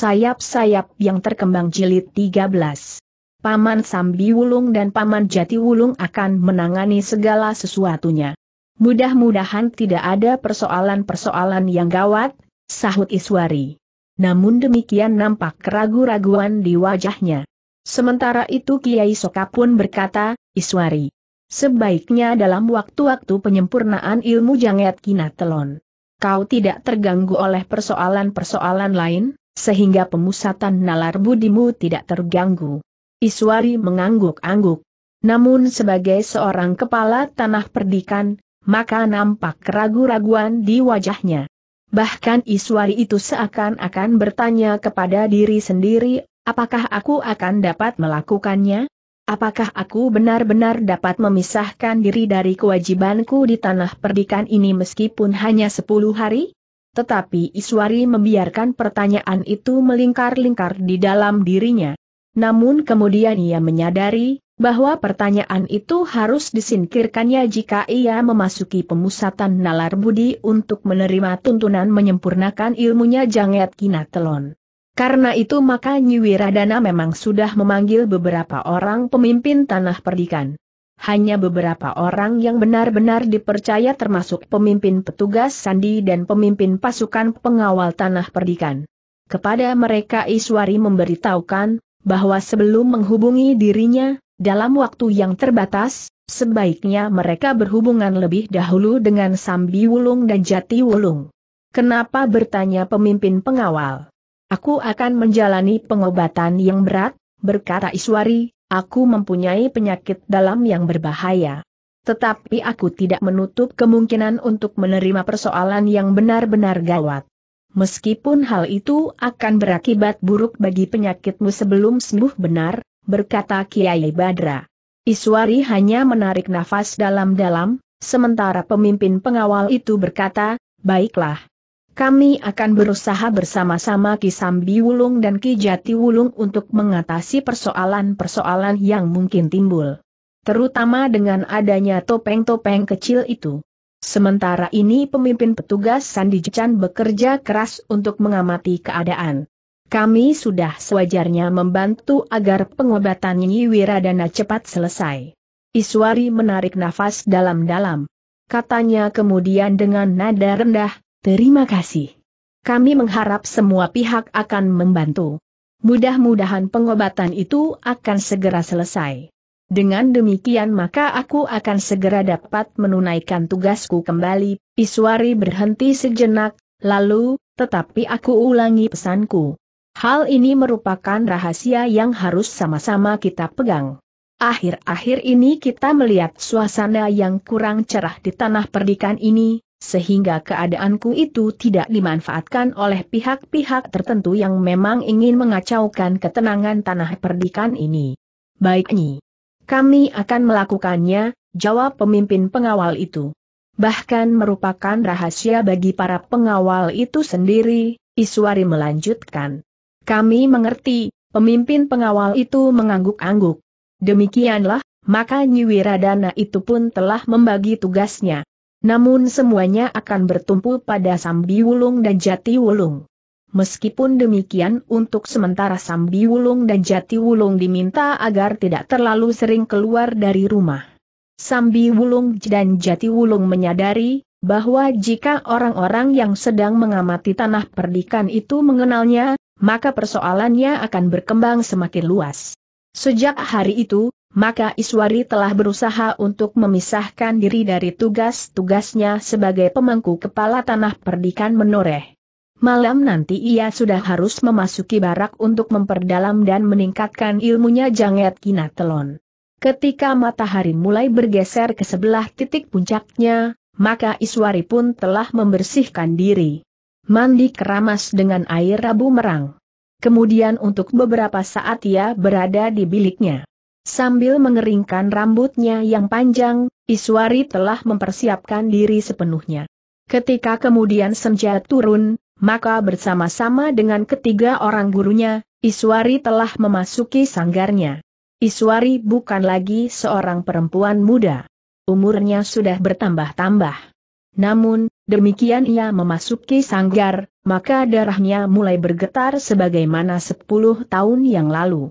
Sayap-sayap yang terkembang jilid 13. Paman Sambi Wulung dan Paman Jati Wulung akan menangani segala sesuatunya. Mudah-mudahan tidak ada persoalan-persoalan yang gawat, sahut Iswari. Namun demikian nampak keragu-raguan di wajahnya. Sementara itu Kiai Soka pun berkata, Iswari. Sebaiknya dalam waktu-waktu penyempurnaan ilmu janget kinatelon. Kau tidak terganggu oleh persoalan-persoalan lain, sehingga pemusatan nalar budimu tidak terganggu. Iswari mengangguk-angguk. Namun sebagai seorang kepala tanah perdikan, maka nampak keragu-raguan di wajahnya. Bahkan Iswari itu seakan-akan bertanya kepada diri sendiri, apakah aku akan dapat melakukannya? Apakah aku benar-benar dapat memisahkan diri dari kewajibanku di tanah perdikan ini meskipun hanya sepuluh hari? Tetapi Iswari membiarkan pertanyaan itu melingkar-lingkar di dalam dirinya. Namun kemudian ia menyadari, bahwa pertanyaan itu harus disingkirkannya jika ia memasuki pemusatan nalar budi untuk menerima tuntunan menyempurnakan ilmunya Janget Kinatelon. Karena itu maka Nyiwiradana memang sudah memanggil beberapa orang pemimpin tanah perdikan hanya beberapa orang yang benar-benar dipercaya termasuk pemimpin petugas sandi dan pemimpin pasukan pengawal tanah perdikan. Kepada mereka Iswari memberitahukan, bahwa sebelum menghubungi dirinya, dalam waktu yang terbatas, sebaiknya mereka berhubungan lebih dahulu dengan Sambi Wulung dan Jati Wulung. Kenapa bertanya pemimpin pengawal? Aku akan menjalani pengobatan yang berat, berkata Iswari, Aku mempunyai penyakit dalam yang berbahaya. Tetapi aku tidak menutup kemungkinan untuk menerima persoalan yang benar-benar gawat. Meskipun hal itu akan berakibat buruk bagi penyakitmu sebelum sembuh benar, berkata Kiai Badra. Iswari hanya menarik nafas dalam-dalam, sementara pemimpin pengawal itu berkata, baiklah, kami akan berusaha bersama-sama Ki Sambi Wulung dan Ki Jati Wulung untuk mengatasi persoalan-persoalan yang mungkin timbul. Terutama dengan adanya topeng-topeng kecil itu. Sementara ini pemimpin petugas Sandi Jecan bekerja keras untuk mengamati keadaan. Kami sudah sewajarnya membantu agar pengobatan Nyi Wiradana cepat selesai. Iswari menarik nafas dalam-dalam. Katanya kemudian dengan nada rendah, Terima kasih. Kami mengharap semua pihak akan membantu. Mudah-mudahan pengobatan itu akan segera selesai. Dengan demikian maka aku akan segera dapat menunaikan tugasku kembali. Iswari berhenti sejenak, lalu, tetapi aku ulangi pesanku. Hal ini merupakan rahasia yang harus sama-sama kita pegang. Akhir-akhir ini kita melihat suasana yang kurang cerah di tanah perdikan ini, sehingga keadaanku itu tidak dimanfaatkan oleh pihak-pihak tertentu yang memang ingin mengacaukan ketenangan tanah perdikan ini. Baik Nyi. Kami akan melakukannya, jawab pemimpin pengawal itu. Bahkan merupakan rahasia bagi para pengawal itu sendiri, Iswari melanjutkan. Kami mengerti, pemimpin pengawal itu mengangguk-angguk. Demikianlah, maka Nyiwiradana itu pun telah membagi tugasnya. Namun semuanya akan bertumpu pada Sambi Wulung dan Jati Wulung. Meskipun demikian untuk sementara Sambi Wulung dan Jati Wulung diminta agar tidak terlalu sering keluar dari rumah. Sambi Wulung dan Jati Wulung menyadari, bahwa jika orang-orang yang sedang mengamati tanah perdikan itu mengenalnya, maka persoalannya akan berkembang semakin luas. Sejak hari itu, maka Iswari telah berusaha untuk memisahkan diri dari tugas-tugasnya sebagai pemangku kepala tanah perdikan menoreh. Malam nanti ia sudah harus memasuki barak untuk memperdalam dan meningkatkan ilmunya Janget Kinatelon. Ketika matahari mulai bergeser ke sebelah titik puncaknya, maka Iswari pun telah membersihkan diri. Mandi keramas dengan air rabu merang. Kemudian untuk beberapa saat ia berada di biliknya. Sambil mengeringkan rambutnya yang panjang, Iswari telah mempersiapkan diri sepenuhnya. Ketika kemudian senja turun, maka bersama-sama dengan ketiga orang gurunya, Iswari telah memasuki sanggarnya. Iswari bukan lagi seorang perempuan muda. Umurnya sudah bertambah-tambah. Namun, Demikian ia memasuki sanggar, maka darahnya mulai bergetar sebagaimana sepuluh tahun yang lalu.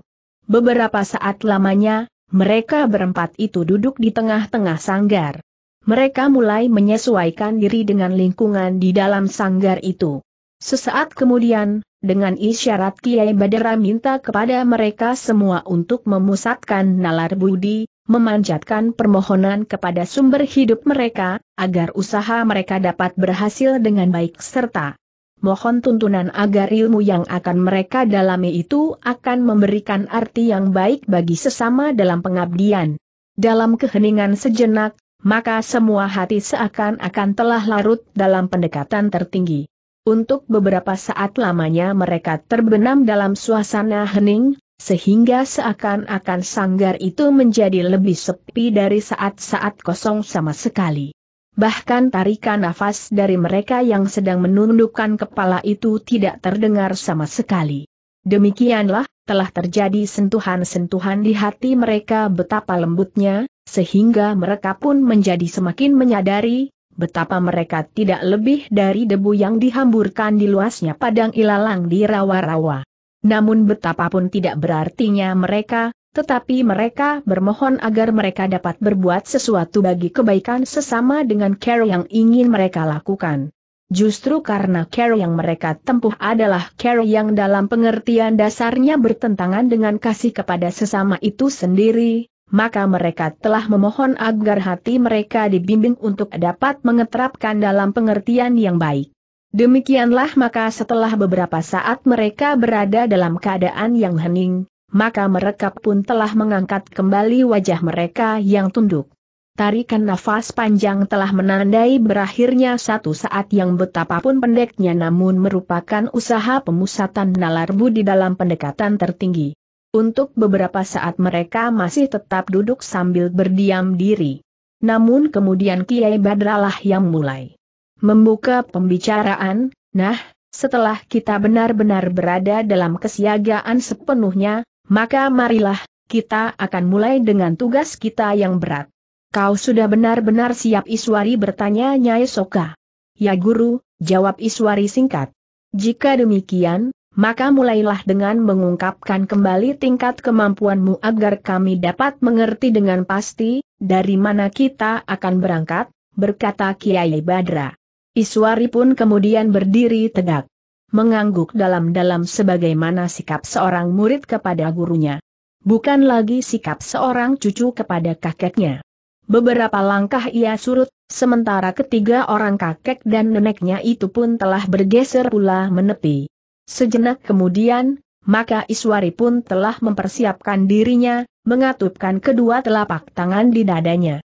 Beberapa saat lamanya, mereka berempat itu duduk di tengah-tengah sanggar. Mereka mulai menyesuaikan diri dengan lingkungan di dalam sanggar itu. Sesaat kemudian, dengan isyarat Kiai Badara minta kepada mereka semua untuk memusatkan nalar budi, memanjatkan permohonan kepada sumber hidup mereka, agar usaha mereka dapat berhasil dengan baik serta mohon tuntunan agar ilmu yang akan mereka dalami itu akan memberikan arti yang baik bagi sesama dalam pengabdian. Dalam keheningan sejenak, maka semua hati seakan-akan telah larut dalam pendekatan tertinggi. Untuk beberapa saat lamanya mereka terbenam dalam suasana hening, sehingga seakan-akan sanggar itu menjadi lebih sepi dari saat-saat kosong sama sekali. Bahkan tarikan nafas dari mereka yang sedang menundukkan kepala itu tidak terdengar sama sekali. Demikianlah, telah terjadi sentuhan-sentuhan di hati mereka betapa lembutnya, sehingga mereka pun menjadi semakin menyadari, betapa mereka tidak lebih dari debu yang dihamburkan di luasnya padang ilalang di rawa-rawa. Namun betapapun tidak berartinya mereka, tetapi mereka bermohon agar mereka dapat berbuat sesuatu bagi kebaikan sesama dengan care yang ingin mereka lakukan. Justru karena care yang mereka tempuh adalah care yang dalam pengertian dasarnya bertentangan dengan kasih kepada sesama itu sendiri, maka mereka telah memohon agar hati mereka dibimbing untuk dapat mengeterapkan dalam pengertian yang baik. Demikianlah maka setelah beberapa saat mereka berada dalam keadaan yang hening, maka mereka pun telah mengangkat kembali wajah mereka yang tunduk. Tarikan nafas panjang telah menandai berakhirnya satu saat yang betapapun pendeknya namun merupakan usaha pemusatan nalar budi dalam pendekatan tertinggi. Untuk beberapa saat mereka masih tetap duduk sambil berdiam diri. Namun kemudian Kiai Badralah yang mulai membuka pembicaraan, nah, setelah kita benar-benar berada dalam kesiagaan sepenuhnya, maka marilah, kita akan mulai dengan tugas kita yang berat. Kau sudah benar-benar siap Iswari bertanya Nyai Soka. Ya guru, jawab Iswari singkat. Jika demikian, maka mulailah dengan mengungkapkan kembali tingkat kemampuanmu agar kami dapat mengerti dengan pasti, dari mana kita akan berangkat, berkata Kiai Badra. Iswari pun kemudian berdiri tegak. Mengangguk dalam-dalam sebagaimana sikap seorang murid kepada gurunya. Bukan lagi sikap seorang cucu kepada kakeknya. Beberapa langkah ia surut, sementara ketiga orang kakek dan neneknya itu pun telah bergeser pula menepi. Sejenak kemudian, maka Iswari pun telah mempersiapkan dirinya, mengatupkan kedua telapak tangan di dadanya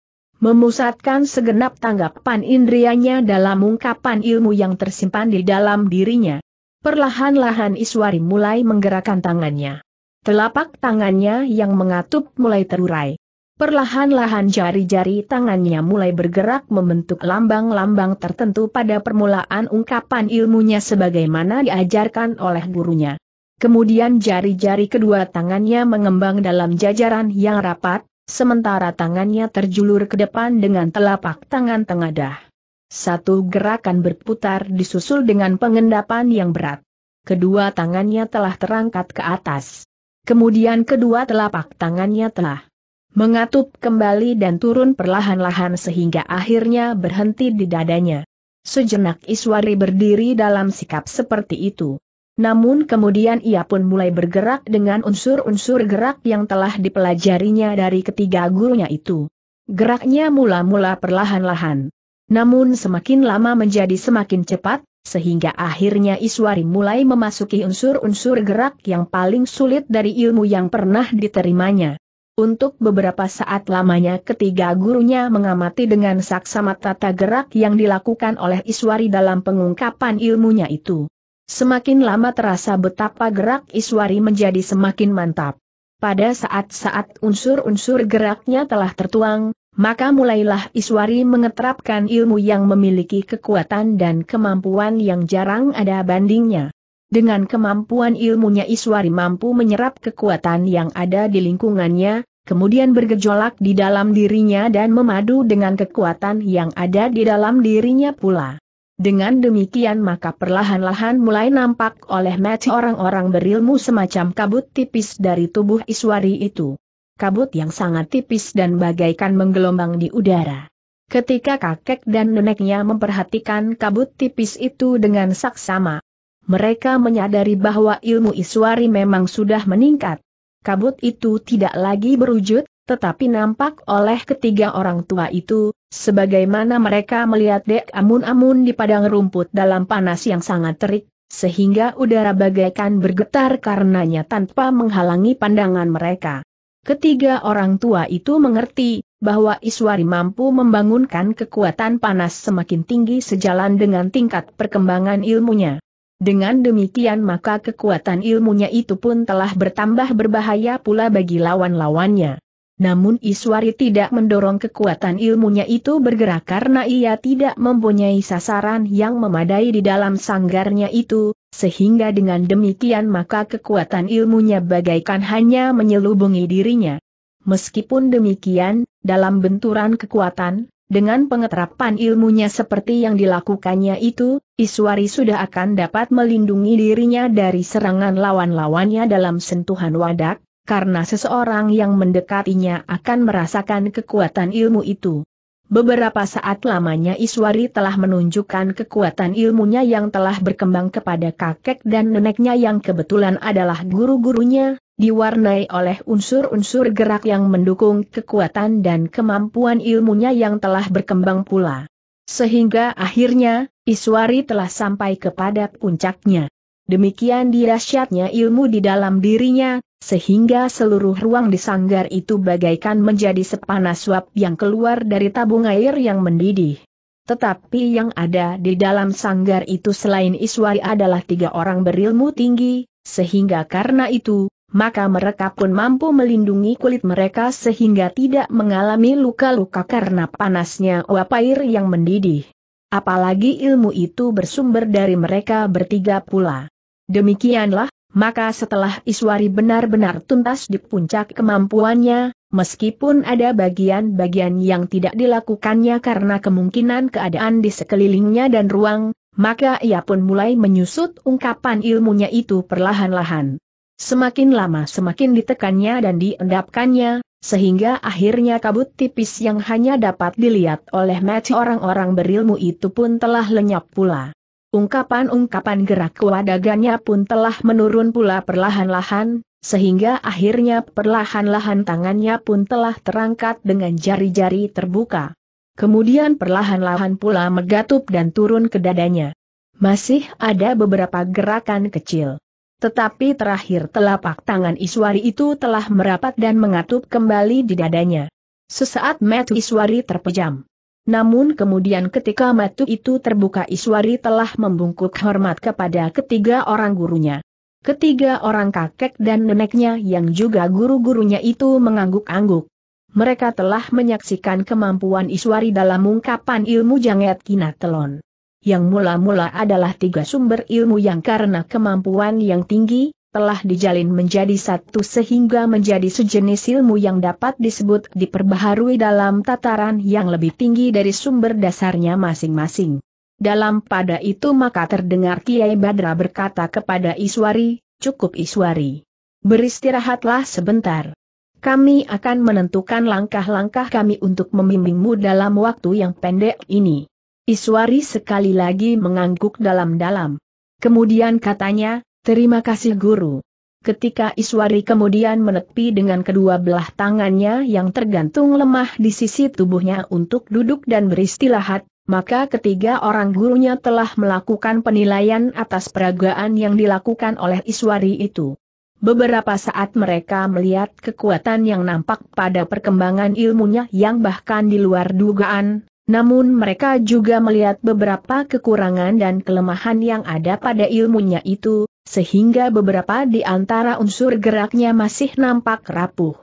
memusatkan segenap tanggapan indrianya dalam ungkapan ilmu yang tersimpan di dalam dirinya. Perlahan-lahan Iswari mulai menggerakkan tangannya. Telapak tangannya yang mengatup mulai terurai. Perlahan-lahan jari-jari tangannya mulai bergerak membentuk lambang-lambang tertentu pada permulaan ungkapan ilmunya sebagaimana diajarkan oleh gurunya. Kemudian jari-jari kedua tangannya mengembang dalam jajaran yang rapat, sementara tangannya terjulur ke depan dengan telapak tangan tengadah. Satu gerakan berputar disusul dengan pengendapan yang berat. Kedua tangannya telah terangkat ke atas. Kemudian kedua telapak tangannya telah mengatup kembali dan turun perlahan-lahan sehingga akhirnya berhenti di dadanya. Sejenak Iswari berdiri dalam sikap seperti itu. Namun kemudian ia pun mulai bergerak dengan unsur-unsur gerak yang telah dipelajarinya dari ketiga gurunya itu. Geraknya mula-mula perlahan-lahan. Namun semakin lama menjadi semakin cepat, sehingga akhirnya Iswari mulai memasuki unsur-unsur gerak yang paling sulit dari ilmu yang pernah diterimanya. Untuk beberapa saat lamanya ketiga gurunya mengamati dengan saksama tata gerak yang dilakukan oleh Iswari dalam pengungkapan ilmunya itu. Semakin lama terasa betapa gerak Iswari menjadi semakin mantap. Pada saat-saat unsur-unsur geraknya telah tertuang, maka mulailah Iswari mengeterapkan ilmu yang memiliki kekuatan dan kemampuan yang jarang ada bandingnya. Dengan kemampuan ilmunya Iswari mampu menyerap kekuatan yang ada di lingkungannya, kemudian bergejolak di dalam dirinya dan memadu dengan kekuatan yang ada di dalam dirinya pula. Dengan demikian maka perlahan-lahan mulai nampak oleh mata orang-orang berilmu semacam kabut tipis dari tubuh Iswari itu. Kabut yang sangat tipis dan bagaikan menggelombang di udara. Ketika kakek dan neneknya memperhatikan kabut tipis itu dengan saksama, mereka menyadari bahwa ilmu Iswari memang sudah meningkat. Kabut itu tidak lagi berwujud, tetapi nampak oleh ketiga orang tua itu, sebagaimana mereka melihat dek amun-amun di padang rumput dalam panas yang sangat terik, sehingga udara bagaikan bergetar karenanya tanpa menghalangi pandangan mereka. Ketiga orang tua itu mengerti, bahwa Iswari mampu membangunkan kekuatan panas semakin tinggi sejalan dengan tingkat perkembangan ilmunya. Dengan demikian maka kekuatan ilmunya itu pun telah bertambah berbahaya pula bagi lawan-lawannya. Namun Iswari tidak mendorong kekuatan ilmunya itu bergerak karena ia tidak mempunyai sasaran yang memadai di dalam sanggarnya itu, sehingga dengan demikian maka kekuatan ilmunya bagaikan hanya menyelubungi dirinya. Meskipun demikian, dalam benturan kekuatan, dengan pengeterapan ilmunya seperti yang dilakukannya itu, Iswari sudah akan dapat melindungi dirinya dari serangan lawan-lawannya dalam sentuhan wadak, karena seseorang yang mendekatinya akan merasakan kekuatan ilmu itu. Beberapa saat lamanya Iswari telah menunjukkan kekuatan ilmunya yang telah berkembang kepada kakek dan neneknya yang kebetulan adalah guru-gurunya, diwarnai oleh unsur-unsur gerak yang mendukung kekuatan dan kemampuan ilmunya yang telah berkembang pula. Sehingga akhirnya, Iswari telah sampai kepada puncaknya. Demikian dirasyatnya ilmu di dalam dirinya, sehingga seluruh ruang di sanggar itu bagaikan menjadi sepanas suap yang keluar dari tabung air yang mendidih. Tetapi yang ada di dalam sanggar itu selain Iswari adalah tiga orang berilmu tinggi, sehingga karena itu, maka mereka pun mampu melindungi kulit mereka sehingga tidak mengalami luka-luka karena panasnya uap air yang mendidih. Apalagi ilmu itu bersumber dari mereka bertiga pula. Demikianlah, maka setelah Iswari benar-benar tuntas di puncak kemampuannya, meskipun ada bagian-bagian yang tidak dilakukannya karena kemungkinan keadaan di sekelilingnya dan ruang, maka ia pun mulai menyusut ungkapan ilmunya itu perlahan-lahan. Semakin lama semakin ditekannya dan diendapkannya, sehingga akhirnya kabut tipis yang hanya dapat dilihat oleh mata orang-orang berilmu itu pun telah lenyap pula. Ungkapan-ungkapan gerak kewadagannya pun telah menurun pula perlahan-lahan, sehingga akhirnya perlahan-lahan tangannya pun telah terangkat dengan jari-jari terbuka. Kemudian perlahan-lahan pula megatup dan turun ke dadanya. Masih ada beberapa gerakan kecil. Tetapi terakhir telapak tangan Iswari itu telah merapat dan mengatup kembali di dadanya. Sesaat mata Iswari terpejam. Namun kemudian ketika mata itu terbuka Iswari telah membungkuk hormat kepada ketiga orang gurunya. Ketiga orang kakek dan neneknya yang juga guru-gurunya itu mengangguk-angguk. Mereka telah menyaksikan kemampuan Iswari dalam ungkapan ilmu janget kinatelon yang mula-mula adalah tiga sumber ilmu yang karena kemampuan yang tinggi, telah dijalin menjadi satu sehingga menjadi sejenis ilmu yang dapat disebut diperbaharui dalam tataran yang lebih tinggi dari sumber dasarnya masing-masing. Dalam pada itu maka terdengar Kiai Badra berkata kepada Iswari, cukup Iswari. Beristirahatlah sebentar. Kami akan menentukan langkah-langkah kami untuk membimbingmu dalam waktu yang pendek ini. Iswari sekali lagi mengangguk dalam-dalam. Kemudian katanya, terima kasih guru. Ketika Iswari kemudian menepi dengan kedua belah tangannya yang tergantung lemah di sisi tubuhnya untuk duduk dan beristirahat, maka ketiga orang gurunya telah melakukan penilaian atas peragaan yang dilakukan oleh Iswari itu. Beberapa saat mereka melihat kekuatan yang nampak pada perkembangan ilmunya yang bahkan di luar dugaan, namun mereka juga melihat beberapa kekurangan dan kelemahan yang ada pada ilmunya itu, sehingga beberapa di antara unsur geraknya masih nampak rapuh.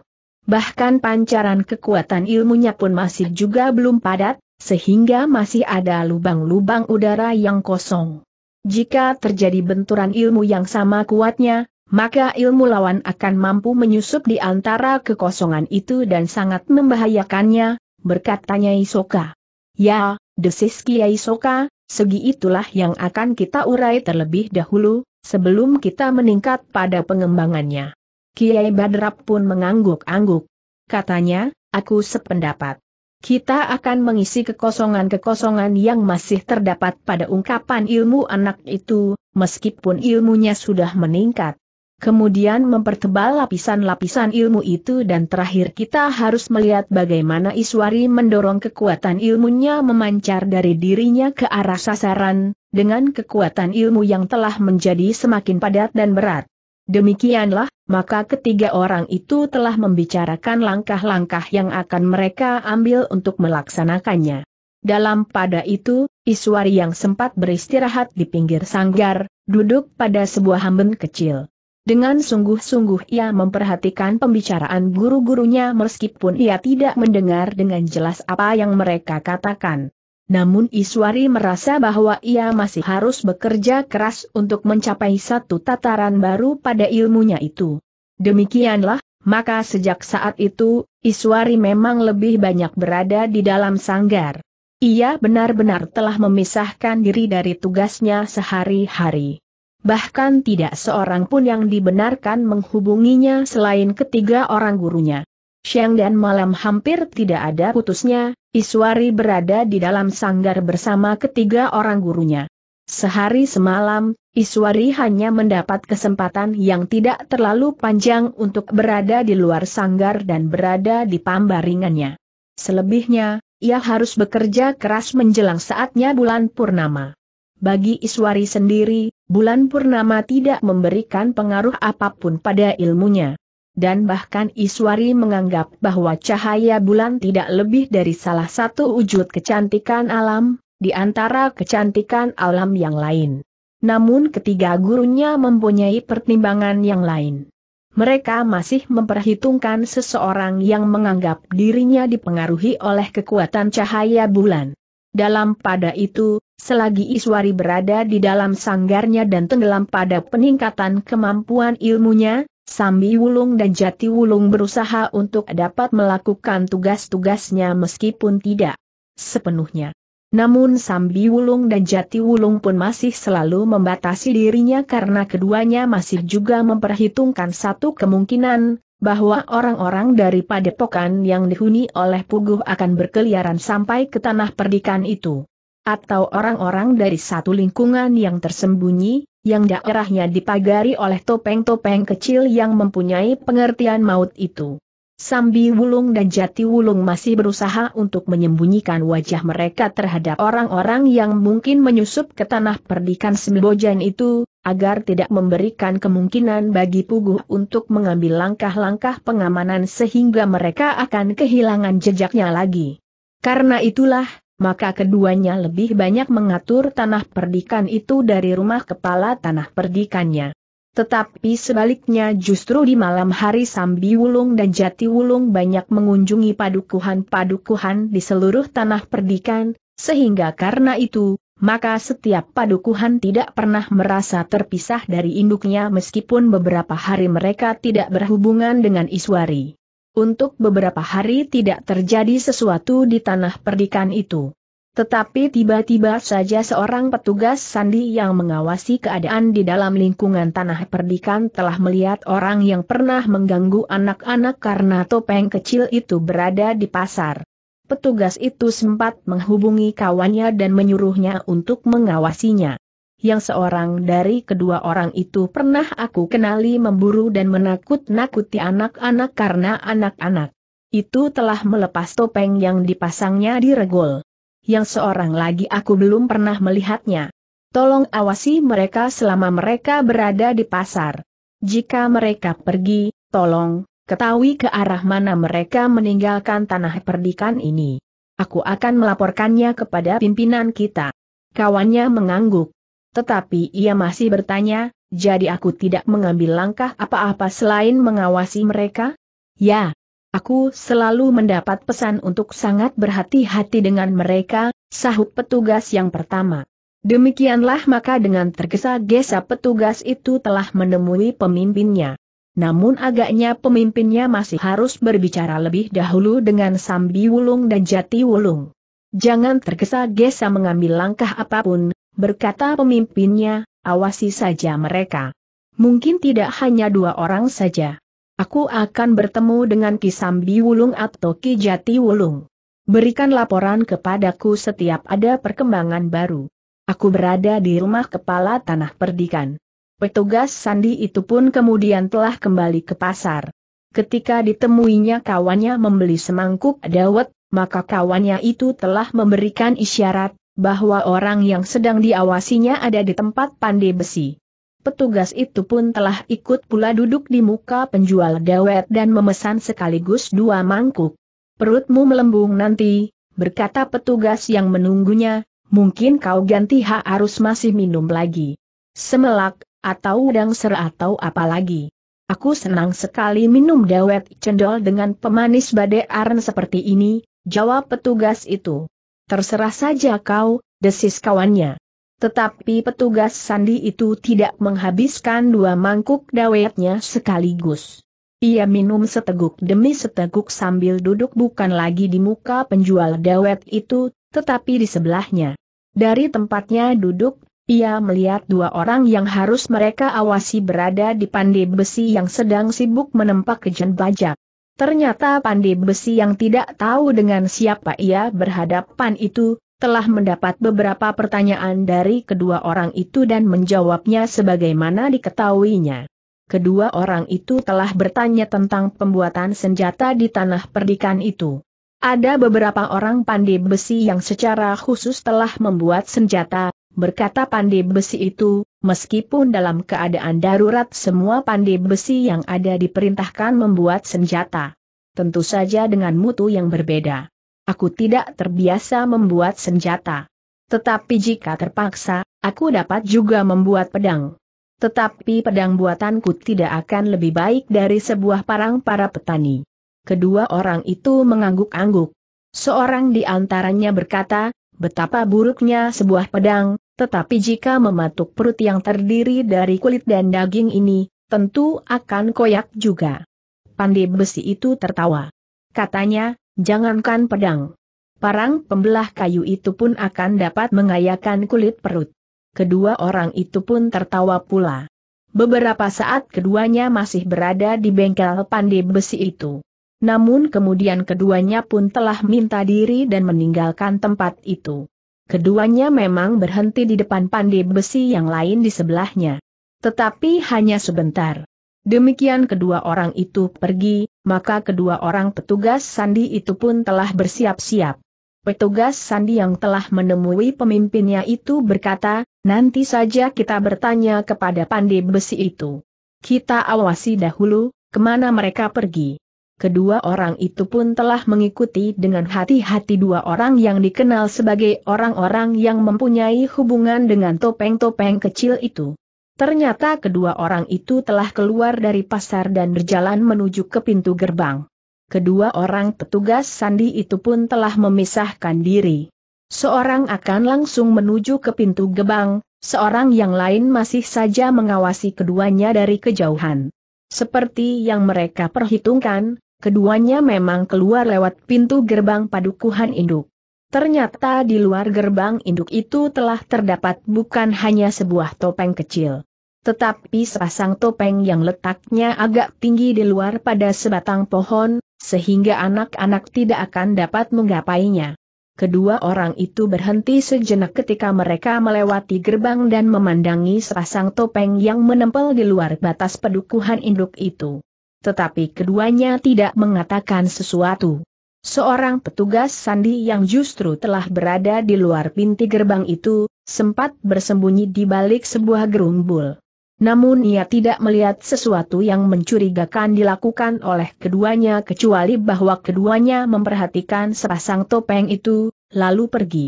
Bahkan pancaran kekuatan ilmunya pun masih juga belum padat, sehingga masih ada lubang-lubang udara yang kosong. Jika terjadi benturan ilmu yang sama kuatnya, maka ilmu lawan akan mampu menyusup di antara kekosongan itu dan sangat membahayakannya, berkatanya Isoka. Ya, desis Kiai Soka, Segi itulah yang akan kita urai terlebih dahulu, sebelum kita meningkat pada pengembangannya. Kiai Badrap pun mengangguk-angguk. Katanya, aku sependapat. Kita akan mengisi kekosongan-kekosongan yang masih terdapat pada ungkapan ilmu anak itu, meskipun ilmunya sudah meningkat. Kemudian mempertebal lapisan-lapisan ilmu itu dan terakhir kita harus melihat bagaimana Iswari mendorong kekuatan ilmunya memancar dari dirinya ke arah sasaran, dengan kekuatan ilmu yang telah menjadi semakin padat dan berat. Demikianlah, maka ketiga orang itu telah membicarakan langkah-langkah yang akan mereka ambil untuk melaksanakannya. Dalam pada itu, Iswari yang sempat beristirahat di pinggir sanggar, duduk pada sebuah hamben kecil. Dengan sungguh-sungguh ia memperhatikan pembicaraan guru-gurunya meskipun ia tidak mendengar dengan jelas apa yang mereka katakan. Namun Iswari merasa bahwa ia masih harus bekerja keras untuk mencapai satu tataran baru pada ilmunya itu. Demikianlah, maka sejak saat itu, Iswari memang lebih banyak berada di dalam sanggar. Ia benar-benar telah memisahkan diri dari tugasnya sehari-hari. Bahkan tidak seorang pun yang dibenarkan menghubunginya selain ketiga orang gurunya. Siang dan malam hampir tidak ada putusnya, Iswari berada di dalam sanggar bersama ketiga orang gurunya. Sehari semalam, Iswari hanya mendapat kesempatan yang tidak terlalu panjang untuk berada di luar sanggar dan berada di pambaringannya. Selebihnya, ia harus bekerja keras menjelang saatnya bulan purnama. Bagi Iswari sendiri, bulan purnama tidak memberikan pengaruh apa pun pada ilmunya. Dan bahkan Iswari menganggap bahwa cahaya bulan tidak lebih dari salah satu wujud kecantikan alam, di antara kecantikan alam yang lain. Namun ketiga gurunya mempunyai pertimbangan yang lain. Mereka masih memperhitungkan seseorang yang menganggap dirinya dipengaruhi oleh kekuatan cahaya bulan. Dalam pada itu, selagi Iswari berada di dalam sanggarnya dan tenggelam pada peningkatan kemampuan ilmunya, Sambi Wulung dan Jati Wulung berusaha untuk dapat melakukan tugas-tugasnya meskipun tidak sepenuhnya. Namun Sambi Wulung dan Jati Wulung pun masih selalu membatasi dirinya karena keduanya masih juga memperhitungkan satu kemungkinan, bahwa orang-orang dari padepokan yang dihuni oleh Puguh akan berkeliaran sampai ke tanah perdikan itu. Atau orang-orang dari satu lingkungan yang tersembunyi, yang daerahnya dipagari oleh topeng-topeng kecil yang mempunyai pengertian maut itu. Sambi Wulung dan Jati Wulung masih berusaha untuk menyembunyikan wajah mereka terhadap orang-orang yang mungkin menyusup ke tanah perdikan Sembojan itu, agar tidak memberikan kemungkinan bagi Puguh untuk mengambil langkah-langkah pengamanan sehingga mereka akan kehilangan jejaknya lagi. Karena itulah, maka keduanya lebih banyak mengatur tanah perdikan itu dari rumah kepala tanah perdikannya. Tetapi sebaliknya justru di malam hari Sambi Wulung dan Jati Wulung banyak mengunjungi padukuhan-padukuhan di seluruh tanah perdikan, sehingga karena itu, maka setiap padukuhan tidak pernah merasa terpisah dari induknya meskipun beberapa hari mereka tidak berhubungan dengan Iswari. Untuk beberapa hari tidak terjadi sesuatu di tanah perdikan itu. Tetapi tiba-tiba saja seorang petugas sandi yang mengawasi keadaan di dalam lingkungan tanah perdikan telah melihat orang yang pernah mengganggu anak-anak karena topeng kecil itu berada di pasar. Petugas itu sempat menghubungi kawannya dan menyuruhnya untuk mengawasinya. Yang seorang dari kedua orang itu pernah aku kenali memburu dan menakut-nakuti anak-anak karena anak-anak itu telah melepas topeng yang dipasangnya di regol yang seorang lagi aku belum pernah melihatnya. Tolong awasi mereka selama mereka berada di pasar. Jika mereka pergi, tolong, ketahui ke arah mana mereka meninggalkan tanah perdikan ini. Aku akan melaporkannya kepada pimpinan kita. Kawannya mengangguk. Tetapi ia masih bertanya, jadi aku tidak mengambil langkah apa-apa selain mengawasi mereka? Ya, Aku selalu mendapat pesan untuk sangat berhati-hati dengan mereka, sahut petugas yang pertama. Demikianlah maka dengan tergesa-gesa petugas itu telah menemui pemimpinnya. Namun agaknya pemimpinnya masih harus berbicara lebih dahulu dengan Sambi Wulung dan Jati Wulung. Jangan tergesa-gesa mengambil langkah apa pun, berkata pemimpinnya, awasi saja mereka. Mungkin tidak hanya dua orang saja. Aku akan bertemu dengan Ki Sambi Wulung atau Ki Jati Wulung. Berikan laporan kepadaku setiap ada perkembangan baru. Aku berada di rumah kepala tanah perdikan. Petugas sandi itu pun kemudian telah kembali ke pasar. Ketika ditemuinya kawannya membeli semangkuk dawet, maka kawannya itu telah memberikan isyarat, bahwa orang yang sedang diawasinya ada di tempat pandai besi. Petugas itu pun telah ikut pula duduk di muka penjual dawet dan memesan sekaligus dua mangkuk. Perutmu melembung nanti, berkata petugas yang menunggunya, mungkin kau ganti hak harus masih minum lagi. Semelak, atau udang ser atau apa lagi. Aku senang sekali minum dawet cendol dengan pemanis badai aren seperti ini, jawab petugas itu. Terserah saja kau, desis kawannya. Tetapi petugas sandi itu tidak menghabiskan dua mangkuk dawetnya sekaligus. Ia minum seteguk demi seteguk sambil duduk bukan lagi di muka penjual dawet itu, tetapi di sebelahnya. Dari tempatnya duduk, ia melihat dua orang yang harus mereka awasi berada di pandai besi yang sedang sibuk menempa kejen bajak. Ternyata pandai besi yang tidak tahu dengan siapa ia berhadapan itu, telah mendapat beberapa pertanyaan dari kedua orang itu dan menjawabnya sebagaimana diketahuinya. Kedua orang itu telah bertanya tentang pembuatan senjata di tanah perdikan itu. Ada beberapa orang pandai besi yang secara khusus telah membuat senjata, berkata pandai besi itu, meskipun dalam keadaan darurat semua pandai besi yang ada diperintahkan membuat senjata. Tentu saja dengan mutu yang berbeda aku tidak terbiasa membuat senjata. Tetapi jika terpaksa, aku dapat juga membuat pedang. Tetapi pedang buatanku tidak akan lebih baik dari sebuah parang para petani. Kedua orang itu mengangguk-angguk. Seorang di antaranya berkata, betapa buruknya sebuah pedang, tetapi jika mematuk perut yang terdiri dari kulit dan daging ini, tentu akan koyak juga. Pandai besi itu tertawa. Katanya, Jangankan pedang. Parang pembelah kayu itu pun akan dapat mengayakan kulit perut. Kedua orang itu pun tertawa pula. Beberapa saat keduanya masih berada di bengkel pandai besi itu. Namun kemudian keduanya pun telah minta diri dan meninggalkan tempat itu. Keduanya memang berhenti di depan pandai besi yang lain di sebelahnya. Tetapi hanya sebentar. Demikian kedua orang itu pergi, maka kedua orang petugas sandi itu pun telah bersiap-siap. Petugas sandi yang telah menemui pemimpinnya itu berkata, nanti saja kita bertanya kepada pandai besi itu. Kita awasi dahulu, ke mana mereka pergi. Kedua orang itu pun telah mengikuti dengan hati-hati dua orang yang dikenal sebagai orang-orang yang mempunyai hubungan dengan topeng-topeng kecil itu. Ternyata kedua orang itu telah keluar dari pasar dan berjalan menuju ke pintu gerbang. Kedua orang petugas sandi itu pun telah memisahkan diri. Seorang akan langsung menuju ke pintu gerbang, seorang yang lain masih saja mengawasi keduanya dari kejauhan. Seperti yang mereka perhitungkan, keduanya memang keluar lewat pintu gerbang padukuhan induk. Ternyata di luar gerbang induk itu telah terdapat bukan hanya sebuah topeng kecil tetapi sepasang topeng yang letaknya agak tinggi di luar pada sebatang pohon, sehingga anak-anak tidak akan dapat menggapainya. Kedua orang itu berhenti sejenak ketika mereka melewati gerbang dan memandangi sepasang topeng yang menempel di luar batas pedukuhan induk itu. Tetapi keduanya tidak mengatakan sesuatu. Seorang petugas sandi yang justru telah berada di luar pintu gerbang itu, sempat bersembunyi di balik sebuah gerumbul. Namun ia tidak melihat sesuatu yang mencurigakan dilakukan oleh keduanya kecuali bahwa keduanya memperhatikan sepasang topeng itu, lalu pergi.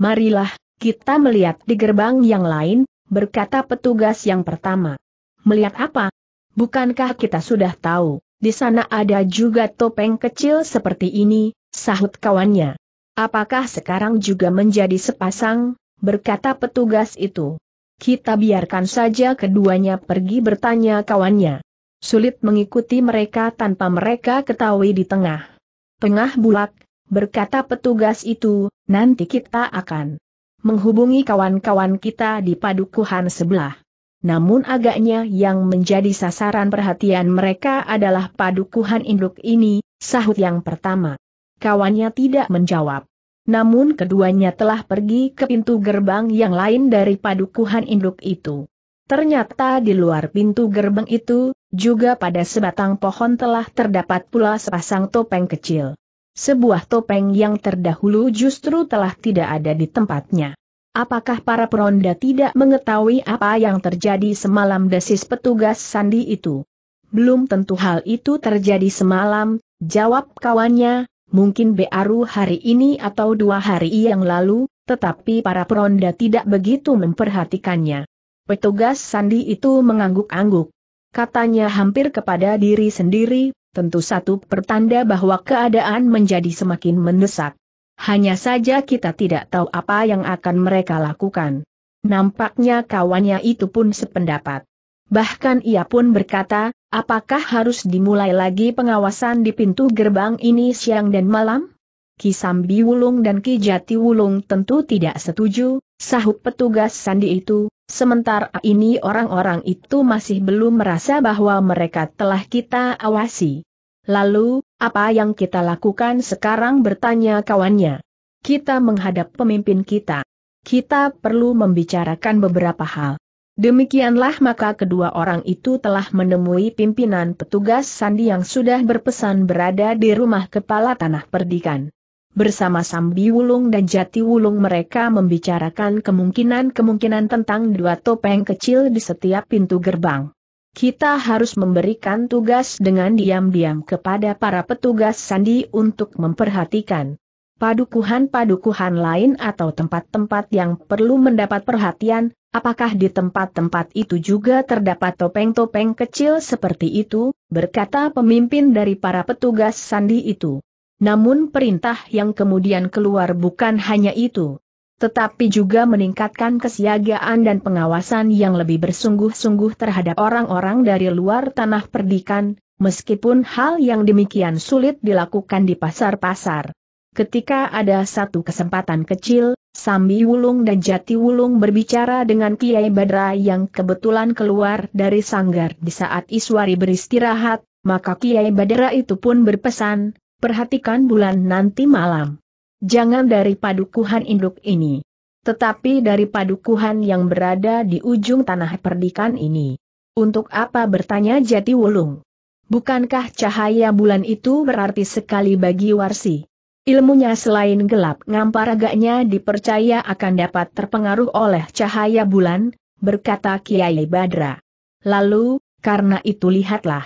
Marilah, kita melihat di gerbang yang lain, berkata petugas yang pertama. Melihat apa? Bukankah kita sudah tahu, di sana ada juga topeng kecil seperti ini, sahut kawannya. Apakah sekarang juga menjadi sepasang? berkata petugas itu. Kita biarkan saja keduanya pergi bertanya kawannya. Sulit mengikuti mereka tanpa mereka ketahui di tengah. Tengah bulak, berkata petugas itu, nanti kita akan menghubungi kawan-kawan kita di padukuhan sebelah. Namun agaknya yang menjadi sasaran perhatian mereka adalah padukuhan induk ini, sahut yang pertama. Kawannya tidak menjawab. Namun keduanya telah pergi ke pintu gerbang yang lain dari padukuhan induk itu. Ternyata di luar pintu gerbang itu, juga pada sebatang pohon telah terdapat pula sepasang topeng kecil. Sebuah topeng yang terdahulu justru telah tidak ada di tempatnya. Apakah para peronda tidak mengetahui apa yang terjadi semalam desis petugas sandi itu? Belum tentu hal itu terjadi semalam, jawab kawannya, mungkin baru hari ini atau dua hari yang lalu, tetapi para peronda tidak begitu memperhatikannya. Petugas sandi itu mengangguk-angguk. Katanya hampir kepada diri sendiri, tentu satu pertanda bahwa keadaan menjadi semakin mendesak. Hanya saja kita tidak tahu apa yang akan mereka lakukan. Nampaknya kawannya itu pun sependapat. Bahkan ia pun berkata, apakah harus dimulai lagi pengawasan di pintu gerbang ini siang dan malam? Ki Sambi Wulung dan Ki Jati Wulung tentu tidak setuju, sahut petugas sandi itu, sementara ini orang-orang itu masih belum merasa bahwa mereka telah kita awasi. Lalu, apa yang kita lakukan sekarang bertanya kawannya. Kita menghadap pemimpin kita. Kita perlu membicarakan beberapa hal. Demikianlah maka kedua orang itu telah menemui pimpinan petugas sandi yang sudah berpesan berada di rumah kepala tanah perdikan. Bersama Sambi Wulung dan Jati Wulung mereka membicarakan kemungkinan-kemungkinan tentang dua topeng kecil di setiap pintu gerbang kita harus memberikan tugas dengan diam-diam kepada para petugas sandi untuk memperhatikan padukuhan-padukuhan lain atau tempat-tempat yang perlu mendapat perhatian, apakah di tempat-tempat itu juga terdapat topeng-topeng kecil seperti itu, berkata pemimpin dari para petugas sandi itu. Namun perintah yang kemudian keluar bukan hanya itu tetapi juga meningkatkan kesiagaan dan pengawasan yang lebih bersungguh-sungguh terhadap orang-orang dari luar tanah perdikan, meskipun hal yang demikian sulit dilakukan di pasar-pasar. Ketika ada satu kesempatan kecil, Sambi Wulung dan Jati Wulung berbicara dengan Kiai Badra yang kebetulan keluar dari sanggar di saat Iswari beristirahat, maka Kiai Badra itu pun berpesan, perhatikan bulan nanti malam. Jangan dari padukuhan induk ini. Tetapi dari padukuhan yang berada di ujung tanah perdikan ini. Untuk apa bertanya Jati Wulung? Bukankah cahaya bulan itu berarti sekali bagi Warsi? Ilmunya selain gelap ngampar agaknya dipercaya akan dapat terpengaruh oleh cahaya bulan, berkata Kiai Badra. Lalu, karena itu lihatlah.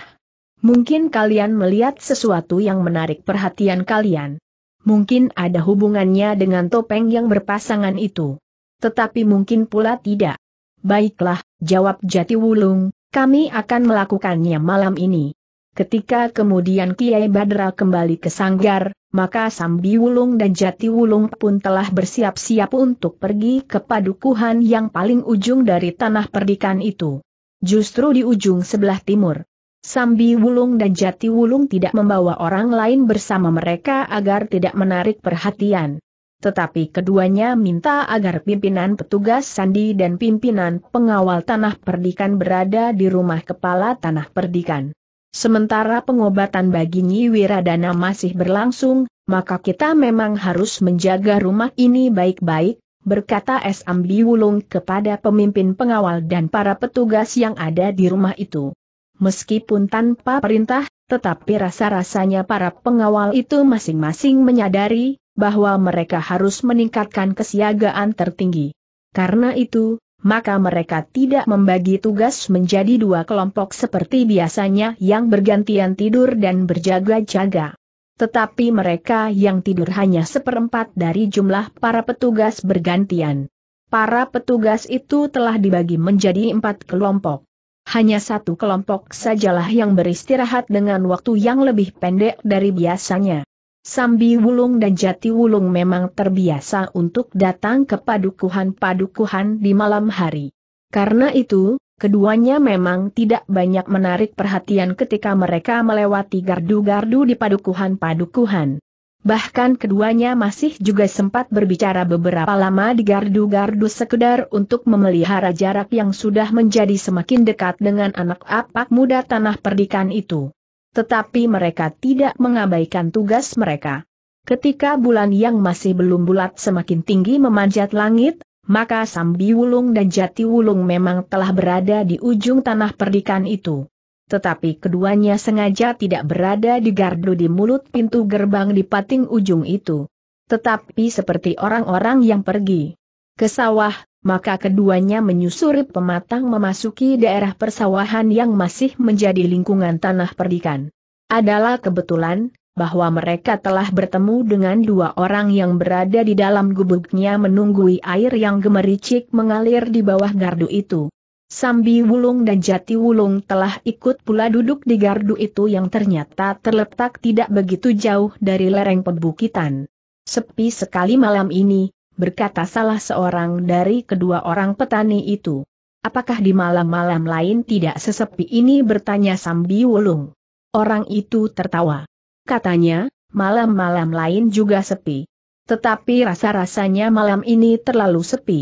Mungkin kalian melihat sesuatu yang menarik perhatian kalian mungkin ada hubungannya dengan topeng yang berpasangan itu. Tetapi mungkin pula tidak. Baiklah, jawab Jati Wulung, kami akan melakukannya malam ini. Ketika kemudian Kiai Badra kembali ke sanggar, maka Sambi Wulung dan Jati Wulung pun telah bersiap-siap untuk pergi ke padukuhan yang paling ujung dari tanah perdikan itu. Justru di ujung sebelah timur. Sambi Wulung dan Jati Wulung tidak membawa orang lain bersama mereka agar tidak menarik perhatian. Tetapi keduanya minta agar pimpinan petugas sandi dan pimpinan pengawal tanah perdikan berada di rumah kepala tanah perdikan. Sementara pengobatan bagi Nyi Wiradana masih berlangsung, maka kita memang harus menjaga rumah ini baik-baik, berkata S. Ambi Wulung kepada pemimpin pengawal dan para petugas yang ada di rumah itu. Meskipun tanpa perintah, tetapi rasa-rasanya para pengawal itu masing-masing menyadari bahwa mereka harus meningkatkan kesiagaan tertinggi. Karena itu, maka mereka tidak membagi tugas menjadi dua kelompok seperti biasanya yang bergantian tidur dan berjaga-jaga. Tetapi mereka yang tidur hanya seperempat dari jumlah para petugas bergantian. Para petugas itu telah dibagi menjadi empat kelompok hanya satu kelompok sajalah yang beristirahat dengan waktu yang lebih pendek dari biasanya. Sambi Wulung dan Jati Wulung memang terbiasa untuk datang ke padukuhan-padukuhan di malam hari. Karena itu, keduanya memang tidak banyak menarik perhatian ketika mereka melewati gardu-gardu di padukuhan-padukuhan. Bahkan keduanya masih juga sempat berbicara beberapa lama di gardu-gardu sekedar untuk memelihara jarak yang sudah menjadi semakin dekat dengan anak apak muda tanah perdikan itu. Tetapi mereka tidak mengabaikan tugas mereka. Ketika bulan yang masih belum bulat semakin tinggi memanjat langit, maka Sambi Wulung dan Jati Wulung memang telah berada di ujung tanah perdikan itu tetapi keduanya sengaja tidak berada di gardu di mulut pintu gerbang di pating ujung itu. Tetapi seperti orang-orang yang pergi ke sawah, maka keduanya menyusuri pematang memasuki daerah persawahan yang masih menjadi lingkungan tanah perdikan. Adalah kebetulan, bahwa mereka telah bertemu dengan dua orang yang berada di dalam gubuknya menunggui air yang gemericik mengalir di bawah gardu itu. Sambi Wulung dan Jati Wulung telah ikut pula duduk di gardu itu yang ternyata terletak tidak begitu jauh dari lereng pebukitan. Sepi sekali malam ini, berkata salah seorang dari kedua orang petani itu. Apakah di malam-malam lain tidak sesepi ini bertanya Sambi Wulung. Orang itu tertawa. Katanya, malam-malam lain juga sepi. Tetapi rasa-rasanya malam ini terlalu sepi.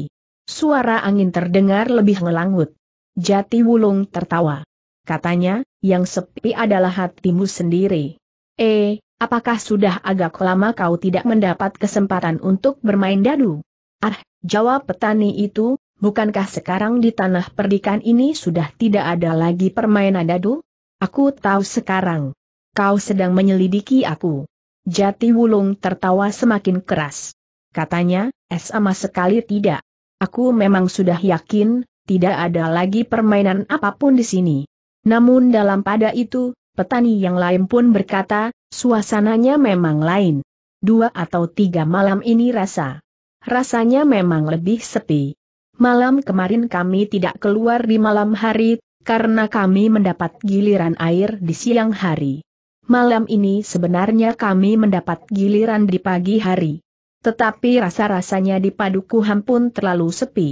Suara angin terdengar lebih ngelangut. Jati Wulung tertawa. Katanya, yang sepi adalah hatimu sendiri. Eh, apakah sudah agak lama kau tidak mendapat kesempatan untuk bermain dadu? Ah, jawab petani itu, bukankah sekarang di tanah perdikan ini sudah tidak ada lagi permainan dadu? Aku tahu sekarang. Kau sedang menyelidiki aku. Jati Wulung tertawa semakin keras. Katanya, es sama sekali tidak. Aku memang sudah yakin, tidak ada lagi permainan apa pun di sini. Namun dalam pada itu, petani yang lain pun berkata, suasananya memang lain. Dua atau tiga malam ini rasa. Rasanya memang lebih sepi. Malam kemarin kami tidak keluar di malam hari, karena kami mendapat giliran air di siang hari. Malam ini sebenarnya kami mendapat giliran di pagi hari. Tetapi rasa-rasanya di padukuhan pun terlalu sepi.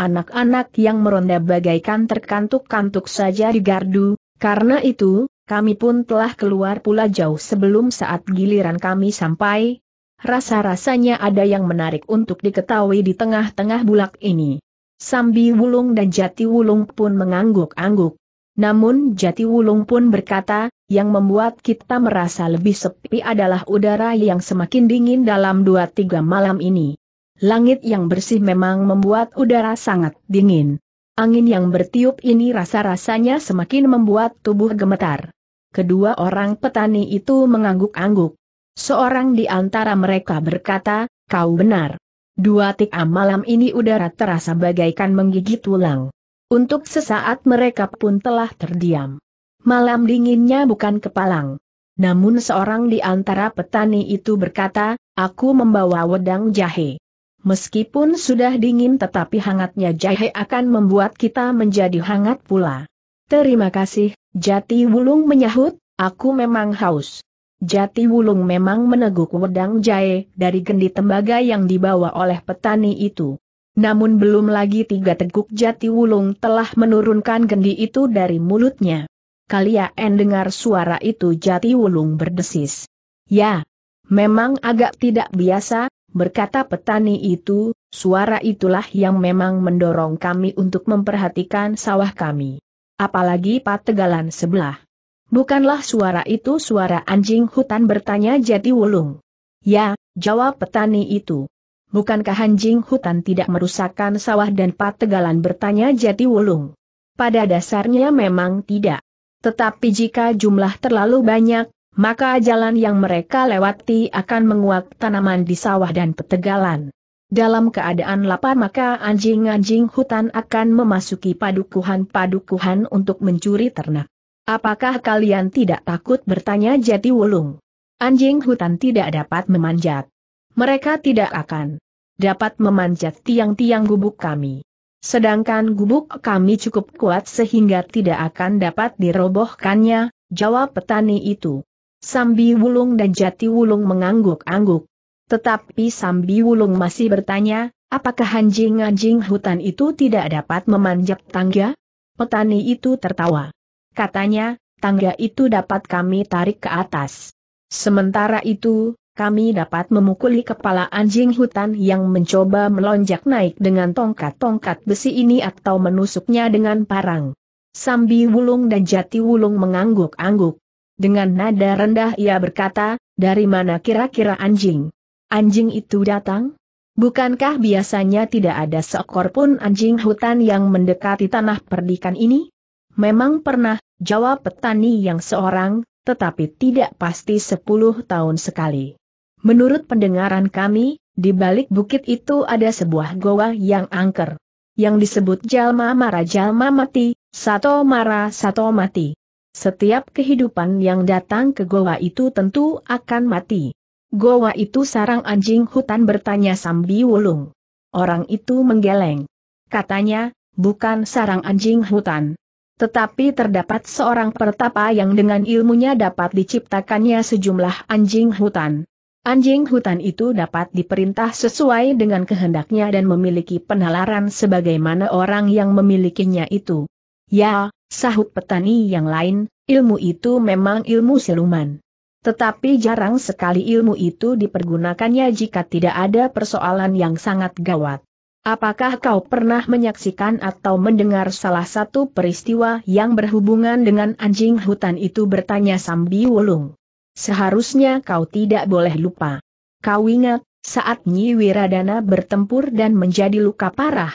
Anak-anak yang meronda bagaikan terkantuk-kantuk saja di gardu, karena itu, kami pun telah keluar pula jauh sebelum saat giliran kami sampai. Rasa-rasanya ada yang menarik untuk diketahui di tengah-tengah bulak ini. Sambi Wulung dan Jati Wulung pun mengangguk-angguk. Namun Jati Wulung pun berkata, yang membuat kita merasa lebih sepi adalah udara yang semakin dingin dalam dua tiga malam ini. Langit yang bersih memang membuat udara sangat dingin. Angin yang bertiup ini rasa-rasanya semakin membuat tubuh gemetar. Kedua orang petani itu mengangguk-angguk. Seorang di antara mereka berkata, kau benar. Dua tika malam ini udara terasa bagaikan menggigit tulang. Untuk sesaat mereka pun telah terdiam. Malam dinginnya bukan kepalang. Namun seorang di antara petani itu berkata, aku membawa wedang jahe. Meskipun sudah dingin tetapi hangatnya jahe akan membuat kita menjadi hangat pula. Terima kasih, Jati Wulung menyahut, aku memang haus. Jati Wulung memang meneguk wedang jahe dari gendi tembaga yang dibawa oleh petani itu. Namun belum lagi tiga teguk Jati Wulung telah menurunkan gendi itu dari mulutnya. Kalian dengar suara itu Jati Wulung berdesis. Ya, memang agak tidak biasa, Berkata petani itu, suara itulah yang memang mendorong kami untuk memperhatikan sawah kami. Apalagi pategalan sebelah. Bukanlah suara itu suara anjing hutan bertanya Jati Wulung. Ya, jawab petani itu. Bukankah anjing hutan tidak merusakkan sawah dan pategalan bertanya Jati Wulung? Pada dasarnya memang tidak. Tetapi jika jumlah terlalu banyak, maka jalan yang mereka lewati akan menguak tanaman di sawah dan petegalan. Dalam keadaan lapar maka anjing-anjing hutan akan memasuki padukuhan-padukuhan untuk mencuri ternak. Apakah kalian tidak takut bertanya Jati Wulung? Anjing hutan tidak dapat memanjat. Mereka tidak akan dapat memanjat tiang-tiang gubuk kami. Sedangkan gubuk kami cukup kuat sehingga tidak akan dapat dirobohkannya, jawab petani itu. Sambi Wulung dan Jati Wulung mengangguk-angguk. Tetapi Sambi Wulung masih bertanya, apakah anjing-anjing hutan itu tidak dapat memanjat tangga? Petani itu tertawa. Katanya, tangga itu dapat kami tarik ke atas. Sementara itu, kami dapat memukuli kepala anjing hutan yang mencoba melonjak naik dengan tongkat-tongkat besi ini atau menusuknya dengan parang. Sambi Wulung dan Jati Wulung mengangguk-angguk. Dengan nada rendah ia berkata, dari mana kira-kira anjing? Anjing itu datang? Bukankah biasanya tidak ada seekor pun anjing hutan yang mendekati tanah perdikan ini? Memang pernah, jawab petani yang seorang, tetapi tidak pasti sepuluh tahun sekali. Menurut pendengaran kami, di balik bukit itu ada sebuah goa yang angker. Yang disebut Jalma Mara Jalma Mati, Sato Mara Sato Mati. Setiap kehidupan yang datang ke goa itu tentu akan mati. Goa itu sarang anjing hutan bertanya Sambi Wulung. Orang itu menggeleng. Katanya, bukan sarang anjing hutan. Tetapi terdapat seorang pertapa yang dengan ilmunya dapat diciptakannya sejumlah anjing hutan. Anjing hutan itu dapat diperintah sesuai dengan kehendaknya dan memiliki penalaran sebagaimana orang yang memilikinya itu. Ya, sahut petani yang lain, ilmu itu memang ilmu siluman. Tetapi jarang sekali ilmu itu dipergunakannya jika tidak ada persoalan yang sangat gawat. Apakah kau pernah menyaksikan atau mendengar salah satu peristiwa yang berhubungan dengan anjing hutan itu bertanya Sambi Wulung. Seharusnya kau tidak boleh lupa. Kau ingat, saat Nyi Wiradana bertempur dan menjadi luka parah.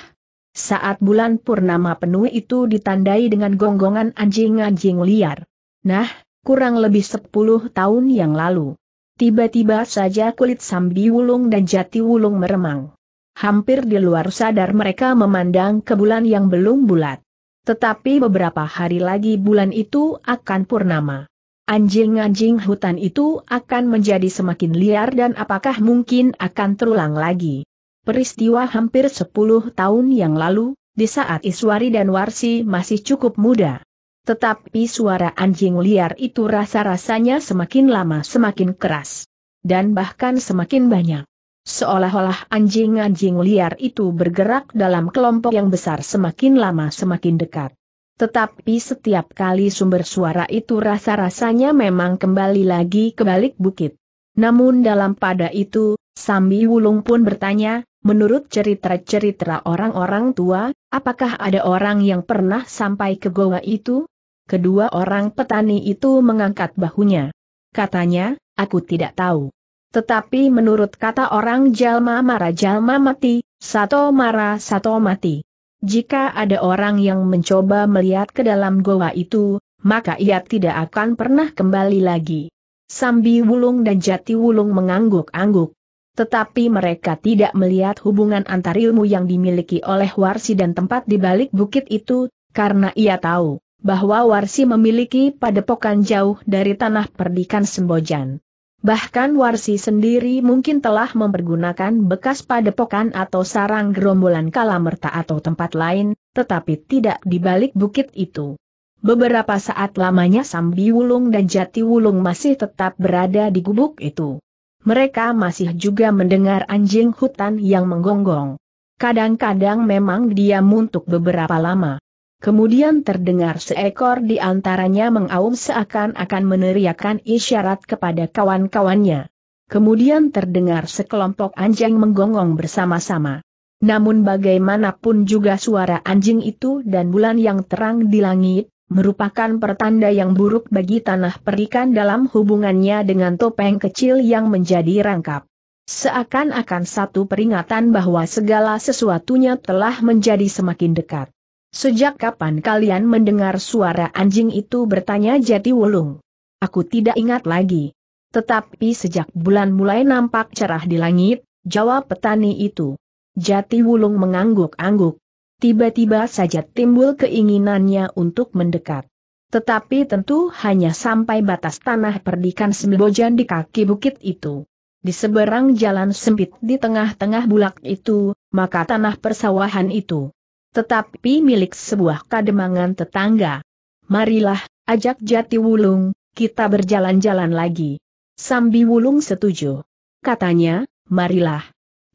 Saat bulan purnama penuh itu ditandai dengan gonggongan anjing-anjing liar. Nah, kurang lebih sepuluh tahun yang lalu. Tiba-tiba saja kulit Sambi Wulung dan Jati Wulung meremang. Hampir di luar sadar mereka memandang ke bulan yang belum bulat. Tetapi beberapa hari lagi bulan itu akan purnama anjing-anjing hutan itu akan menjadi semakin liar dan apakah mungkin akan terulang lagi. Peristiwa hampir 10 tahun yang lalu, di saat Iswari dan Warsi masih cukup muda. Tetapi suara anjing liar itu rasa-rasanya semakin lama semakin keras. Dan bahkan semakin banyak. Seolah-olah anjing-anjing liar itu bergerak dalam kelompok yang besar semakin lama semakin dekat. Tetapi setiap kali sumber suara itu rasa-rasanya memang kembali lagi ke balik bukit. Namun dalam pada itu, Sambi Wulung pun bertanya, menurut cerita-cerita orang-orang tua, apakah ada orang yang pernah sampai ke goa itu? Kedua orang petani itu mengangkat bahunya. Katanya, aku tidak tahu. Tetapi menurut kata orang jalma mara jalma mati, sato mara sato mati. Jika ada orang yang mencoba melihat ke dalam goa itu, maka ia tidak akan pernah kembali lagi. Sambi Wulung dan Jati Wulung mengangguk-angguk. Tetapi mereka tidak melihat hubungan antar ilmu yang dimiliki oleh Warsi dan tempat di balik bukit itu, karena ia tahu bahwa Warsi memiliki padepokan jauh dari tanah perdikan Sembojan. Bahkan Warsi sendiri mungkin telah mempergunakan bekas padepokan atau sarang gerombolan kalamerta atau tempat lain, tetapi tidak di balik bukit itu. Beberapa saat lamanya Sambi Wulung dan Jati Wulung masih tetap berada di gubuk itu. Mereka masih juga mendengar anjing hutan yang menggonggong. Kadang-kadang memang dia muntuk beberapa lama. Kemudian terdengar seekor di antaranya mengaum seakan-akan meneriakan isyarat kepada kawan-kawannya. Kemudian terdengar sekelompok anjing menggonggong bersama-sama. Namun bagaimanapun juga suara anjing itu dan bulan yang terang di langit, merupakan pertanda yang buruk bagi tanah perikan dalam hubungannya dengan topeng kecil yang menjadi rangkap. Seakan-akan satu peringatan bahwa segala sesuatunya telah menjadi semakin dekat. Sejak kapan kalian mendengar suara anjing itu bertanya Jati Wulung? Aku tidak ingat lagi. Tetapi sejak bulan mulai nampak cerah di langit, jawab petani itu. Jati Wulung mengangguk-angguk. Tiba-tiba saja timbul keinginannya untuk mendekat. Tetapi tentu hanya sampai batas tanah perdikan sembojan di kaki bukit itu. Di seberang jalan sempit di tengah-tengah bulak itu, maka tanah persawahan itu tetapi milik sebuah kademangan tetangga. Marilah, ajak Jati Wulung, kita berjalan-jalan lagi. Sambi Wulung setuju. Katanya, marilah.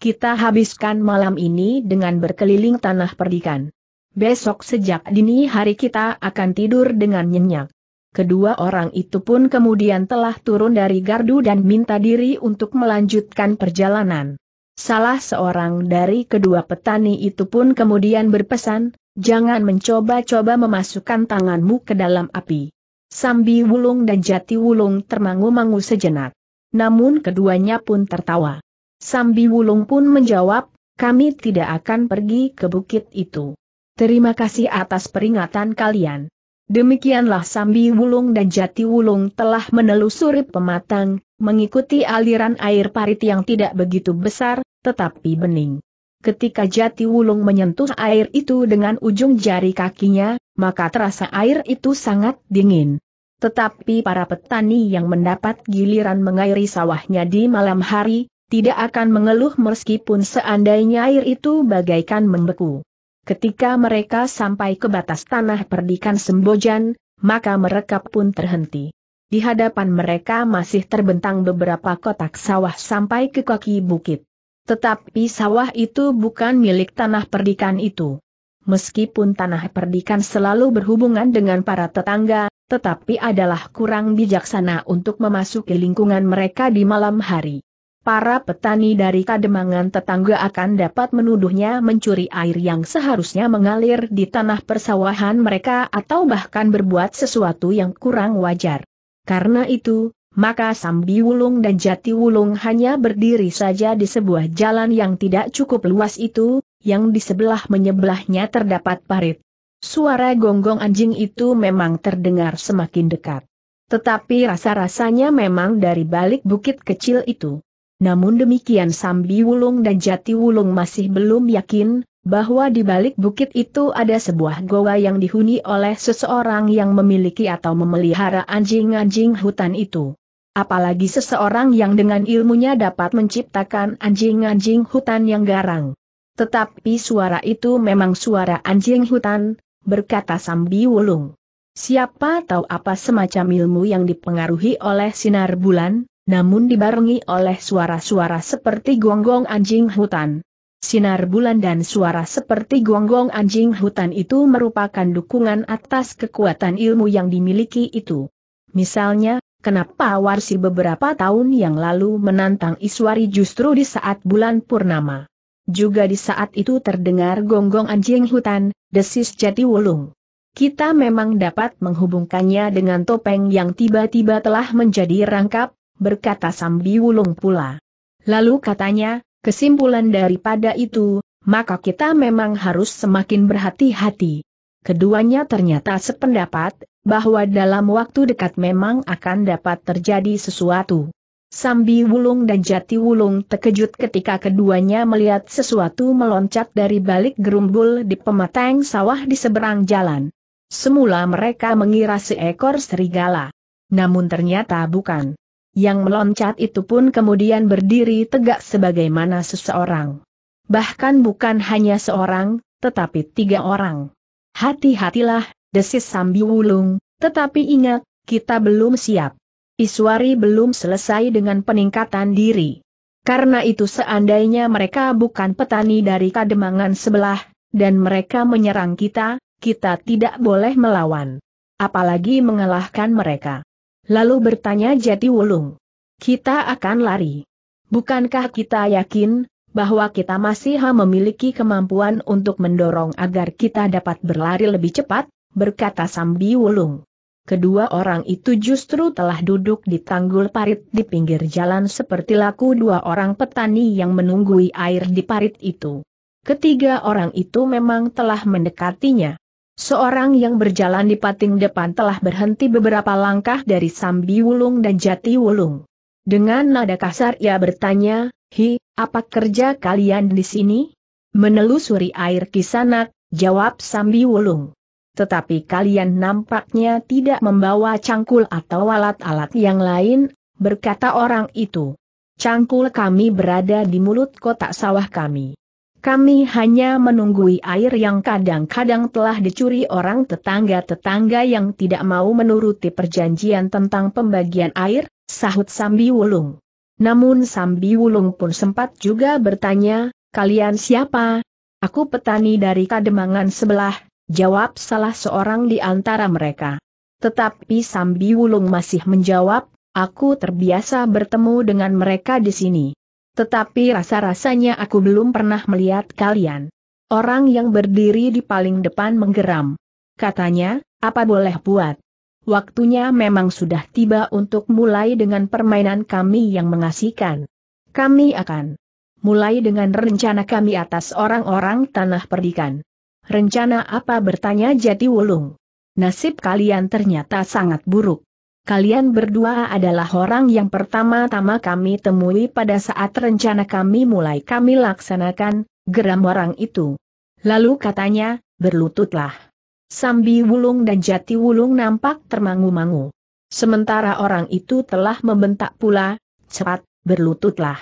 Kita habiskan malam ini dengan berkeliling tanah perdikan. Besok sejak dini hari kita akan tidur dengan nyenyak. Kedua orang itu pun kemudian telah turun dari gardu dan minta diri untuk melanjutkan perjalanan. Salah seorang dari kedua petani itu pun kemudian berpesan, jangan mencoba-coba memasukkan tanganmu ke dalam api. Sambi Wulung dan Jati Wulung termangu-mangu sejenak. Namun keduanya pun tertawa. Sambi Wulung pun menjawab, kami tidak akan pergi ke bukit itu. Terima kasih atas peringatan kalian. Demikianlah Sambi Wulung dan Jati Wulung telah menelusuri pematang, mengikuti aliran air parit yang tidak begitu besar, tetapi bening. Ketika Jati Wulung menyentuh air itu dengan ujung jari kakinya, maka terasa air itu sangat dingin. Tetapi para petani yang mendapat giliran mengairi sawahnya di malam hari, tidak akan mengeluh meskipun seandainya air itu bagaikan membeku. Ketika mereka sampai ke batas tanah perdikan Sembojan, maka mereka pun terhenti. Di hadapan mereka masih terbentang beberapa kotak sawah sampai ke kaki bukit. Tetapi sawah itu bukan milik tanah perdikan itu. Meskipun tanah perdikan selalu berhubungan dengan para tetangga, tetapi adalah kurang bijaksana untuk memasuki lingkungan mereka di malam hari para petani dari kademangan tetangga akan dapat menuduhnya mencuri air yang seharusnya mengalir di tanah persawahan mereka atau bahkan berbuat sesuatu yang kurang wajar. Karena itu, maka Sambi Wulung dan Jati Wulung hanya berdiri saja di sebuah jalan yang tidak cukup luas itu, yang di sebelah menyebelahnya terdapat parit. Suara gonggong anjing itu memang terdengar semakin dekat. Tetapi rasa-rasanya memang dari balik bukit kecil itu. Namun demikian Sambi Wulung dan Jati Wulung masih belum yakin, bahwa di balik bukit itu ada sebuah goa yang dihuni oleh seseorang yang memiliki atau memelihara anjing-anjing hutan itu. Apalagi seseorang yang dengan ilmunya dapat menciptakan anjing-anjing hutan yang garang. Tetapi suara itu memang suara anjing hutan, berkata Sambi Wulung. Siapa tahu apa semacam ilmu yang dipengaruhi oleh sinar bulan, namun dibarengi oleh suara-suara seperti gonggong anjing hutan. Sinar bulan dan suara seperti gonggong anjing hutan itu merupakan dukungan atas kekuatan ilmu yang dimiliki itu. Misalnya, kenapa Warsi beberapa tahun yang lalu menantang Iswari justru di saat bulan purnama. Juga di saat itu terdengar gonggong anjing hutan, desis jati wulung. Kita memang dapat menghubungkannya dengan topeng yang tiba-tiba telah menjadi rangkap, berkata Sambi Wulung pula. Lalu katanya, kesimpulan daripada itu, maka kita memang harus semakin berhati-hati. Keduanya ternyata sependapat, bahwa dalam waktu dekat memang akan dapat terjadi sesuatu. Sambi Wulung dan Jati Wulung terkejut ketika keduanya melihat sesuatu meloncat dari balik gerumbul di pematang sawah di seberang jalan. Semula mereka mengira seekor serigala. Namun ternyata bukan. Yang meloncat itu pun kemudian berdiri tegak sebagaimana seseorang. Bahkan bukan hanya seorang, tetapi tiga orang. Hati-hatilah, desis Sambi Wulung, tetapi ingat, kita belum siap. Iswari belum selesai dengan peningkatan diri. Karena itu seandainya mereka bukan petani dari kademangan sebelah, dan mereka menyerang kita, kita tidak boleh melawan. Apalagi mengalahkan mereka. Lalu bertanya Jati Wulung. Kita akan lari. Bukankah kita yakin, bahwa kita masih memiliki kemampuan untuk mendorong agar kita dapat berlari lebih cepat, berkata Sambi Wulung. Kedua orang itu justru telah duduk di tanggul parit di pinggir jalan seperti laku dua orang petani yang menunggui air di parit itu. Ketiga orang itu memang telah mendekatinya. Seorang yang berjalan di pating depan telah berhenti beberapa langkah dari Sambi Wulung dan Jati Wulung. Dengan nada kasar ia bertanya, Hi, apa kerja kalian di sini? Menelusuri air kisanak, jawab Sambi Wulung. Tetapi kalian nampaknya tidak membawa cangkul atau alat-alat yang lain, berkata orang itu. Cangkul kami berada di mulut kotak sawah kami. Kami hanya menunggui air yang kadang-kadang telah dicuri orang tetangga-tetangga yang tidak mau menuruti perjanjian tentang pembagian air, sahut Sambi Wulung. Namun Sambi Wulung pun sempat juga bertanya, kalian siapa? Aku petani dari kademangan sebelah, jawab salah seorang di antara mereka. Tetapi Sambi Wulung masih menjawab, aku terbiasa bertemu dengan mereka di sini. Tetapi rasa-rasanya aku belum pernah melihat kalian. Orang yang berdiri di paling depan menggeram. Katanya, apa boleh buat? Waktunya memang sudah tiba untuk mulai dengan permainan kami yang mengasihkan. Kami akan mulai dengan rencana kami atas orang-orang tanah perdikan. Rencana apa bertanya Jati Wulung? Nasib kalian ternyata sangat buruk. Kalian berdua adalah orang yang pertama-tama kami temui pada saat rencana kami mulai kami laksanakan, geram orang itu. Lalu katanya, berlututlah. Sambi Wulung dan Jati Wulung nampak termangu-mangu. Sementara orang itu telah membentak pula, cepat, berlututlah.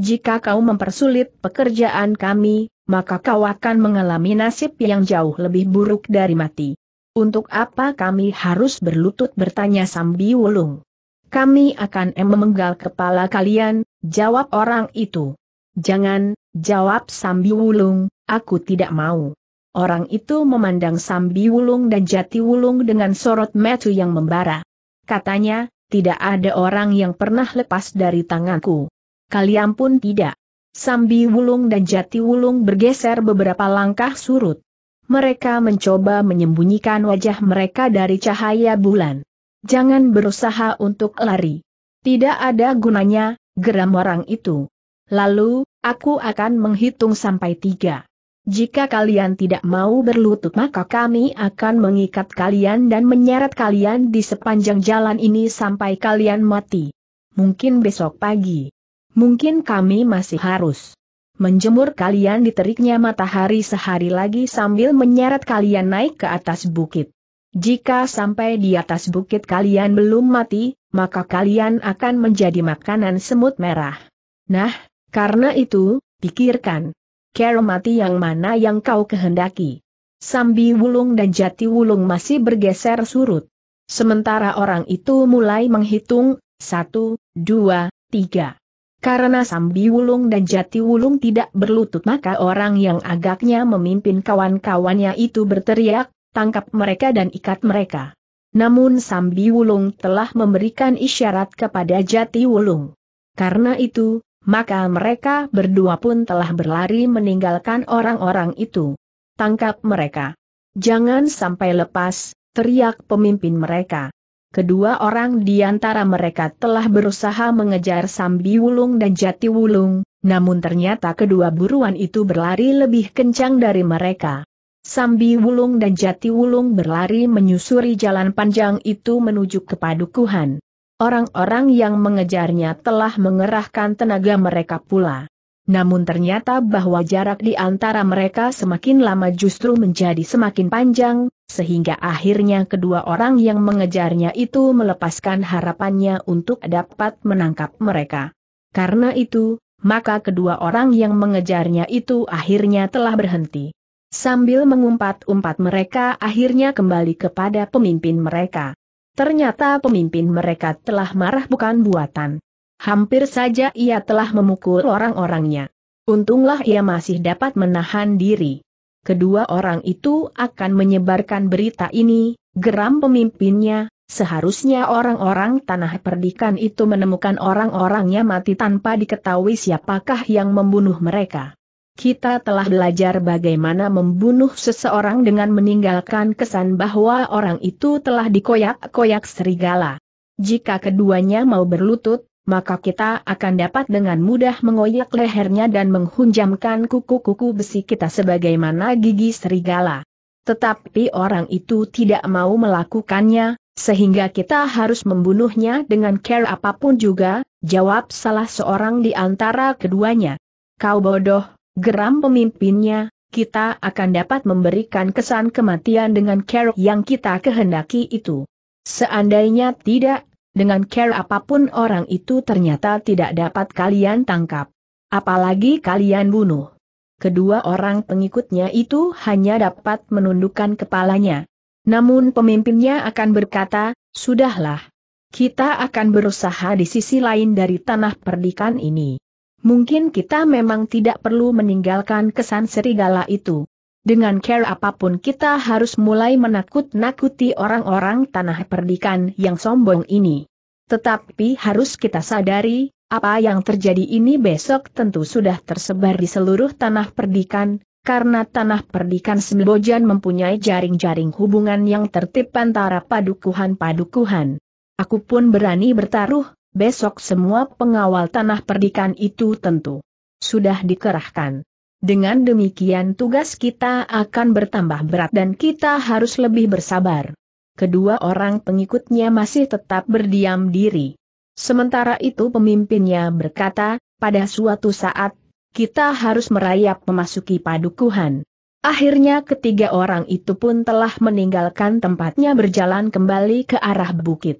Jika kau mempersulit pekerjaan kami, maka kau akan mengalami nasib yang jauh lebih buruk dari mati. Untuk apa kami harus berlutut bertanya Sambi Wulung? Kami akan memenggal kepala kalian, jawab orang itu. Jangan, jawab Sambi Wulung, aku tidak mau. Orang itu memandang Sambi Wulung dan Jati Wulung dengan sorot mata yang membara. Katanya, tidak ada orang yang pernah lepas dari tanganku. Kalian pun tidak. Sambi Wulung dan Jati Wulung bergeser beberapa langkah surut. Mereka mencoba menyembunyikan wajah mereka dari cahaya bulan. Jangan berusaha untuk lari. Tidak ada gunanya, geram orang itu. Lalu, aku akan menghitung sampai tiga. Jika kalian tidak mau berlutut maka kami akan mengikat kalian dan menyeret kalian di sepanjang jalan ini sampai kalian mati. Mungkin besok pagi. Mungkin kami masih harus menjemur kalian di teriknya matahari sehari lagi sambil menyeret kalian naik ke atas bukit. Jika sampai di atas bukit kalian belum mati, maka kalian akan menjadi makanan semut merah. Nah, karena itu, pikirkan. Cara mati yang mana yang kau kehendaki. Sambi Wulung dan Jati Wulung masih bergeser surut. Sementara orang itu mulai menghitung, satu, dua, tiga. Karena Sambi Wulung dan Jati Wulung tidak berlutut maka orang yang agaknya memimpin kawan-kawannya itu berteriak, tangkap mereka dan ikat mereka. Namun Sambi Wulung telah memberikan isyarat kepada Jati Wulung. Karena itu, maka mereka berdua pun telah berlari meninggalkan orang-orang itu. Tangkap mereka. Jangan sampai lepas, teriak pemimpin mereka. Kedua orang di antara mereka telah berusaha mengejar Sambi Wulung dan Jati Wulung, namun ternyata kedua buruan itu berlari lebih kencang dari mereka. Sambi Wulung dan Jati Wulung berlari menyusuri jalan panjang itu menuju ke padukuhan. Orang-orang yang mengejarnya telah mengerahkan tenaga mereka pula. Namun ternyata bahwa jarak di antara mereka semakin lama justru menjadi semakin panjang, sehingga akhirnya kedua orang yang mengejarnya itu melepaskan harapannya untuk dapat menangkap mereka. Karena itu, maka kedua orang yang mengejarnya itu akhirnya telah berhenti. Sambil mengumpat-umpat mereka akhirnya kembali kepada pemimpin mereka. Ternyata pemimpin mereka telah marah bukan buatan. Hampir saja ia telah memukul orang-orangnya. Untunglah ia masih dapat menahan diri. Kedua orang itu akan menyebarkan berita ini, geram pemimpinnya, seharusnya orang-orang tanah perdikan itu menemukan orang-orangnya mati tanpa diketahui siapakah yang membunuh mereka. Kita telah belajar bagaimana membunuh seseorang dengan meninggalkan kesan bahwa orang itu telah dikoyak-koyak serigala. Jika keduanya mau berlutut, maka kita akan dapat dengan mudah mengoyak lehernya dan menghunjamkan kuku-kuku besi kita sebagaimana gigi serigala. Tetapi orang itu tidak mau melakukannya, sehingga kita harus membunuhnya dengan care apa pun juga, jawab salah seorang di antara keduanya. Kau bodoh, geram pemimpinnya, kita akan dapat memberikan kesan kematian dengan care yang kita kehendaki itu. Seandainya tidak, dengan care apa pun orang itu ternyata tidak dapat kalian tangkap. Apalagi kalian bunuh. Kedua orang pengikutnya itu hanya dapat menundukkan kepalanya. Namun pemimpinnya akan berkata, Sudahlah. Kita akan berusaha di sisi lain dari tanah perdikan ini. Mungkin kita memang tidak perlu meninggalkan kesan serigala itu. Dengan care apa pun kita harus mulai menakut-nakuti orang-orang tanah perdikan yang sombong ini. Tetapi harus kita sadari, apa yang terjadi ini besok tentu sudah tersebar di seluruh tanah perdikan, karena tanah perdikan Sembojan mempunyai jaring-jaring hubungan yang tertib antara padukuhan-padukuhan. Aku pun berani bertaruh, besok semua pengawal tanah perdikan itu tentu sudah dikerahkan. Dengan demikian tugas kita akan bertambah berat dan kita harus lebih bersabar. Kedua orang pengikutnya masih tetap berdiam diri. Sementara itu pemimpinnya berkata, pada suatu saat, kita harus merayap memasuki padukuhan. Akhirnya ketiga orang itu pun telah meninggalkan tempatnya berjalan kembali ke arah bukit.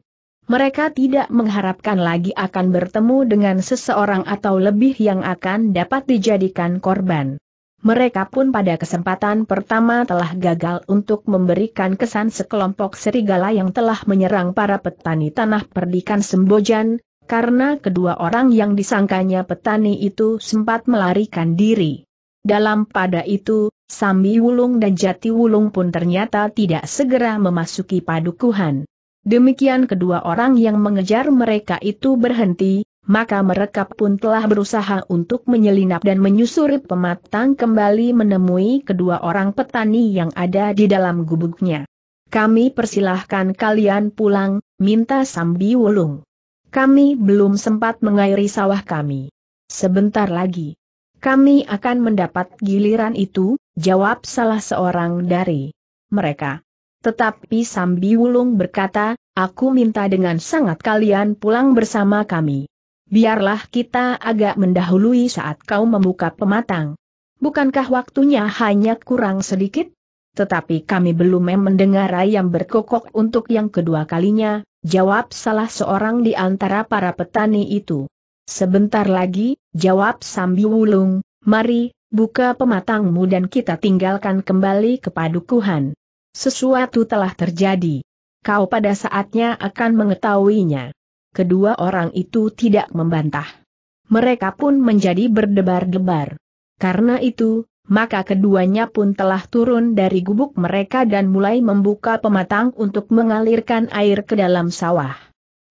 Mereka tidak mengharapkan lagi akan bertemu dengan seseorang atau lebih yang akan dapat dijadikan korban. Mereka pun pada kesempatan pertama telah gagal untuk memberikan kesan sekelompok serigala yang telah menyerang para petani tanah perdikan Sembojan, karena kedua orang yang disangkanya petani itu sempat melarikan diri. Dalam pada itu, Sambi Wulung dan Jati Wulung pun ternyata tidak segera memasuki padukuhan. Demikian kedua orang yang mengejar mereka itu berhenti, maka mereka pun telah berusaha untuk menyelinap dan menyusuri pematang kembali menemui kedua orang petani yang ada di dalam gubuknya. Kami persilahkan kalian pulang, minta Sambi Wulung. Kami belum sempat mengairi sawah kami. Sebentar lagi. Kami akan mendapat giliran itu, jawab salah seorang dari mereka. Tetapi Sambi Wulung berkata, aku minta dengan sangat kalian pulang bersama kami biarlah kita agak mendahului saat kau membuka pematang. Bukankah waktunya hanya kurang sedikit? Tetapi kami belum mendengar ayam berkokok untuk yang kedua kalinya, jawab salah seorang di antara para petani itu. Sebentar lagi, jawab Sambi Wulung, mari, buka pematangmu dan kita tinggalkan kembali ke padukuhan. Sesuatu telah terjadi. Kau pada saatnya akan mengetahuinya kedua orang itu tidak membantah. Mereka pun menjadi berdebar-debar. Karena itu, maka keduanya pun telah turun dari gubuk mereka dan mulai membuka pematang untuk mengalirkan air ke dalam sawah.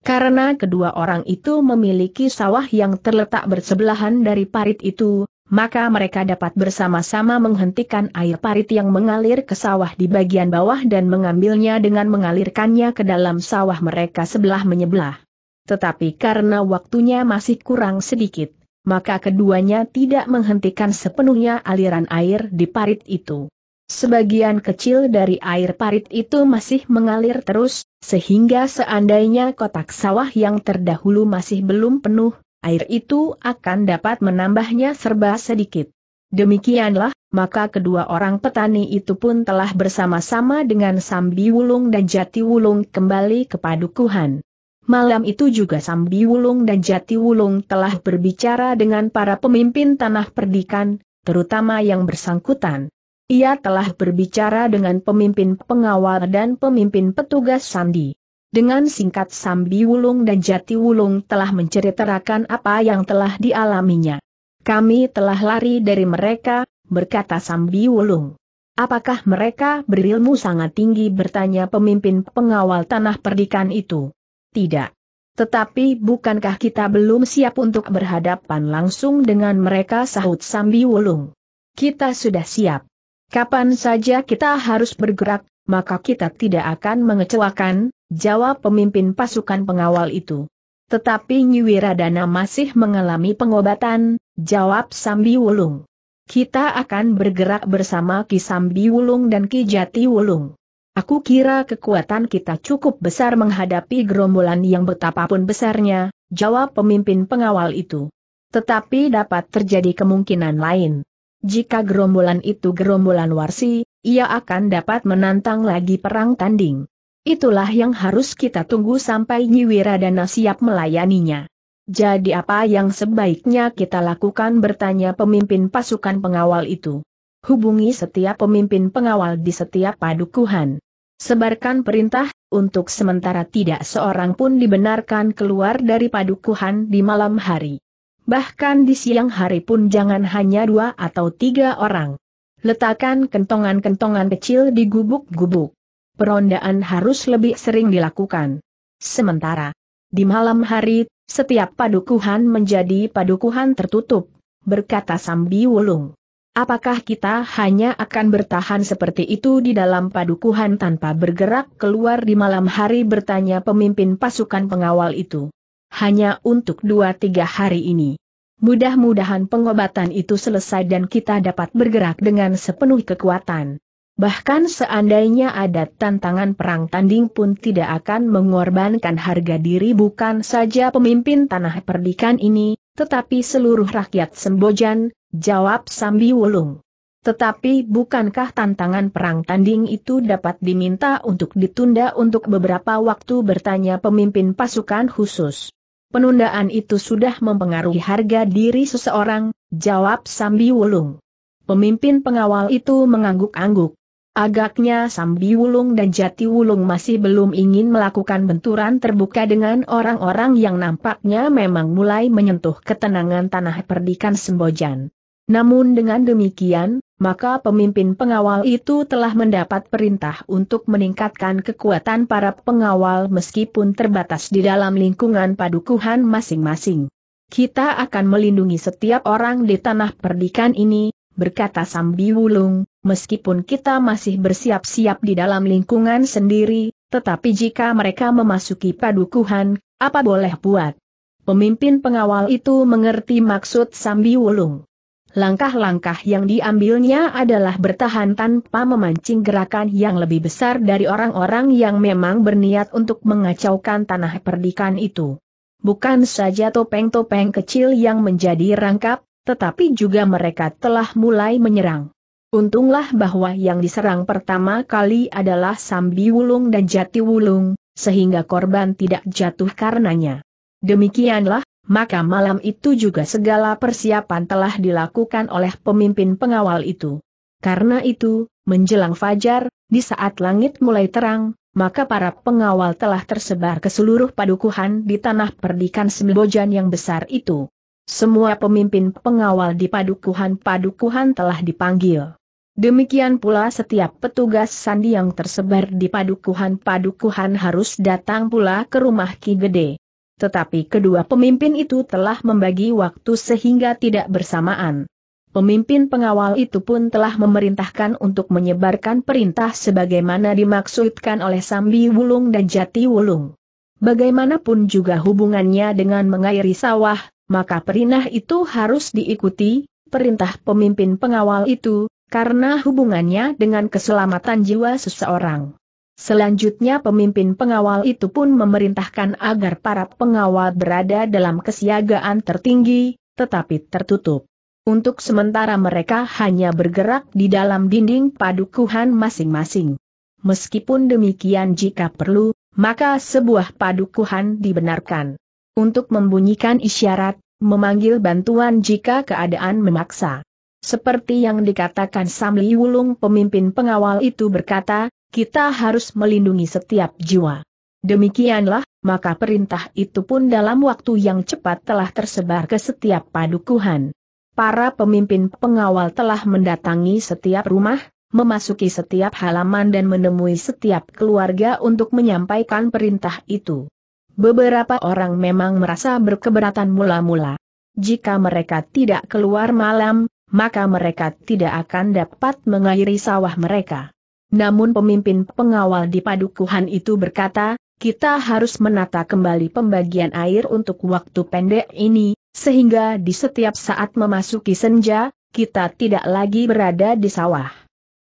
Karena kedua orang itu memiliki sawah yang terletak bersebelahan dari parit itu, maka mereka dapat bersama-sama menghentikan air parit yang mengalir ke sawah di bagian bawah dan mengambilnya dengan mengalirkannya ke dalam sawah mereka sebelah menyebelah. Tetapi karena waktunya masih kurang sedikit, maka keduanya tidak menghentikan sepenuhnya aliran air di parit itu. Sebagian kecil dari air parit itu masih mengalir terus, sehingga seandainya kotak sawah yang terdahulu masih belum penuh, air itu akan dapat menambahnya serba sedikit. Demikianlah, maka kedua orang petani itu pun telah bersama-sama dengan Sambi Wulung dan Jati Wulung kembali ke padukuhan. Malam itu juga Sambi Wulung dan Jati Wulung telah berbicara dengan para pemimpin tanah perdikan, terutama yang bersangkutan. Ia telah berbicara dengan pemimpin pengawal dan pemimpin petugas sandi. Dengan singkat Sambi Wulung dan Jati Wulung telah menceritakan apa yang telah dialaminya. Kami telah lari dari mereka, berkata Sambi Wulung. Apakah mereka berilmu sangat tinggi bertanya pemimpin pengawal tanah perdikan itu. Tidak. Tetapi bukankah kita belum siap untuk berhadapan langsung dengan mereka sahut Sambi Wulung. Kita sudah siap. Kapan saja kita harus bergerak, maka kita tidak akan mengecewakan, jawab pemimpin pasukan pengawal itu. Tetapi Nyiwiradana masih mengalami pengobatan, jawab Sambi Wulung. Kita akan bergerak bersama Ki Sambi Wulung dan Ki Jati Wulung. Aku kira kekuatan kita cukup besar menghadapi gerombolan yang betapapun besarnya, jawab pemimpin pengawal itu. Tetapi dapat terjadi kemungkinan lain. Jika gerombolan itu gerombolan warsi, ia akan dapat menantang lagi perang tanding. Itulah yang harus kita tunggu sampai Nyiwiradana siap melayaninya. Jadi apa yang sebaiknya kita lakukan bertanya pemimpin pasukan pengawal itu. Hubungi setiap pemimpin pengawal di setiap padukuhan. Sebarkan perintah, untuk sementara tidak seorang pun dibenarkan keluar dari padukuhan di malam hari. Bahkan di siang hari pun jangan hanya dua atau tiga orang. Letakkan kentongan-kentongan kecil di gubuk-gubuk. Perondaan harus lebih sering dilakukan. Sementara di malam hari, setiap padukuhan menjadi padukuhan tertutup, berkata Sambi Wulung. Apakah kita hanya akan bertahan seperti itu di dalam padukuhan tanpa bergerak keluar di malam hari bertanya pemimpin pasukan pengawal itu. Hanya untuk dua tiga hari ini. Mudah-mudahan pengobatan itu selesai dan kita dapat bergerak dengan sepenuh kekuatan. Bahkan seandainya ada tantangan perang tanding pun tidak akan mengorbankan harga diri bukan saja pemimpin tanah perdikan ini, tetapi seluruh rakyat Sembojan, jawab Sambi Wulung. Tetapi bukankah tantangan perang tanding itu dapat diminta untuk ditunda untuk beberapa waktu bertanya pemimpin pasukan khusus. Penundaan itu sudah mempengaruhi harga diri seseorang, jawab Sambi Wulung. Pemimpin pengawal itu mengangguk-angguk. Agaknya Sambi Wulung dan Jati Wulung masih belum ingin melakukan benturan terbuka dengan orang-orang yang nampaknya memang mulai menyentuh ketenangan tanah perdikan Sembojan. Namun dengan demikian, maka pemimpin pengawal itu telah mendapat perintah untuk meningkatkan kekuatan para pengawal meskipun terbatas di dalam lingkungan padukuhan masing-masing. Kita akan melindungi setiap orang di tanah perdikan ini, berkata Sambi Wulung, meskipun kita masih bersiap-siap di dalam lingkungan sendiri, tetapi jika mereka memasuki padukuhan, apa boleh buat? Pemimpin pengawal itu mengerti maksud Sambi Wulung. Langkah-langkah yang diambilnya adalah bertahan tanpa memancing gerakan yang lebih besar dari orang-orang yang memang berniat untuk mengacaukan tanah perdikan itu. Bukan saja topeng-topeng kecil yang menjadi rangkap, tetapi juga mereka telah mulai menyerang. Untunglah bahwa yang diserang pertama kali adalah Sambi Wulung dan Jati Wulung, sehingga korban tidak jatuh karenanya. Demikianlah, maka malam itu juga segala persiapan telah dilakukan oleh pemimpin pengawal itu. Karena itu, menjelang fajar, di saat langit mulai terang, maka para pengawal telah tersebar ke seluruh padukuhan di tanah perdikan Sembojan yang besar itu. Semua pemimpin pengawal di padukuhan-padukuhan telah dipanggil. Demikian pula setiap petugas sandi yang tersebar di padukuhan-padukuhan harus datang pula ke rumah Ki Gede tetapi kedua pemimpin itu telah membagi waktu sehingga tidak bersamaan. Pemimpin pengawal itu pun telah memerintahkan untuk menyebarkan perintah sebagaimana dimaksudkan oleh Sambi Wulung dan Jati Wulung. Bagaimanapun juga hubungannya dengan mengairi sawah, maka perintah itu harus diikuti, perintah pemimpin pengawal itu, karena hubungannya dengan keselamatan jiwa seseorang. Selanjutnya pemimpin pengawal itu pun memerintahkan agar para pengawal berada dalam kesiagaan tertinggi, tetapi tertutup. Untuk sementara mereka hanya bergerak di dalam dinding padukuhan masing-masing. Meskipun demikian jika perlu, maka sebuah padukuhan dibenarkan. Untuk membunyikan isyarat, memanggil bantuan jika keadaan memaksa. Seperti yang dikatakan Samli Wulung pemimpin pengawal itu berkata, kita harus melindungi setiap jiwa. Demikianlah, maka perintah itu pun dalam waktu yang cepat telah tersebar ke setiap padukuhan. Para pemimpin pengawal telah mendatangi setiap rumah, memasuki setiap halaman dan menemui setiap keluarga untuk menyampaikan perintah itu. Beberapa orang memang merasa berkeberatan mula-mula. Jika mereka tidak keluar malam, maka mereka tidak akan dapat mengairi sawah mereka. Namun pemimpin pengawal di padukuhan itu berkata, kita harus menata kembali pembagian air untuk waktu pendek ini, sehingga di setiap saat memasuki senja, kita tidak lagi berada di sawah.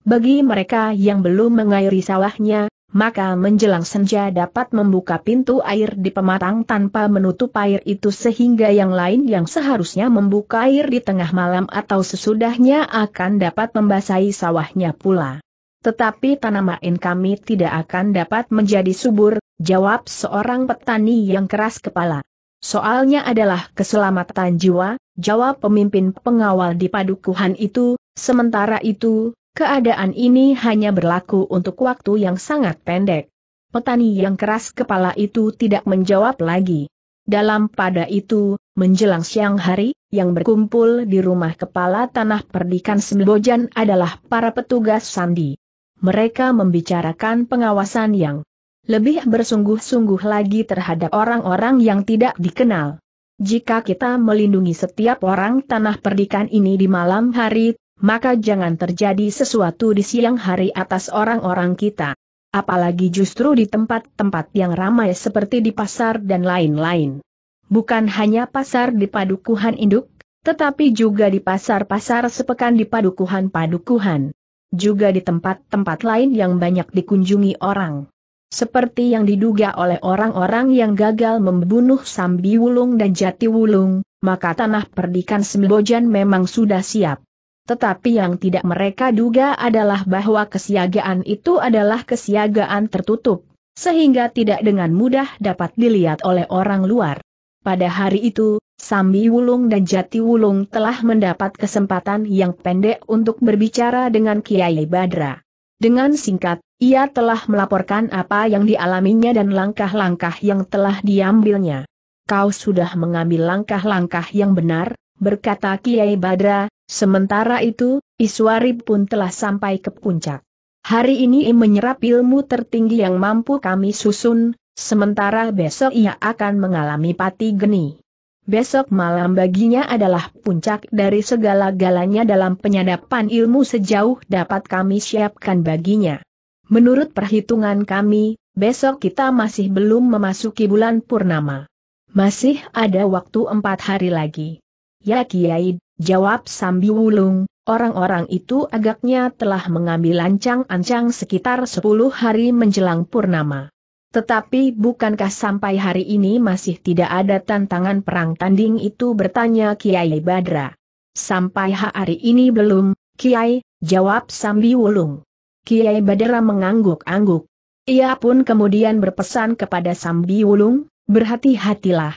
Bagi mereka yang belum mengairi sawahnya, maka menjelang senja dapat membuka pintu air di pematang tanpa menutup air itu sehingga yang lain yang seharusnya membuka air di tengah malam atau sesudahnya akan dapat membasahi sawahnya pula. Tetapi tanaman kami tidak akan dapat menjadi subur, jawab seorang petani yang keras kepala. Soalnya adalah keselamatan jiwa, jawab pemimpin pengawal di padukuhan itu, sementara itu, keadaan ini hanya berlaku untuk waktu yang sangat pendek. Petani yang keras kepala itu tidak menjawab lagi. Dalam pada itu, menjelang siang hari, yang berkumpul di rumah kepala tanah perdikan Sembojan adalah para petugas sandi. Mereka membicarakan pengawasan yang lebih bersungguh-sungguh lagi terhadap orang-orang yang tidak dikenal. Jika kita melindungi setiap orang tanah perdikan ini di malam hari, maka jangan terjadi sesuatu di siang hari atas orang-orang kita. Apalagi justru di tempat-tempat yang ramai seperti di pasar dan lain-lain. Bukan hanya pasar di padukuhan induk, tetapi juga di pasar-pasar sepekan di padukuhan-padukuhan. Juga di tempat-tempat lain yang banyak dikunjungi orang. Seperti yang diduga oleh orang-orang yang gagal membunuh Sambi Wulung dan Jati Wulung, maka tanah perdikan Sembojan memang sudah siap. Tetapi yang tidak mereka duga adalah bahwa kesiagaan itu adalah kesiagaan tertutup, sehingga tidak dengan mudah dapat dilihat oleh orang luar. Pada hari itu, Sambi Wulung dan Jati Wulung telah mendapat kesempatan yang pendek untuk berbicara dengan Kiai Badra. Dengan singkat, ia telah melaporkan apa yang dialaminya dan langkah-langkah yang telah diambilnya. Kau sudah mengambil langkah-langkah yang benar, berkata Kiai Badra, sementara itu, Iswari pun telah sampai ke puncak. Hari ini menyerap ilmu tertinggi yang mampu kami susun, Sementara besok ia akan mengalami pati geni. Besok malam baginya adalah puncak dari segala-galanya dalam penyadapan ilmu sejauh dapat kami siapkan baginya. Menurut perhitungan kami, besok kita masih belum memasuki bulan purnama. Masih ada waktu empat hari lagi. Ya Kiai, jawab Sambi Wulung, orang-orang itu agaknya telah mengambil ancang-ancang sekitar sepuluh hari menjelang purnama. Tetapi bukankah sampai hari ini masih tidak ada tantangan perang tanding itu bertanya Kiai Badra. Sampai hari ini belum, Kiai, jawab Sambi Wulung. Kiai Badra mengangguk-angguk. Ia pun kemudian berpesan kepada Sambi Wulung, berhati-hatilah.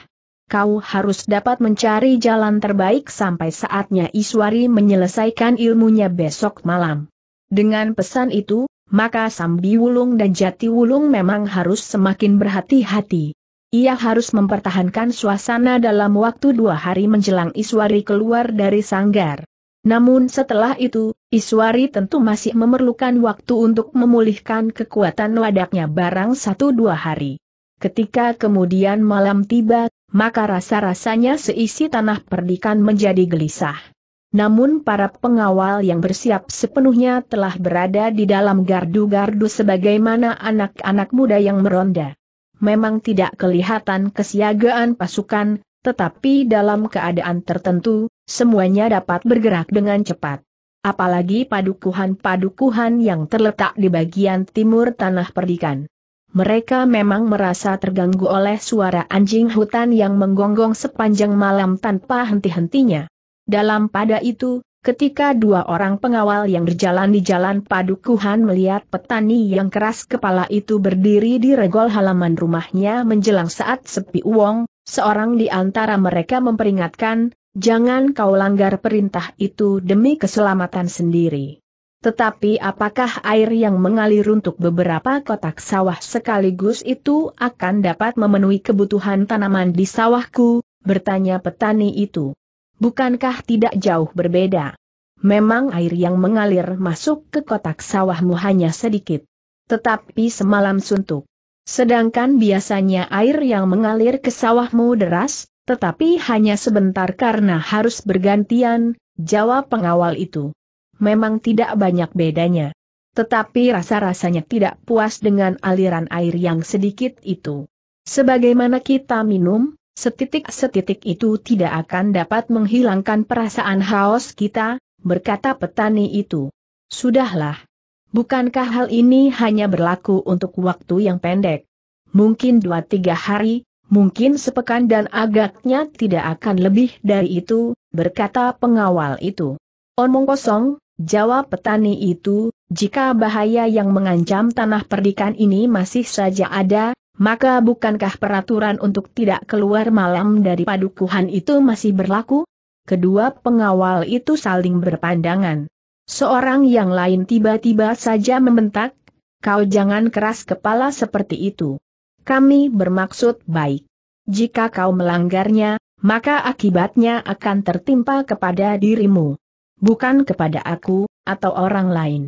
Kau harus dapat mencari jalan terbaik sampai saatnya Iswari menyelesaikan ilmunya besok malam. Dengan pesan itu, maka Sambi Wulung dan Jati Wulung memang harus semakin berhati-hati. Ia harus mempertahankan suasana dalam waktu dua hari menjelang Iswari keluar dari sanggar. Namun setelah itu, Iswari tentu masih memerlukan waktu untuk memulihkan kekuatan wadaknya barang satu dua hari. Ketika kemudian malam tiba, maka rasa-rasanya seisi tanah perdikan menjadi gelisah. Namun para pengawal yang bersiap sepenuhnya telah berada di dalam gardu-gardu sebagaimana anak-anak muda yang meronda. Memang tidak kelihatan kesiagaan pasukan, tetapi dalam keadaan tertentu, semuanya dapat bergerak dengan cepat. Apalagi padukuhan-padukuhan yang terletak di bagian timur tanah perdikan. Mereka memang merasa terganggu oleh suara anjing hutan yang menggonggong sepanjang malam tanpa henti-hentinya. Dalam pada itu, ketika dua orang pengawal yang berjalan di jalan padukuhan melihat petani yang keras kepala itu berdiri di regol halaman rumahnya menjelang saat sepi uang, seorang di antara mereka memperingatkan, jangan kau langgar perintah itu demi keselamatan sendiri. Tetapi apakah air yang mengalir untuk beberapa kotak sawah sekaligus itu akan dapat memenuhi kebutuhan tanaman di sawahku? Bertanya petani itu. Bukankah tidak jauh berbeda? Memang air yang mengalir masuk ke kotak sawahmu hanya sedikit. Tetapi semalam suntuk. Sedangkan biasanya air yang mengalir ke sawahmu deras, tetapi hanya sebentar karena harus bergantian, jawab pengawal itu. Memang tidak banyak bedanya. Tetapi rasa-rasanya tidak puas dengan aliran air yang sedikit itu. Sebagaimana kita minum, Setitik-setitik itu tidak akan dapat menghilangkan perasaan haus kita, berkata petani itu. Sudahlah. Bukankah hal ini hanya berlaku untuk waktu yang pendek? Mungkin dua tiga hari, mungkin sepekan dan agaknya tidak akan lebih dari itu, berkata pengawal itu. Omong kosong, jawab petani itu, jika bahaya yang mengancam tanah perdikan ini masih saja ada, maka bukankah peraturan untuk tidak keluar malam dari padukuhan itu masih berlaku? Kedua pengawal itu saling berpandangan. Seorang yang lain tiba-tiba saja membentak, kau jangan keras kepala seperti itu. Kami bermaksud baik. jika kau melanggarnya, maka akibatnya akan tertimpa kepada dirimu. Bukan kepada aku, atau orang lain.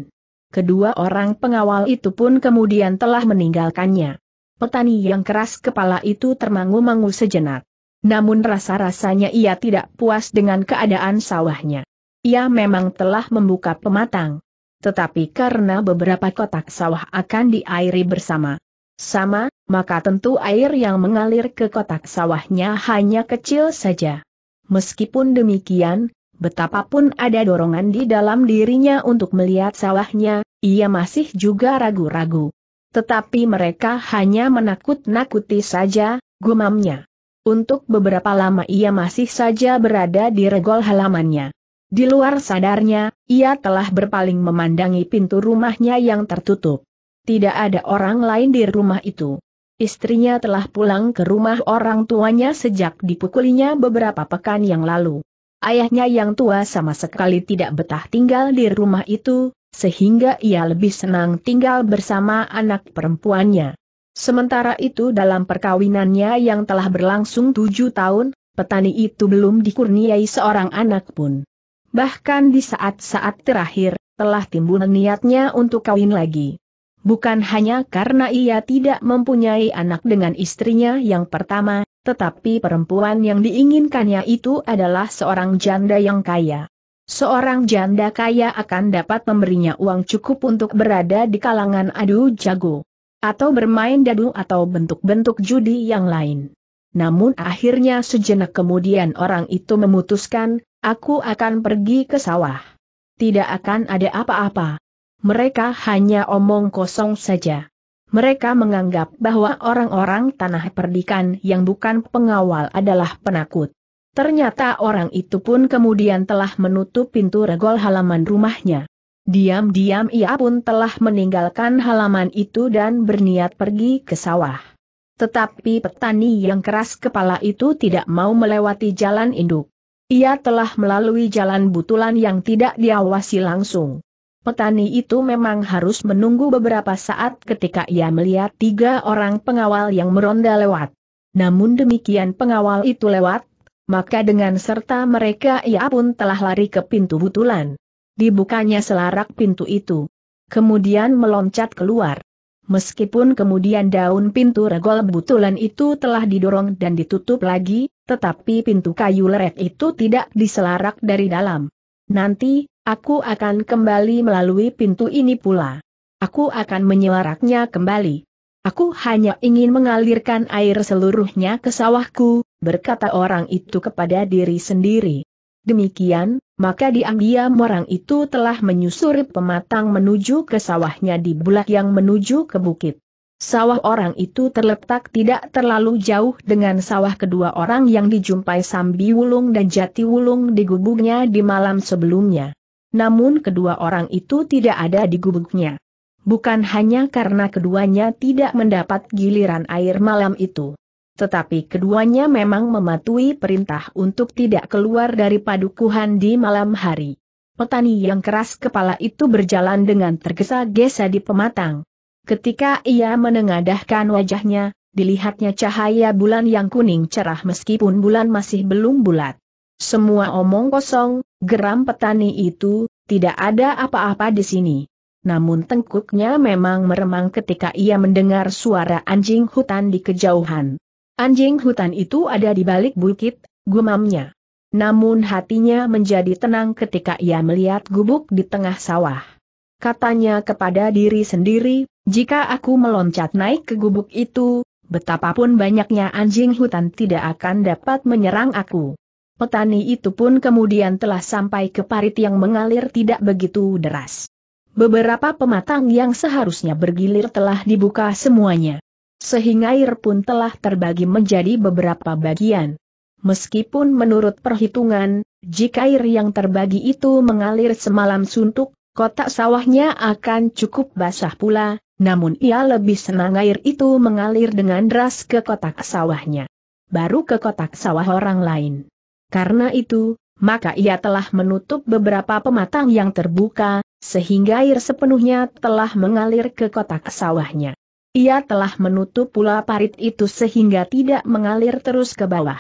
Kedua orang pengawal itu pun kemudian telah meninggalkannya. Petani yang keras kepala itu termangu-mangu sejenak. Namun rasa-rasanya ia tidak puas dengan keadaan sawahnya. Ia memang telah membuka pematang. Tetapi karena beberapa kotak sawah akan diairi bersama. Sama, maka tentu air yang mengalir ke kotak sawahnya hanya kecil saja. Meskipun demikian, betapapun ada dorongan di dalam dirinya untuk melihat sawahnya, ia masih juga ragu-ragu. Tetapi mereka hanya menakut-nakuti saja, gumamnya. Untuk beberapa lama ia masih saja berada di regol halamannya. Di luar sadarnya, ia telah berpaling memandangi pintu rumahnya yang tertutup. Tidak ada orang lain di rumah itu. Istrinya telah pulang ke rumah orang tuanya sejak dipukulinya beberapa pekan yang lalu. Ayahnya yang tua sama sekali tidak betah tinggal di rumah itu, sehingga ia lebih senang tinggal bersama anak perempuannya. Sementara itu dalam perkawinannya yang telah berlangsung tujuh tahun, petani itu belum dikurniai seorang anak pun. Bahkan di saat-saat terakhir, telah timbul niatnya untuk kawin lagi. Bukan hanya karena ia tidak mempunyai anak dengan istrinya yang pertama, tetapi perempuan yang diinginkannya itu adalah seorang janda yang kaya. Seorang janda kaya akan dapat memberinya uang cukup untuk berada di kalangan adu jago. Atau bermain dadu atau bentuk-bentuk judi yang lain. Namun akhirnya sejenak kemudian orang itu memutuskan, aku akan pergi ke sawah. Tidak akan ada apa-apa. Mereka hanya omong kosong saja. Mereka menganggap bahwa orang-orang tanah perdikan yang bukan pengawal adalah penakut. Ternyata orang itu pun kemudian telah menutup pintu regol halaman rumahnya. Diam-diam ia pun telah meninggalkan halaman itu dan berniat pergi ke sawah. Tetapi petani yang keras kepala itu tidak mau melewati jalan induk. Ia telah melalui jalan butulan yang tidak diawasi langsung. Petani itu memang harus menunggu beberapa saat ketika ia melihat tiga orang pengawal yang meronda lewat. Namun demikian pengawal itu lewat, maka dengan serta mereka ia pun telah lari ke pintu butulan. Dibukanya selarak pintu itu. Kemudian meloncat keluar. Meskipun kemudian daun pintu regol butulan itu telah didorong dan ditutup lagi, tetapi pintu kayu leret itu tidak diselarak dari dalam. Nanti, Aku akan kembali melalui pintu ini pula. Aku akan menyelaraknya kembali. Aku hanya ingin mengalirkan air seluruhnya ke sawahku, berkata orang itu kepada diri sendiri. Demikian, maka diam-diam orang itu telah menyusuri pematang menuju ke sawahnya di bulak yang menuju ke bukit. Sawah orang itu terletak tidak terlalu jauh dengan sawah kedua orang yang dijumpai Sambi Wulung dan Jati Wulung di gubuknya di malam sebelumnya. Namun kedua orang itu tidak ada di gubuknya. Bukan hanya karena keduanya tidak mendapat giliran air malam itu. Tetapi keduanya memang mematuhi perintah untuk tidak keluar dari padukuhan di malam hari. Petani yang keras kepala itu berjalan dengan tergesa-gesa di pematang. Ketika ia menengadahkan wajahnya, dilihatnya cahaya bulan yang kuning cerah meskipun bulan masih belum bulat. Semua omong kosong, geram petani itu, tidak ada apa-apa di sini. Namun tengkuknya memang meremang ketika ia mendengar suara anjing hutan di kejauhan. Anjing hutan itu ada di balik bukit, gumamnya. Namun hatinya menjadi tenang ketika ia melihat gubuk di tengah sawah. Katanya kepada diri sendiri, jika aku meloncat naik ke gubuk itu, betapapun banyaknya anjing hutan tidak akan dapat menyerang aku. Petani itu pun kemudian telah sampai ke parit yang mengalir tidak begitu deras. Beberapa pematang yang seharusnya bergilir telah dibuka semuanya. Sehingga air pun telah terbagi menjadi beberapa bagian. Meskipun menurut perhitungan, jika air yang terbagi itu mengalir semalam suntuk, kotak sawahnya akan cukup basah pula, namun ia lebih senang air itu mengalir dengan deras ke kotak sawahnya. Baru ke kotak sawah orang lain. Karena itu, maka ia telah menutup beberapa pematang yang terbuka, sehingga air sepenuhnya telah mengalir ke kotak sawahnya. Ia telah menutup pula parit itu sehingga tidak mengalir terus ke bawah.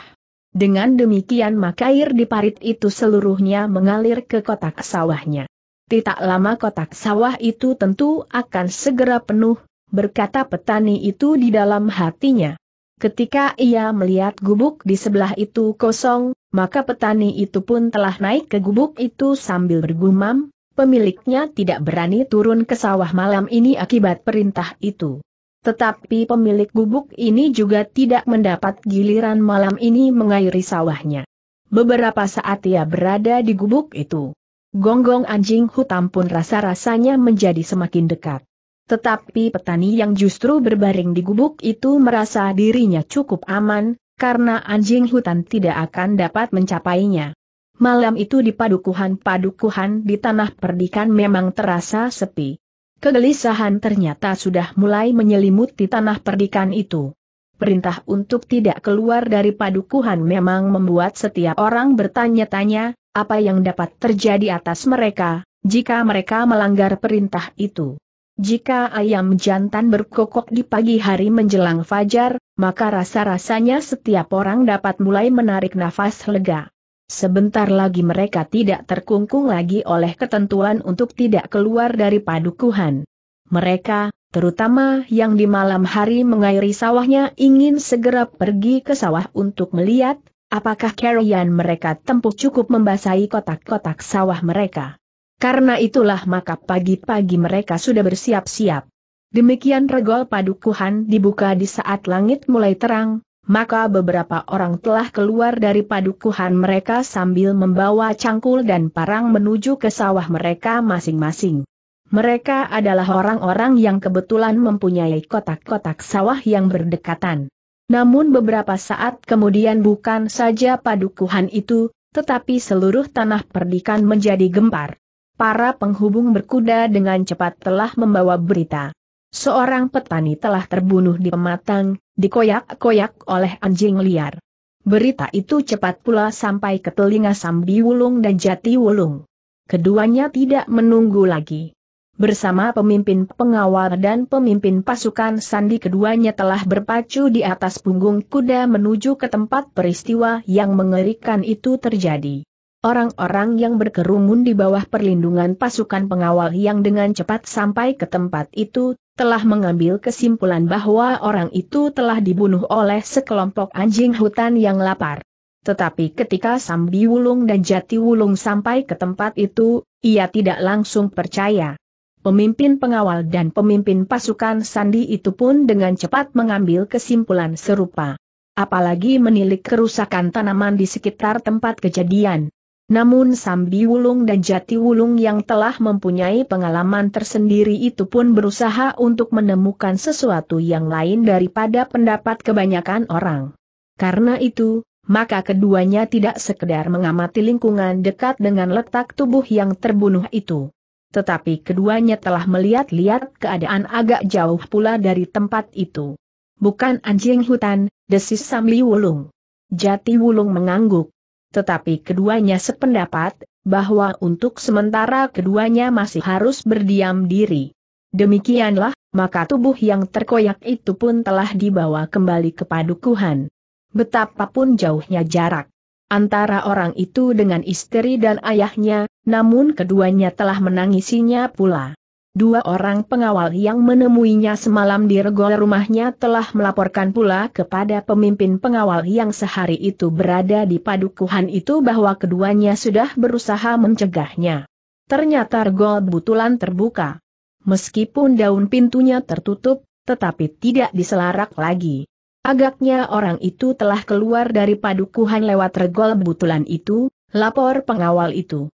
Dengan demikian maka air di parit itu seluruhnya mengalir ke kotak sawahnya. Tidak lama kotak sawah itu tentu akan segera penuh, berkata petani itu di dalam hatinya. Ketika ia melihat gubuk di sebelah itu kosong, maka petani itu pun telah naik ke gubuk itu sambil bergumam, pemiliknya tidak berani turun ke sawah malam ini akibat perintah itu. Tetapi pemilik gubuk ini juga tidak mendapat giliran malam ini mengairi sawahnya. Beberapa saat ia berada di gubuk itu. Gonggong anjing hutan pun rasa-rasanya menjadi semakin dekat. Tetapi petani yang justru berbaring di gubuk itu merasa dirinya cukup aman, karena anjing hutan tidak akan dapat mencapainya. Malam itu di padukuhan-padukuhan di tanah perdikan memang terasa sepi. Kegelisahan ternyata sudah mulai menyelimuti tanah perdikan itu. Perintah untuk tidak keluar dari padukuhan memang membuat setiap orang bertanya-tanya, apa yang dapat terjadi atas mereka, jika mereka melanggar perintah itu. Jika ayam jantan berkokok di pagi hari menjelang fajar, maka rasa-rasanya setiap orang dapat mulai menarik nafas lega. Sebentar lagi mereka tidak terkungkung lagi oleh ketentuan untuk tidak keluar dari padukuhan. Mereka, terutama yang di malam hari mengairi sawahnya ingin segera pergi ke sawah untuk melihat, apakah carrion mereka tempuh cukup membasahi kotak-kotak sawah mereka. Karena itulah maka pagi-pagi mereka sudah bersiap-siap. Demikian regol padukuhan dibuka di saat langit mulai terang, maka beberapa orang telah keluar dari padukuhan mereka sambil membawa cangkul dan parang menuju ke sawah mereka masing-masing. Mereka adalah orang-orang yang kebetulan mempunyai kotak-kotak sawah yang berdekatan. Namun beberapa saat kemudian bukan saja padukuhan itu, tetapi seluruh tanah perdikan menjadi gempar para penghubung berkuda dengan cepat telah membawa berita. Seorang petani telah terbunuh di pematang, dikoyak-koyak oleh anjing liar. Berita itu cepat pula sampai ke telinga Sambi Wulung dan Jati Wulung. Keduanya tidak menunggu lagi. Bersama pemimpin pengawal dan pemimpin pasukan sandi keduanya telah berpacu di atas punggung kuda menuju ke tempat peristiwa yang mengerikan itu terjadi. Orang-orang yang berkerumun di bawah perlindungan pasukan pengawal yang dengan cepat sampai ke tempat itu, telah mengambil kesimpulan bahwa orang itu telah dibunuh oleh sekelompok anjing hutan yang lapar. Tetapi ketika Sambi Wulung dan Jati Wulung sampai ke tempat itu, ia tidak langsung percaya. Pemimpin pengawal dan pemimpin pasukan Sandi itu pun dengan cepat mengambil kesimpulan serupa. Apalagi menilik kerusakan tanaman di sekitar tempat kejadian. Namun Sambi Wulung dan Jati Wulung yang telah mempunyai pengalaman tersendiri itu pun berusaha untuk menemukan sesuatu yang lain daripada pendapat kebanyakan orang. Karena itu, maka keduanya tidak sekedar mengamati lingkungan dekat dengan letak tubuh yang terbunuh itu. Tetapi keduanya telah melihat-lihat keadaan agak jauh pula dari tempat itu. Bukan anjing hutan, desis Sambi Wulung. Jati Wulung mengangguk tetapi keduanya sependapat, bahwa untuk sementara keduanya masih harus berdiam diri. Demikianlah, maka tubuh yang terkoyak itu pun telah dibawa kembali ke padukuhan. Betapapun jauhnya jarak antara orang itu dengan istri dan ayahnya, namun keduanya telah menangisinya pula. Dua orang pengawal yang menemuinya semalam di regol rumahnya telah melaporkan pula kepada pemimpin pengawal yang sehari itu berada di padukuhan itu bahwa keduanya sudah berusaha mencegahnya. Ternyata regol butulan terbuka. Meskipun daun pintunya tertutup, tetapi tidak diselarak lagi. Agaknya orang itu telah keluar dari padukuhan lewat regol butulan itu, lapor pengawal itu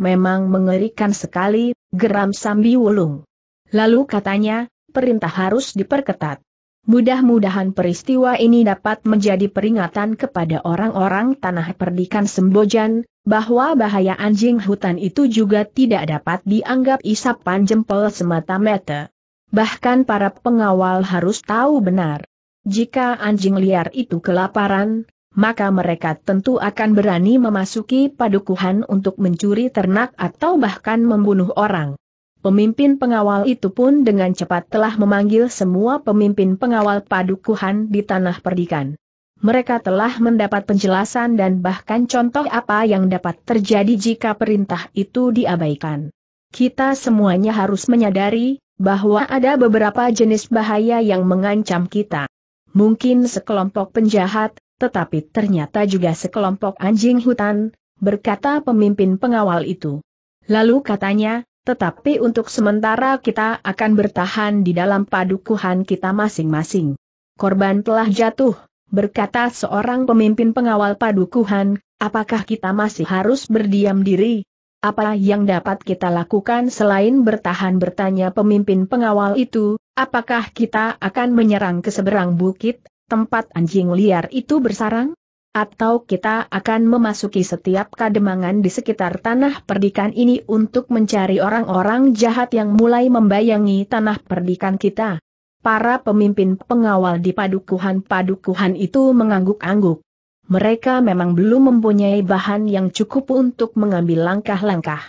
memang mengerikan sekali, geram Sambi Wulung. Lalu katanya, perintah harus diperketat. Mudah-mudahan peristiwa ini dapat menjadi peringatan kepada orang-orang tanah perdikan Sembojan, bahwa bahaya anjing hutan itu juga tidak dapat dianggap isapan jempol semata-mata. Bahkan para pengawal harus tahu benar. Jika anjing liar itu kelaparan, maka mereka tentu akan berani memasuki padukuhan untuk mencuri ternak atau bahkan membunuh orang. Pemimpin pengawal itu pun dengan cepat telah memanggil semua pemimpin pengawal padukuhan di tanah perdikan. Mereka telah mendapat penjelasan dan bahkan contoh apa yang dapat terjadi jika perintah itu diabaikan. Kita semuanya harus menyadari bahwa ada beberapa jenis bahaya yang mengancam kita. Mungkin sekelompok penjahat, tetapi ternyata juga sekelompok anjing hutan, berkata pemimpin pengawal itu. Lalu katanya, tetapi untuk sementara kita akan bertahan di dalam padukuhan kita masing-masing. Korban telah jatuh, berkata seorang pemimpin pengawal padukuhan, apakah kita masih harus berdiam diri? Apa yang dapat kita lakukan selain bertahan bertanya pemimpin pengawal itu, apakah kita akan menyerang ke seberang bukit, tempat anjing liar itu bersarang? Atau kita akan memasuki setiap kademangan di sekitar tanah perdikan ini untuk mencari orang-orang jahat yang mulai membayangi tanah perdikan kita. Para pemimpin pengawal di padukuhan-padukuhan itu mengangguk-angguk. Mereka memang belum mempunyai bahan yang cukup untuk mengambil langkah-langkah.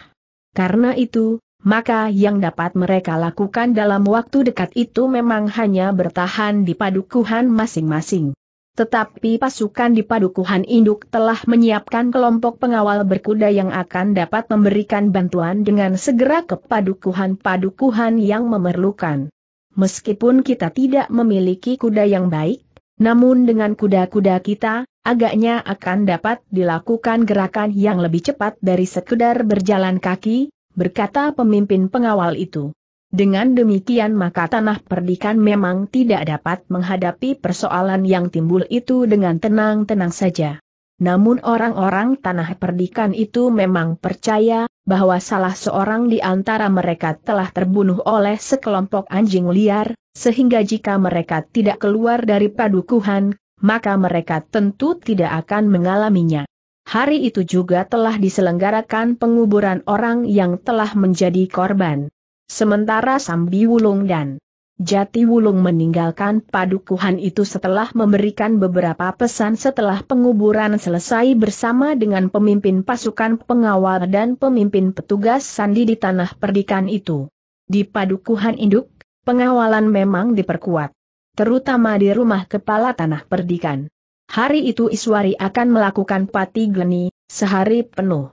Karena itu, maka yang dapat mereka lakukan dalam waktu dekat itu memang hanya bertahan di padukuhan masing-masing. Tetapi pasukan di padukuhan induk telah menyiapkan kelompok pengawal berkuda yang akan dapat memberikan bantuan dengan segera ke padukuhan-padukuhan yang memerlukan. Meskipun kita tidak memiliki kuda yang baik, namun dengan kuda-kuda kita, agaknya akan dapat dilakukan gerakan yang lebih cepat dari sekedar berjalan kaki, berkata pemimpin pengawal itu. Dengan demikian maka tanah perdikan memang tidak dapat menghadapi persoalan yang timbul itu dengan tenang-tenang saja. Namun orang-orang tanah perdikan itu memang percaya bahwa salah seorang di antara mereka telah terbunuh oleh sekelompok anjing liar, sehingga jika mereka tidak keluar dari padukuhan, maka mereka tentu tidak akan mengalaminya. Hari itu juga telah diselenggarakan penguburan orang yang telah menjadi korban. Sementara Sambi Wulung dan Jati Wulung meninggalkan padukuhan itu setelah memberikan beberapa pesan setelah penguburan selesai bersama dengan pemimpin pasukan pengawal dan pemimpin petugas sandi di tanah perdikan itu. Di padukuhan induk, pengawalan memang diperkuat. Terutama di rumah kepala tanah perdikan. Hari itu Iswari akan melakukan pati geni, sehari penuh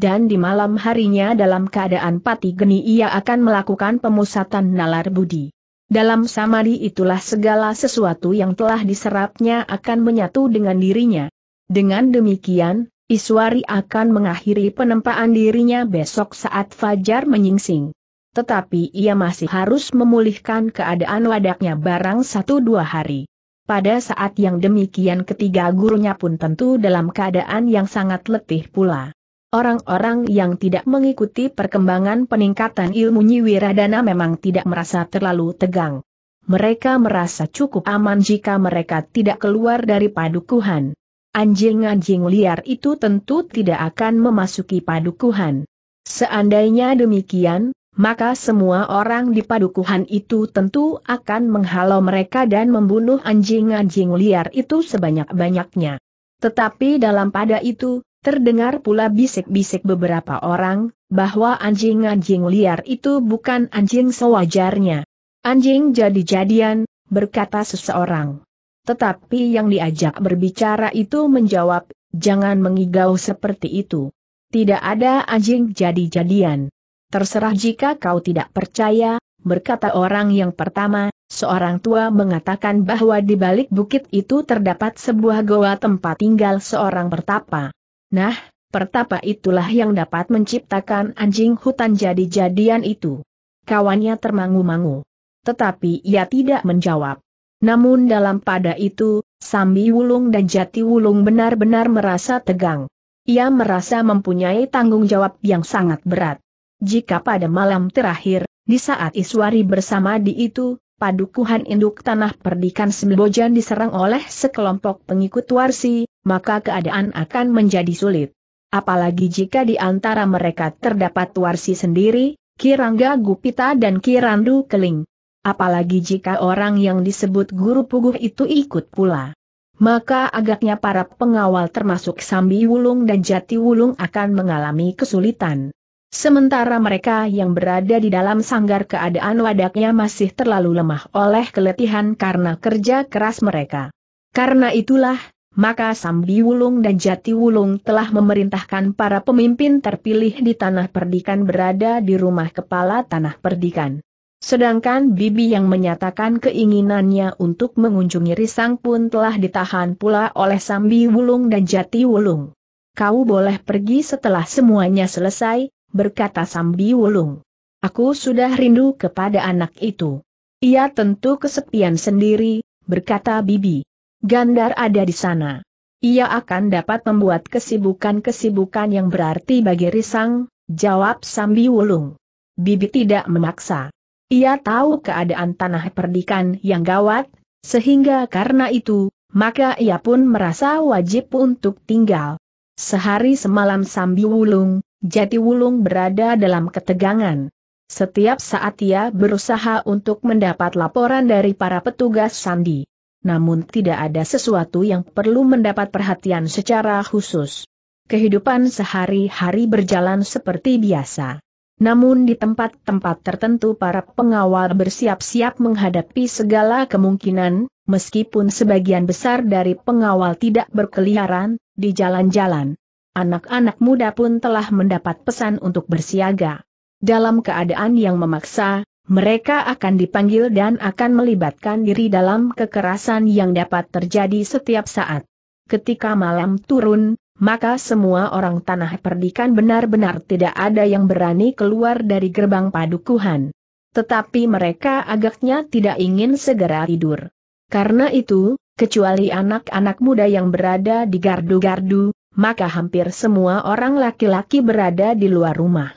dan di malam harinya dalam keadaan pati geni ia akan melakukan pemusatan nalar budi. Dalam samadi itulah segala sesuatu yang telah diserapnya akan menyatu dengan dirinya. Dengan demikian, Iswari akan mengakhiri penempaan dirinya besok saat Fajar menyingsing. Tetapi ia masih harus memulihkan keadaan wadaknya barang satu dua hari. Pada saat yang demikian ketiga gurunya pun tentu dalam keadaan yang sangat letih pula. Orang-orang yang tidak mengikuti perkembangan peningkatan ilmu Nyiwiradana memang tidak merasa terlalu tegang. Mereka merasa cukup aman jika mereka tidak keluar dari padukuhan. Anjing-anjing liar itu tentu tidak akan memasuki padukuhan. Seandainya demikian, maka semua orang di padukuhan itu tentu akan menghalau mereka dan membunuh anjing-anjing liar itu sebanyak-banyaknya. Tetapi dalam pada itu, Terdengar pula bisik-bisik beberapa orang, bahwa anjing-anjing liar itu bukan anjing sewajarnya. Anjing jadi-jadian, berkata seseorang. Tetapi yang diajak berbicara itu menjawab, jangan mengigau seperti itu. Tidak ada anjing jadi-jadian. Terserah jika kau tidak percaya, berkata orang yang pertama, seorang tua mengatakan bahwa di balik bukit itu terdapat sebuah goa tempat tinggal seorang pertapa. Nah, pertapa itulah yang dapat menciptakan anjing hutan jadi-jadian itu. Kawannya termangu-mangu. Tetapi ia tidak menjawab. Namun dalam pada itu, Sambi Wulung dan Jati Wulung benar-benar merasa tegang. Ia merasa mempunyai tanggung jawab yang sangat berat. Jika pada malam terakhir, di saat Iswari bersama di itu, padukuhan induk tanah perdikan Sembojan diserang oleh sekelompok pengikut Warsi, maka keadaan akan menjadi sulit. Apalagi jika di antara mereka terdapat Warsi sendiri, Kirangga Gupita dan Kirandu Keling. Apalagi jika orang yang disebut guru puguh itu ikut pula. Maka agaknya para pengawal termasuk Sambi Wulung dan Jati Wulung akan mengalami kesulitan. Sementara mereka yang berada di dalam sanggar keadaan wadaknya masih terlalu lemah oleh keletihan karena kerja keras mereka. Karena itulah, maka Sambi Wulung dan Jati Wulung telah memerintahkan para pemimpin terpilih di Tanah Perdikan berada di rumah kepala Tanah Perdikan. Sedangkan Bibi yang menyatakan keinginannya untuk mengunjungi Risang pun telah ditahan pula oleh Sambi Wulung dan Jati Wulung. Kau boleh pergi setelah semuanya selesai, berkata Sambi Wulung. Aku sudah rindu kepada anak itu. Ia tentu kesepian sendiri, berkata Bibi. Gandar ada di sana. Ia akan dapat membuat kesibukan-kesibukan yang berarti bagi Risang, jawab Sambi Wulung. Bibi tidak memaksa. Ia tahu keadaan tanah perdikan yang gawat, sehingga karena itu, maka ia pun merasa wajib untuk tinggal. Sehari semalam Sambi Wulung, Jati Wulung berada dalam ketegangan. Setiap saat ia berusaha untuk mendapat laporan dari para petugas sandi namun tidak ada sesuatu yang perlu mendapat perhatian secara khusus. Kehidupan sehari-hari berjalan seperti biasa. Namun di tempat-tempat tertentu para pengawal bersiap-siap menghadapi segala kemungkinan, meskipun sebagian besar dari pengawal tidak berkeliaran di jalan-jalan. Anak-anak muda pun telah mendapat pesan untuk bersiaga. Dalam keadaan yang memaksa, mereka akan dipanggil dan akan melibatkan diri dalam kekerasan yang dapat terjadi setiap saat. Ketika malam turun, maka semua orang tanah perdikan benar-benar tidak ada yang berani keluar dari gerbang padukuhan. Tetapi mereka agaknya tidak ingin segera tidur. Karena itu, kecuali anak-anak muda yang berada di gardu-gardu, maka hampir semua orang laki-laki berada di luar rumah.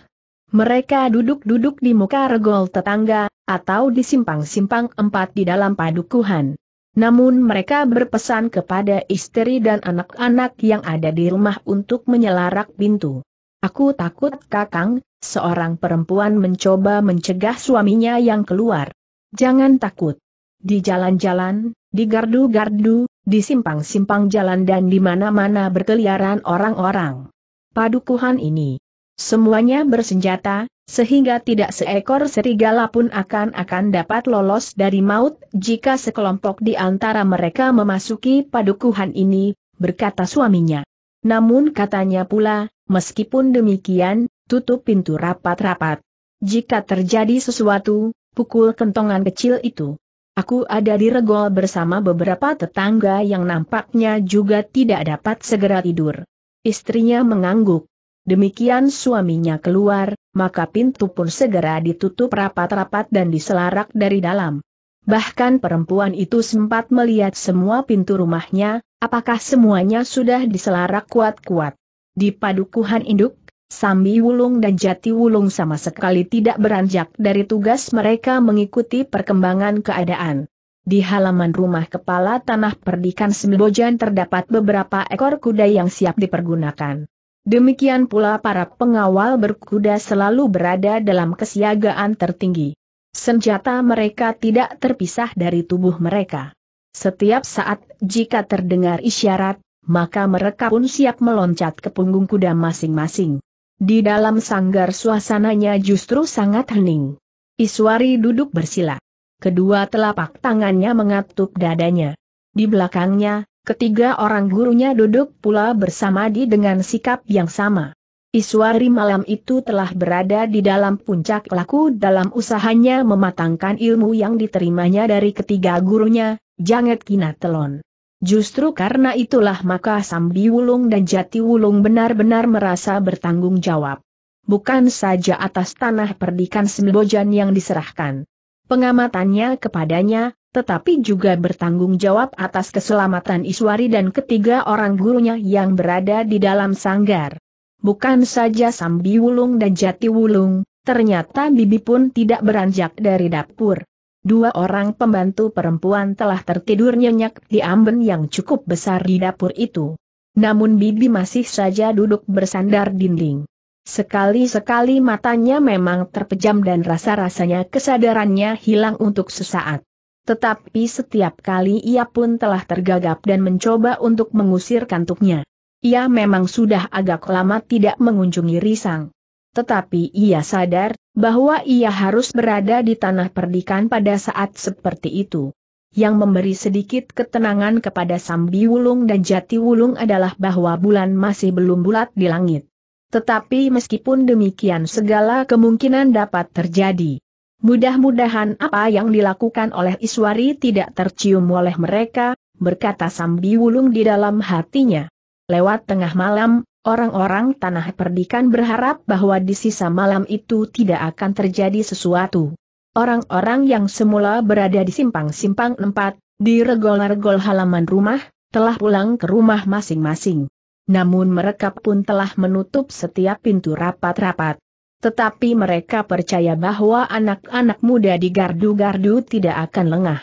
Mereka duduk-duduk di muka regol tetangga, atau di simpang-simpang empat di dalam padukuhan. Namun mereka berpesan kepada istri dan anak-anak yang ada di rumah untuk menyelarak pintu. Aku takut kakang, seorang perempuan mencoba mencegah suaminya yang keluar. Jangan takut. Di jalan-jalan, di gardu-gardu, di simpang-simpang jalan dan di mana-mana berkeliaran orang-orang. Padukuhan ini Semuanya bersenjata, sehingga tidak seekor serigala pun akan-akan dapat lolos dari maut jika sekelompok di antara mereka memasuki padukuhan ini, berkata suaminya. Namun katanya pula, meskipun demikian, tutup pintu rapat-rapat. Jika terjadi sesuatu, pukul kentongan kecil itu. Aku ada di regol bersama beberapa tetangga yang nampaknya juga tidak dapat segera tidur. Istrinya mengangguk. Demikian suaminya keluar, maka pintu pun segera ditutup rapat-rapat dan diselarak dari dalam. Bahkan perempuan itu sempat melihat semua pintu rumahnya, apakah semuanya sudah diselarak kuat-kuat. Di padukuhan induk, Sambi Wulung dan Jati Wulung sama sekali tidak beranjak dari tugas mereka mengikuti perkembangan keadaan. Di halaman rumah kepala tanah perdikan Sembojan terdapat beberapa ekor kuda yang siap dipergunakan. Demikian pula para pengawal berkuda selalu berada dalam kesiagaan tertinggi. Senjata mereka tidak terpisah dari tubuh mereka. Setiap saat jika terdengar isyarat, maka mereka pun siap meloncat ke punggung kuda masing-masing. Di dalam sanggar suasananya justru sangat hening. Iswari duduk bersila. Kedua telapak tangannya mengatup dadanya. Di belakangnya, Ketiga orang gurunya duduk pula bersama di dengan sikap yang sama. Iswari malam itu telah berada di dalam puncak laku dalam usahanya mematangkan ilmu yang diterimanya dari ketiga gurunya, Janget Kinatelon. Justru karena itulah maka Sambi Wulung dan Jati Wulung benar-benar merasa bertanggung jawab. Bukan saja atas tanah perdikan Sembojan yang diserahkan. Pengamatannya kepadanya, tetapi juga bertanggung jawab atas keselamatan Iswari dan ketiga orang gurunya yang berada di dalam sanggar. Bukan saja Sambi Wulung dan Jati Wulung, ternyata Bibi pun tidak beranjak dari dapur. Dua orang pembantu perempuan telah tertidur nyenyak di amben yang cukup besar di dapur itu. Namun Bibi masih saja duduk bersandar dinding. Sekali-sekali matanya memang terpejam dan rasa-rasanya kesadarannya hilang untuk sesaat. Tetapi setiap kali ia pun telah tergagap dan mencoba untuk mengusir kantuknya. Ia memang sudah agak lama tidak mengunjungi Risang. Tetapi ia sadar bahwa ia harus berada di tanah perdikan pada saat seperti itu. Yang memberi sedikit ketenangan kepada Sambi Wulung dan Jati Wulung adalah bahwa bulan masih belum bulat di langit. Tetapi meskipun demikian segala kemungkinan dapat terjadi. Mudah-mudahan apa yang dilakukan oleh Iswari tidak tercium oleh mereka, berkata Sambi Wulung di dalam hatinya. Lewat tengah malam, orang-orang tanah perdikan berharap bahwa di sisa malam itu tidak akan terjadi sesuatu. Orang-orang yang semula berada di simpang-simpang empat, di regol-regol halaman rumah, telah pulang ke rumah masing-masing. Namun mereka pun telah menutup setiap pintu rapat-rapat. Tetapi mereka percaya bahwa anak-anak muda di gardu-gardu tidak akan lengah.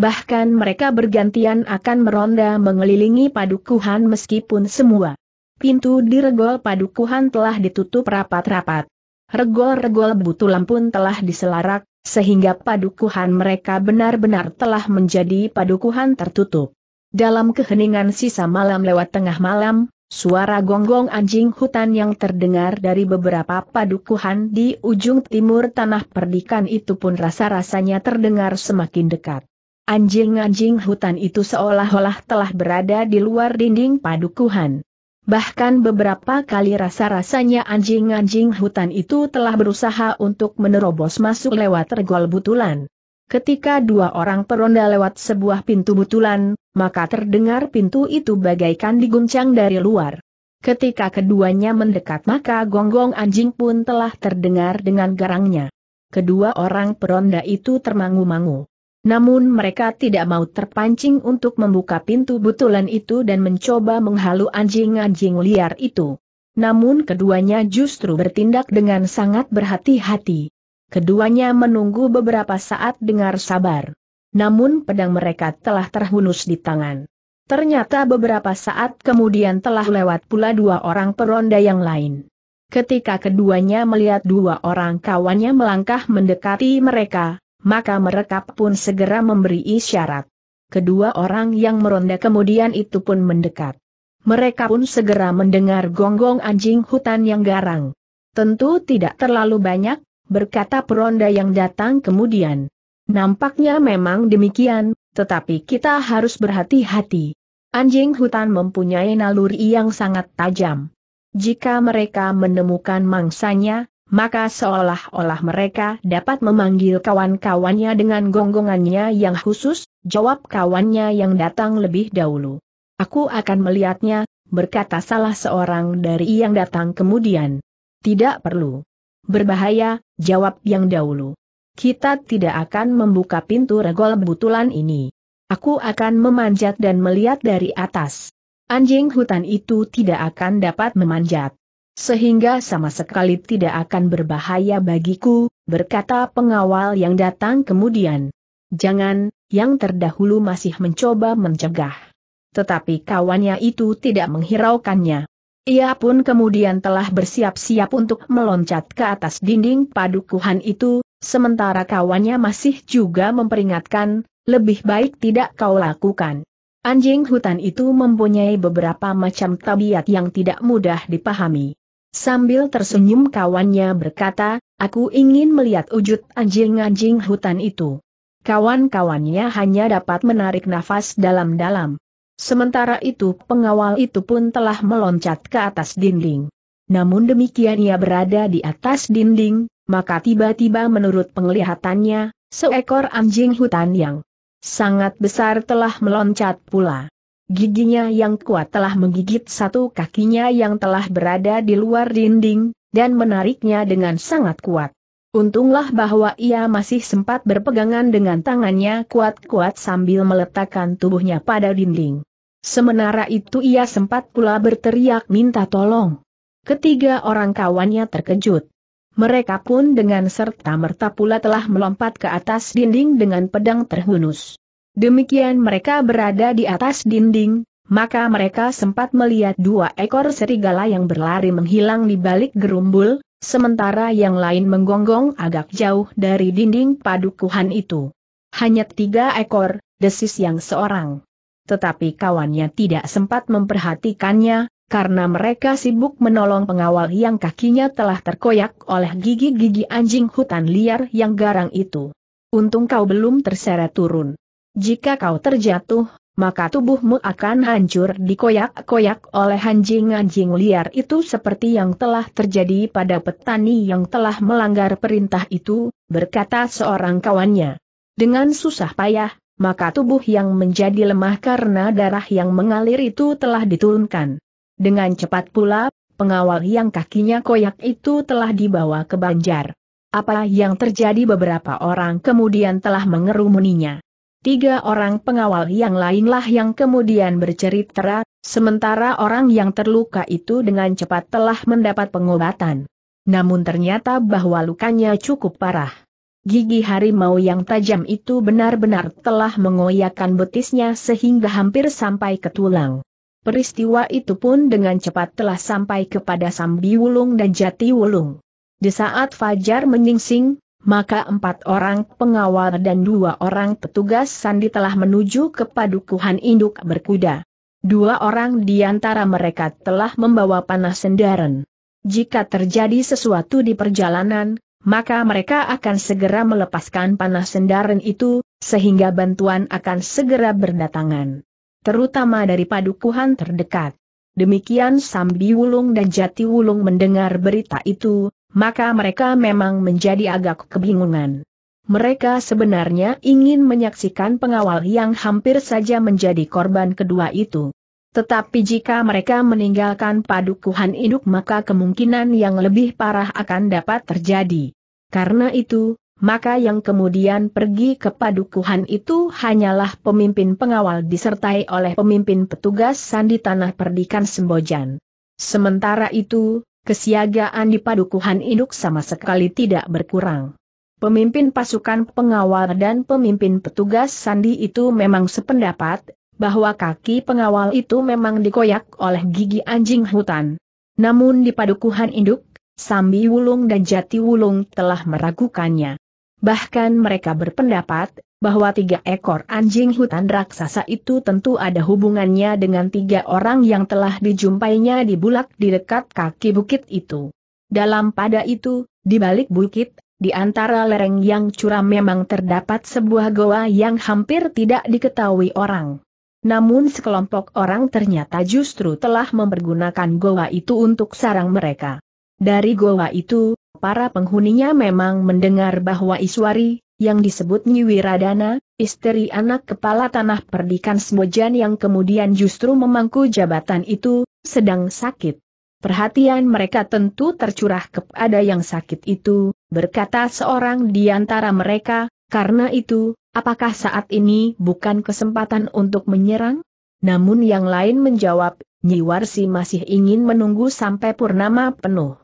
Bahkan mereka bergantian akan meronda mengelilingi padukuhan meskipun semua pintu di regol padukuhan telah ditutup rapat-rapat. Regol-regol butulan pun telah diselarak, sehingga padukuhan mereka benar-benar telah menjadi padukuhan tertutup. Dalam keheningan sisa malam lewat tengah malam, suara gonggong anjing hutan yang terdengar dari beberapa padukuhan di ujung timur tanah perdikan itu pun rasa-rasanya terdengar semakin dekat. Anjing-anjing hutan itu seolah-olah telah berada di luar dinding padukuhan. Bahkan beberapa kali rasa-rasanya anjing-anjing hutan itu telah berusaha untuk menerobos masuk lewat regol butulan. Ketika dua orang peronda lewat sebuah pintu butulan, maka terdengar pintu itu bagaikan diguncang dari luar. Ketika keduanya mendekat maka gonggong anjing pun telah terdengar dengan garangnya. Kedua orang peronda itu termangu-mangu. Namun mereka tidak mau terpancing untuk membuka pintu butulan itu dan mencoba menghalu anjing-anjing liar itu. Namun keduanya justru bertindak dengan sangat berhati-hati. Keduanya menunggu beberapa saat dengar sabar. Namun pedang mereka telah terhunus di tangan. Ternyata beberapa saat kemudian telah lewat pula dua orang peronda yang lain. Ketika keduanya melihat dua orang kawannya melangkah mendekati mereka, maka mereka pun segera memberi isyarat. Kedua orang yang meronda kemudian itu pun mendekat. Mereka pun segera mendengar gonggong anjing hutan yang garang. Tentu tidak terlalu banyak, berkata peronda yang datang kemudian. Nampaknya memang demikian, tetapi kita harus berhati-hati. Anjing hutan mempunyai naluri yang sangat tajam. Jika mereka menemukan mangsanya, maka seolah-olah mereka dapat memanggil kawan-kawannya dengan gonggongannya yang khusus, jawab kawannya yang datang lebih dahulu. Aku akan melihatnya, berkata salah seorang dari yang datang kemudian. Tidak perlu. Berbahaya, jawab yang dahulu. Kita tidak akan membuka pintu regol betulan ini. Aku akan memanjat dan melihat dari atas. Anjing hutan itu tidak akan dapat memanjat. Sehingga sama sekali tidak akan berbahaya bagiku, berkata pengawal yang datang kemudian. Jangan, yang terdahulu masih mencoba mencegah. Tetapi kawannya itu tidak menghiraukannya. Ia pun kemudian telah bersiap-siap untuk meloncat ke atas dinding padukuhan itu, sementara kawannya masih juga memperingatkan, lebih baik tidak kau lakukan. Anjing hutan itu mempunyai beberapa macam tabiat yang tidak mudah dipahami. Sambil tersenyum kawannya berkata, aku ingin melihat wujud anjing-anjing hutan itu. Kawan-kawannya hanya dapat menarik nafas dalam-dalam. Sementara itu pengawal itu pun telah meloncat ke atas dinding. Namun demikian ia berada di atas dinding, maka tiba-tiba menurut penglihatannya, seekor anjing hutan yang sangat besar telah meloncat pula. Giginya yang kuat telah menggigit satu kakinya yang telah berada di luar dinding, dan menariknya dengan sangat kuat. Untunglah bahwa ia masih sempat berpegangan dengan tangannya kuat-kuat sambil meletakkan tubuhnya pada dinding. Semenara itu ia sempat pula berteriak minta tolong. Ketiga orang kawannya terkejut. Mereka pun dengan serta-merta pula telah melompat ke atas dinding dengan pedang terhunus. Demikian mereka berada di atas dinding, maka mereka sempat melihat dua ekor serigala yang berlari menghilang di balik gerumbul, sementara yang lain menggonggong agak jauh dari dinding padukuhan itu. Hanya tiga ekor, desis yang seorang tetapi kawannya tidak sempat memperhatikannya, karena mereka sibuk menolong pengawal yang kakinya telah terkoyak oleh gigi-gigi anjing hutan liar yang garang itu. Untung kau belum terseret turun. Jika kau terjatuh, maka tubuhmu akan hancur dikoyak-koyak oleh anjing-anjing liar itu seperti yang telah terjadi pada petani yang telah melanggar perintah itu, berkata seorang kawannya. Dengan susah payah, maka tubuh yang menjadi lemah karena darah yang mengalir itu telah diturunkan. Dengan cepat pula, pengawal yang kakinya koyak itu telah dibawa ke Banjar. Apa yang terjadi beberapa orang kemudian telah mengerumuninya. Tiga orang pengawal yang lainlah yang kemudian bercerita, sementara orang yang terluka itu dengan cepat telah mendapat pengobatan. Namun ternyata bahwa lukanya cukup parah. Gigi harimau yang tajam itu benar-benar telah mengoyakkan betisnya sehingga hampir sampai ke tulang. Peristiwa itu pun dengan cepat telah sampai kepada Sambi Wulung dan Jati Wulung. Di saat Fajar menyingsing, maka empat orang pengawal dan dua orang petugas sandi telah menuju ke padukuhan induk berkuda. Dua orang di antara mereka telah membawa panah sendaren. Jika terjadi sesuatu di perjalanan, maka mereka akan segera melepaskan panah sendaren itu, sehingga bantuan akan segera berdatangan. Terutama dari padukuhan terdekat. Demikian Sambi Wulung dan Jati Wulung mendengar berita itu, maka mereka memang menjadi agak kebingungan. Mereka sebenarnya ingin menyaksikan pengawal yang hampir saja menjadi korban kedua itu. Tetapi jika mereka meninggalkan padukuhan induk maka kemungkinan yang lebih parah akan dapat terjadi. Karena itu, maka yang kemudian pergi ke padukuhan itu hanyalah pemimpin pengawal disertai oleh pemimpin petugas sandi tanah perdikan Sembojan. Sementara itu, kesiagaan di padukuhan induk sama sekali tidak berkurang. Pemimpin pasukan pengawal dan pemimpin petugas sandi itu memang sependapat, bahwa kaki pengawal itu memang dikoyak oleh gigi anjing hutan. Namun di padukuhan induk, Sambi Wulung dan Jati Wulung telah meragukannya. Bahkan mereka berpendapat, bahwa tiga ekor anjing hutan raksasa itu tentu ada hubungannya dengan tiga orang yang telah dijumpainya di bulak di dekat kaki bukit itu. Dalam pada itu, di balik bukit, di antara lereng yang curam memang terdapat sebuah goa yang hampir tidak diketahui orang. Namun sekelompok orang ternyata justru telah mempergunakan goa itu untuk sarang mereka. Dari goa itu, para penghuninya memang mendengar bahwa Iswari, yang disebut Nyi Radana, istri anak kepala tanah perdikan Semojan yang kemudian justru memangku jabatan itu, sedang sakit. Perhatian mereka tentu tercurah kepada yang sakit itu, berkata seorang di antara mereka, karena itu, apakah saat ini bukan kesempatan untuk menyerang? Namun yang lain menjawab, Nyi Warsi masih ingin menunggu sampai purnama penuh.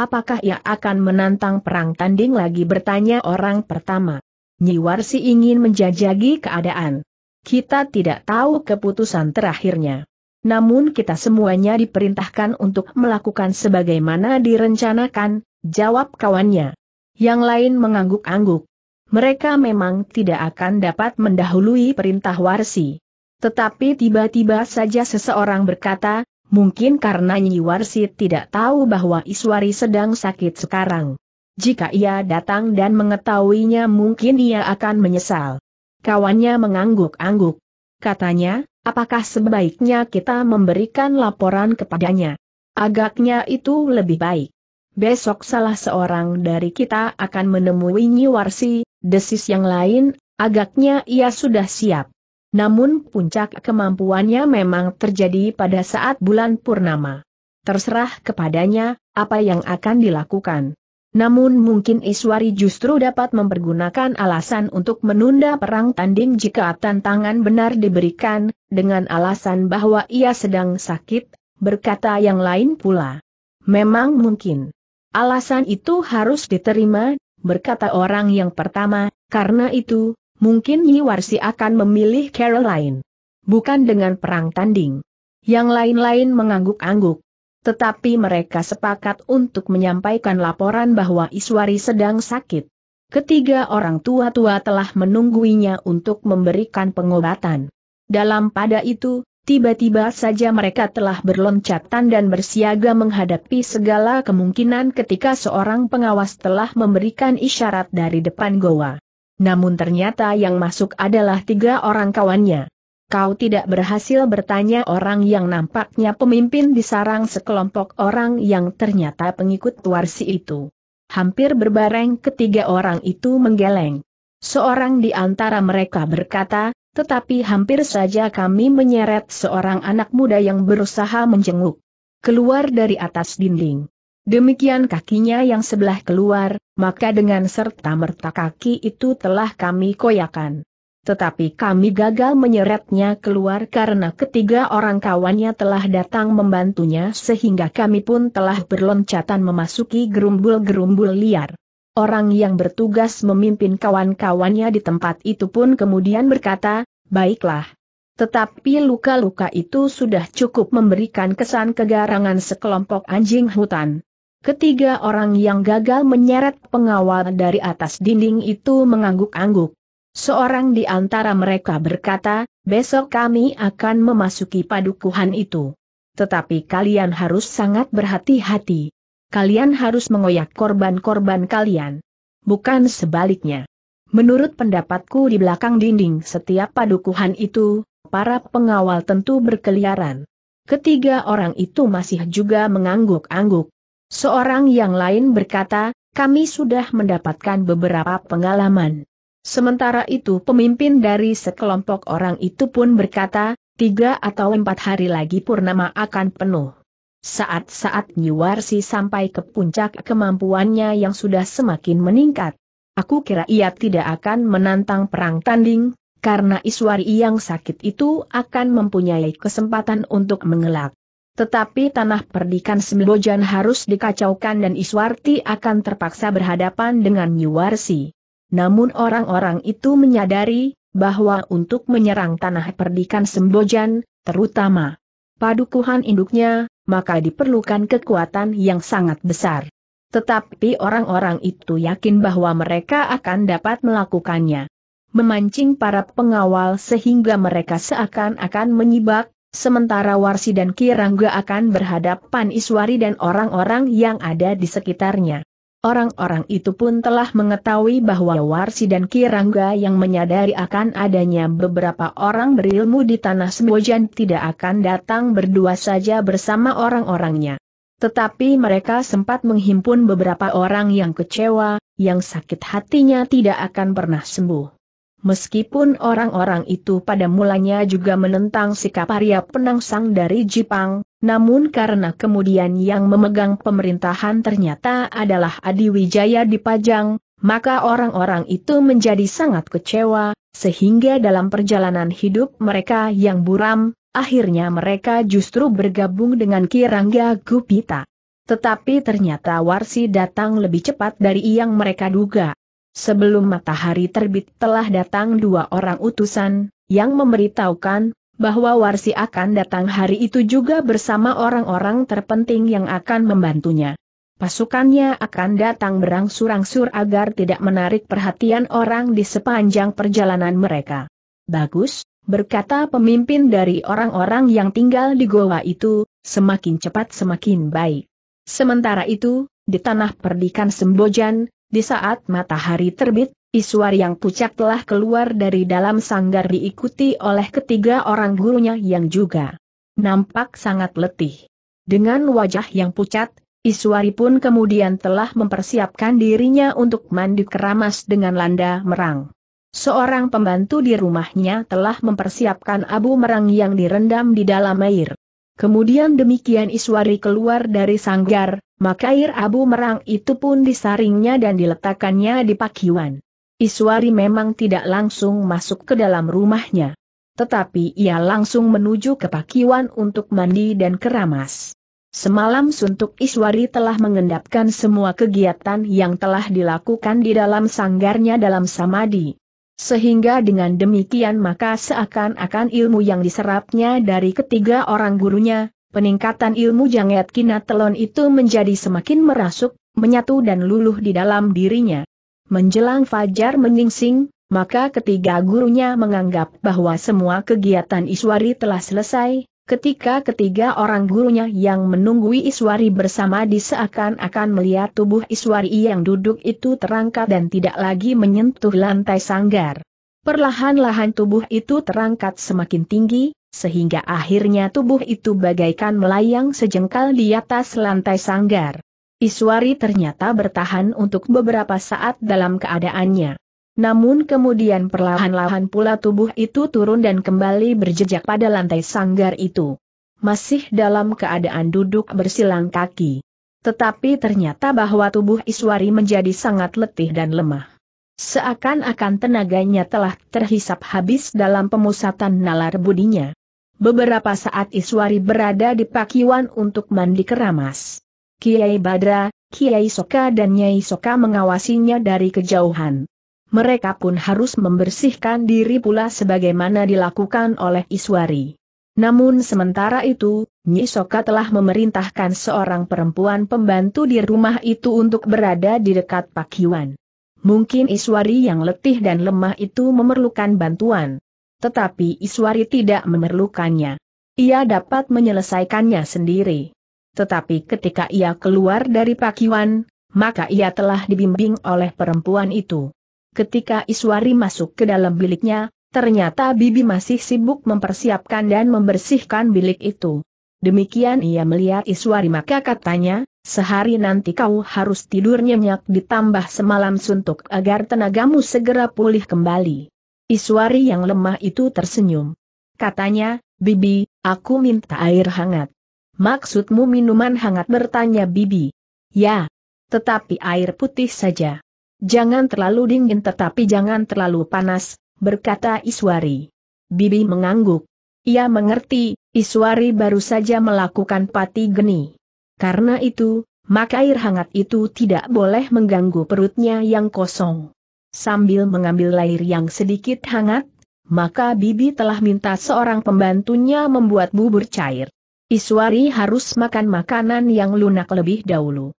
Apakah ia akan menantang perang tanding lagi bertanya orang pertama. Nyi Warsi ingin menjajagi keadaan. Kita tidak tahu keputusan terakhirnya. Namun kita semuanya diperintahkan untuk melakukan sebagaimana direncanakan, jawab kawannya. Yang lain mengangguk-angguk. Mereka memang tidak akan dapat mendahului perintah Warsi. Tetapi tiba-tiba saja seseorang berkata, Mungkin karena Nyi Warsi tidak tahu bahwa Iswari sedang sakit sekarang. Jika ia datang dan mengetahuinya mungkin ia akan menyesal. Kawannya mengangguk-angguk. Katanya, apakah sebaiknya kita memberikan laporan kepadanya? Agaknya itu lebih baik. Besok salah seorang dari kita akan menemui Nyi Warsi, desis yang lain, agaknya ia sudah siap. Namun puncak kemampuannya memang terjadi pada saat bulan purnama. Terserah kepadanya, apa yang akan dilakukan. Namun mungkin Iswari justru dapat mempergunakan alasan untuk menunda perang tanding jika tantangan benar diberikan, dengan alasan bahwa ia sedang sakit, berkata yang lain pula. Memang mungkin. Alasan itu harus diterima, berkata orang yang pertama, karena itu, Mungkin Yi Warsi akan memilih Caroline. Bukan dengan perang tanding. Yang lain-lain mengangguk-angguk. Tetapi mereka sepakat untuk menyampaikan laporan bahwa Iswari sedang sakit. Ketiga orang tua-tua telah menungguinya untuk memberikan pengobatan. Dalam pada itu, Tiba-tiba saja mereka telah berloncatan dan bersiaga menghadapi segala kemungkinan ketika seorang pengawas telah memberikan isyarat dari depan goa. Namun ternyata yang masuk adalah tiga orang kawannya. Kau tidak berhasil bertanya orang yang nampaknya pemimpin di sarang sekelompok orang yang ternyata pengikut Warsi itu. Hampir berbareng ketiga orang itu menggeleng. Seorang di antara mereka berkata, tetapi hampir saja kami menyeret seorang anak muda yang berusaha menjenguk. Keluar dari atas dinding. Demikian kakinya yang sebelah keluar, maka dengan serta-merta kaki itu telah kami koyakan. Tetapi kami gagal menyeretnya keluar karena ketiga orang kawannya telah datang membantunya sehingga kami pun telah berloncatan memasuki gerumbul-gerumbul liar. Orang yang bertugas memimpin kawan-kawannya di tempat itu pun kemudian berkata, baiklah. Tetapi luka-luka itu sudah cukup memberikan kesan kegarangan sekelompok anjing hutan. Ketiga orang yang gagal menyeret pengawal dari atas dinding itu mengangguk-angguk. Seorang di antara mereka berkata, besok kami akan memasuki padukuhan itu. Tetapi kalian harus sangat berhati-hati kalian harus mengoyak korban-korban kalian. Bukan sebaliknya. Menurut pendapatku di belakang dinding setiap padukuhan itu, para pengawal tentu berkeliaran. Ketiga orang itu masih juga mengangguk-angguk. Seorang yang lain berkata, kami sudah mendapatkan beberapa pengalaman. Sementara itu pemimpin dari sekelompok orang itu pun berkata, tiga atau empat hari lagi purnama akan penuh. Saat-saat Nyuwarsi sampai ke puncak kemampuannya yang sudah semakin meningkat. Aku kira ia tidak akan menantang perang tanding, karena Iswari yang sakit itu akan mempunyai kesempatan untuk mengelak. Tetapi tanah perdikan Sembojan harus dikacaukan dan Iswarti akan terpaksa berhadapan dengan Nyuwarsi. Namun orang-orang itu menyadari, bahwa untuk menyerang tanah perdikan Sembojan, terutama padukuhan induknya, maka diperlukan kekuatan yang sangat besar. Tetapi orang-orang itu yakin bahwa mereka akan dapat melakukannya. Memancing para pengawal sehingga mereka seakan-akan menyibak, sementara Warsi dan Kirangga akan berhadapan Iswari dan orang-orang yang ada di sekitarnya. Orang-orang itu pun telah mengetahui bahwa Warsi dan Kirangga yang menyadari akan adanya beberapa orang berilmu di tanah Sembojan tidak akan datang berdua saja bersama orang-orangnya. Tetapi mereka sempat menghimpun beberapa orang yang kecewa, yang sakit hatinya tidak akan pernah sembuh. Meskipun orang-orang itu pada mulanya juga menentang sikap Arya Penangsang dari Jepang, namun karena kemudian yang memegang pemerintahan ternyata adalah Adi Wijaya di Pajang, maka orang-orang itu menjadi sangat kecewa, sehingga dalam perjalanan hidup mereka yang buram, akhirnya mereka justru bergabung dengan Kirangga Gupita. Tetapi ternyata Warsi datang lebih cepat dari yang mereka duga. Sebelum matahari terbit telah datang dua orang utusan, yang memberitahukan bahwa Warsi akan datang hari itu juga bersama orang-orang terpenting yang akan membantunya. Pasukannya akan datang berangsur-angsur agar tidak menarik perhatian orang di sepanjang perjalanan mereka. Bagus, berkata pemimpin dari orang-orang yang tinggal di goa itu, semakin cepat semakin baik. Sementara itu, di tanah perdikan Sembojan, di saat matahari terbit, Iswar yang pucat telah keluar dari dalam sanggar diikuti oleh ketiga orang gurunya yang juga nampak sangat letih. Dengan wajah yang pucat, Iswari pun kemudian telah mempersiapkan dirinya untuk mandi keramas dengan landa merang. Seorang pembantu di rumahnya telah mempersiapkan abu merang yang direndam di dalam air. Kemudian demikian Iswari keluar dari sanggar, maka air abu merang itu pun disaringnya dan diletakkannya di pakiwan. Iswari memang tidak langsung masuk ke dalam rumahnya. Tetapi ia langsung menuju ke pakiwan untuk mandi dan keramas. Semalam suntuk Iswari telah mengendapkan semua kegiatan yang telah dilakukan di dalam sanggarnya dalam samadi. Sehingga dengan demikian maka seakan-akan ilmu yang diserapnya dari ketiga orang gurunya, peningkatan ilmu Janget Kinatelon itu menjadi semakin merasuk, menyatu dan luluh di dalam dirinya. Menjelang fajar menyingsing, maka ketiga gurunya menganggap bahwa semua kegiatan Iswari telah selesai, ketika ketiga orang gurunya yang menunggui Iswari bersama di seakan-akan melihat tubuh Iswari yang duduk itu terangkat dan tidak lagi menyentuh lantai sanggar. Perlahan-lahan tubuh itu terangkat semakin tinggi, sehingga akhirnya tubuh itu bagaikan melayang sejengkal di atas lantai sanggar. Iswari ternyata bertahan untuk beberapa saat dalam keadaannya. Namun kemudian perlahan-lahan pula tubuh itu turun dan kembali berjejak pada lantai sanggar itu. Masih dalam keadaan duduk bersilang kaki. Tetapi ternyata bahwa tubuh Iswari menjadi sangat letih dan lemah. Seakan-akan tenaganya telah terhisap habis dalam pemusatan nalar budinya. Beberapa saat Iswari berada di Pakiwan untuk mandi keramas. Kiai Badra, Kiai Soka dan Nyai Soka mengawasinya dari kejauhan. Mereka pun harus membersihkan diri pula sebagaimana dilakukan oleh Iswari. Namun sementara itu, Nyi Soka telah memerintahkan seorang perempuan pembantu di rumah itu untuk berada di dekat Pakiwan. Mungkin Iswari yang letih dan lemah itu memerlukan bantuan. Tetapi Iswari tidak memerlukannya. Ia dapat menyelesaikannya sendiri. Tetapi ketika ia keluar dari Pakiwan, maka ia telah dibimbing oleh perempuan itu. Ketika Iswari masuk ke dalam biliknya, ternyata Bibi masih sibuk mempersiapkan dan membersihkan bilik itu. Demikian ia melihat Iswari maka katanya, Sehari nanti kau harus tidur nyenyak ditambah semalam suntuk agar tenagamu segera pulih kembali. Iswari yang lemah itu tersenyum. Katanya, Bibi, aku minta air hangat. Maksudmu minuman hangat bertanya Bibi. Ya. Tetapi air putih saja. Jangan terlalu dingin tetapi jangan terlalu panas, berkata Iswari. Bibi mengangguk. Ia mengerti, Iswari baru saja melakukan pati geni. Karena itu, maka air hangat itu tidak boleh mengganggu perutnya yang kosong. Sambil mengambil air yang sedikit hangat, maka Bibi telah minta seorang pembantunya membuat bubur cair. Iswari harus makan makanan yang lunak lebih dahulu.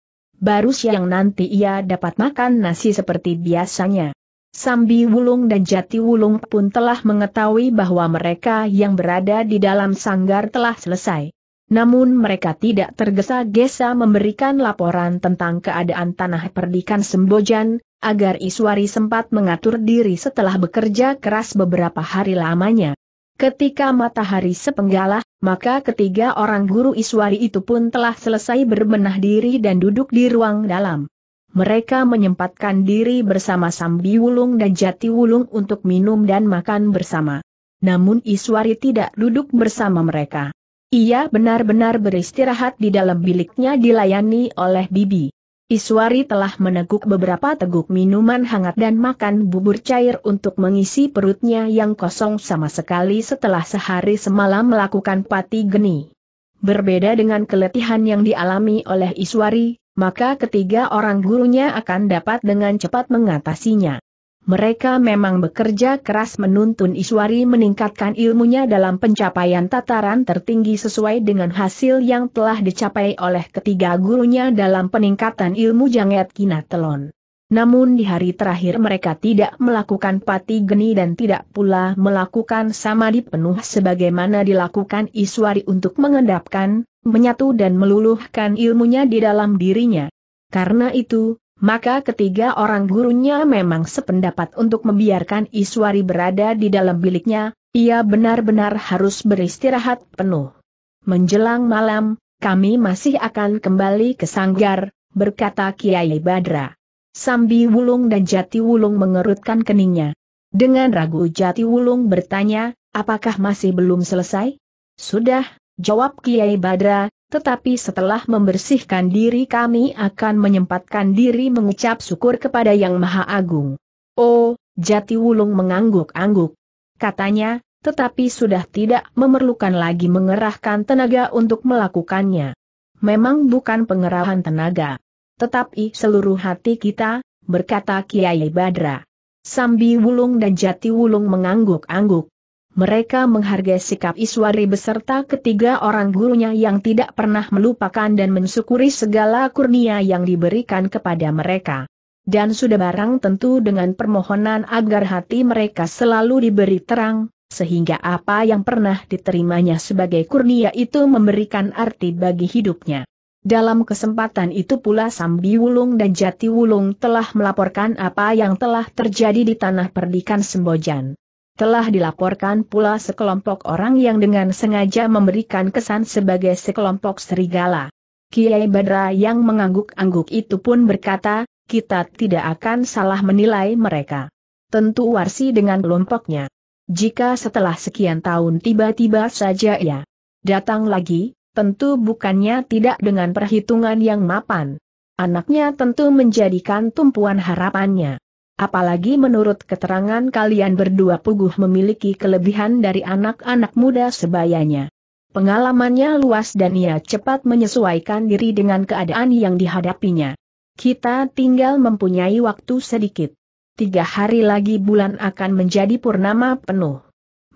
Baru siang nanti ia dapat makan nasi seperti biasanya. Sambi Wulung dan Jati Wulung pun telah mengetahui bahwa mereka yang berada di dalam sanggar telah selesai. Namun mereka tidak tergesa-gesa memberikan laporan tentang keadaan tanah perdikan Sembojan, agar Iswari sempat mengatur diri setelah bekerja keras beberapa hari lamanya. Ketika matahari sepenggalah, maka ketiga orang guru Iswari itu pun telah selesai berbenah diri dan duduk di ruang dalam. Mereka menyempatkan diri bersama Sambi Wulung dan Jati Wulung untuk minum dan makan bersama. Namun Iswari tidak duduk bersama mereka. Ia benar-benar beristirahat di dalam biliknya dilayani oleh Bibi. Iswari telah meneguk beberapa teguk minuman hangat dan makan bubur cair untuk mengisi perutnya yang kosong sama sekali setelah sehari semalam melakukan pati geni. Berbeda dengan keletihan yang dialami oleh Iswari, maka ketiga orang gurunya akan dapat dengan cepat mengatasinya. Mereka memang bekerja keras menuntun Iswari meningkatkan ilmunya dalam pencapaian tataran tertinggi sesuai dengan hasil yang telah dicapai oleh ketiga gurunya dalam peningkatan ilmu Janget Kinatelon. Namun di hari terakhir mereka tidak melakukan pati geni dan tidak pula melakukan samadhi penuh sebagaimana dilakukan Iswari untuk mengendapkan, menyatu dan meluluhkan ilmunya di dalam dirinya. Karena itu, maka ketiga orang gurunya memang sependapat untuk membiarkan Iswari berada di dalam biliknya, ia benar-benar harus beristirahat penuh. Menjelang malam, kami masih akan kembali ke Sanggar, berkata Kiai Badra. Sambi Wulung dan Jati Wulung mengerutkan keningnya. Dengan ragu Jati Wulung bertanya, apakah masih belum selesai? Sudah, jawab Kiai Badra, tetapi setelah membersihkan diri kami akan menyempatkan diri mengucap syukur kepada Yang Maha Agung. Oh, Jati Wulung mengangguk-angguk. Katanya, tetapi sudah tidak memerlukan lagi mengerahkan tenaga untuk melakukannya. Memang bukan pengerahan tenaga. Tetapi seluruh hati kita, berkata Kiai Badra. Sambi Wulung dan Jati Wulung mengangguk-angguk. Mereka menghargai sikap Iswari beserta ketiga orang gurunya yang tidak pernah melupakan dan mensyukuri segala kurnia yang diberikan kepada mereka. dan sudah barang tentu dengan permohonan agar hati mereka selalu diberi terang, sehingga apa yang pernah diterimanya sebagai kurnia itu memberikan arti bagi hidupnya. Dalam kesempatan itu pula Sambi Wulung dan Jati Wulung telah melaporkan apa yang telah terjadi di tanah perdikan Sembojan. Telah dilaporkan pula sekelompok orang yang dengan sengaja memberikan kesan sebagai sekelompok serigala. Kiai Badra yang mengangguk-angguk itu pun berkata, kita tidak akan salah menilai mereka. Tentu warsi dengan kelompoknya. Jika setelah sekian tahun tiba-tiba saja ia datang lagi, tentu bukannya tidak dengan perhitungan yang mapan. Anaknya tentu menjadikan tumpuan harapannya. Apalagi menurut keterangan kalian berdua puguh memiliki kelebihan dari anak-anak muda sebayanya. Pengalamannya luas dan ia cepat menyesuaikan diri dengan keadaan yang dihadapinya. Kita tinggal mempunyai waktu sedikit tiga hari lagi bulan akan menjadi purnama penuh.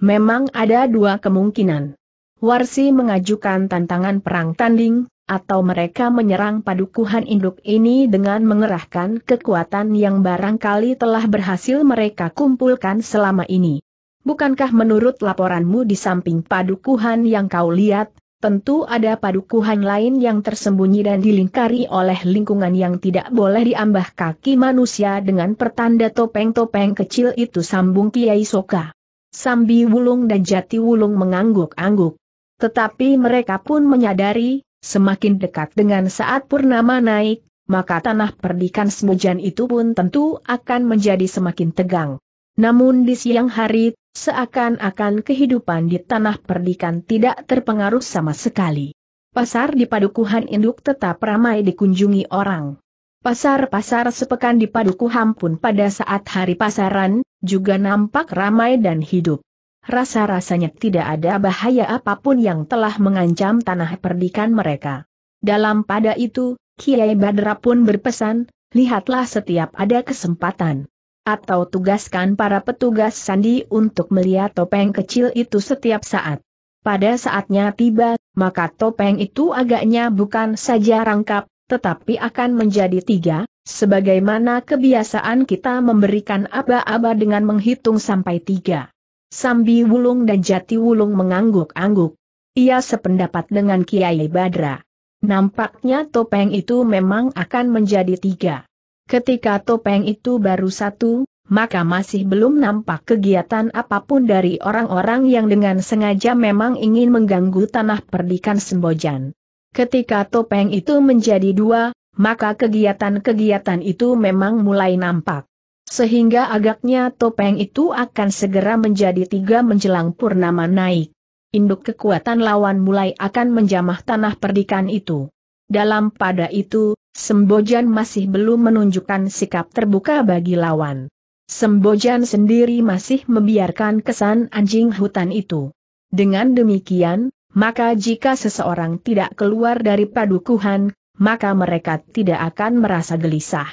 Memang ada dua kemungkinan. Warsi mengajukan tantangan perang tanding, atau mereka menyerang padukuhan induk ini dengan mengerahkan kekuatan yang barangkali telah berhasil mereka kumpulkan selama ini. Bukankah menurut laporanmu di samping padukuhan yang kau lihat, tentu ada padukuhan lain yang tersembunyi dan dilingkari oleh lingkungan yang tidak boleh diambah kaki manusia dengan pertanda topeng-topeng kecil itu sambung Kiai Soka. Sambi Wulung dan Jati Wulung mengangguk-angguk. Tetapi mereka pun menyadari, semakin dekat dengan saat purnama naik, maka tanah perdikan semujan itu pun tentu akan menjadi semakin tegang. Namun di siang hari, seakan-akan kehidupan di tanah perdikan tidak terpengaruh sama sekali. Pasar di padukuhan induk tetap ramai dikunjungi orang. Pasar-pasar sepekan di padukuhan pun pada saat hari pasaran, juga nampak ramai dan hidup. Rasa-rasanya tidak ada bahaya apa pun yang telah mengancam tanah perdikan mereka. Dalam pada itu, Kiai Badra pun berpesan, lihatlah setiap ada kesempatan atau tugaskan para petugas sandi untuk melihat topeng kecil itu setiap saat. Pada saatnya tiba, maka topeng itu agaknya bukan saja rangkap, tetapi akan menjadi tiga, sebagaimana kebiasaan kita memberikan aba-aba dengan menghitung sampai tiga. Sambi Wulung dan Jati Wulung mengangguk-angguk. Ia sependapat dengan Kiai Badra. Nampaknya topeng itu memang akan menjadi tiga. Ketika topeng itu baru satu, maka masih belum nampak kegiatan apa pun dari orang-orang yang dengan sengaja memang ingin mengganggu tanah perdikan Sembojan. Ketika topeng itu menjadi dua, maka kegiatan-kegiatan itu memang mulai nampak. Sehingga agaknya topeng itu akan segera menjadi tiga menjelang purnama naik. Induk kekuatan lawan mulai akan menjamah tanah perdikan itu. Dalam pada itu, Sembojan masih belum menunjukkan sikap terbuka bagi lawan. Sembojan sendiri masih membiarkan kesan anjing hutan itu. Dengan demikian, maka jika seseorang tidak keluar dari padukuhan, maka mereka tidak akan merasa gelisah.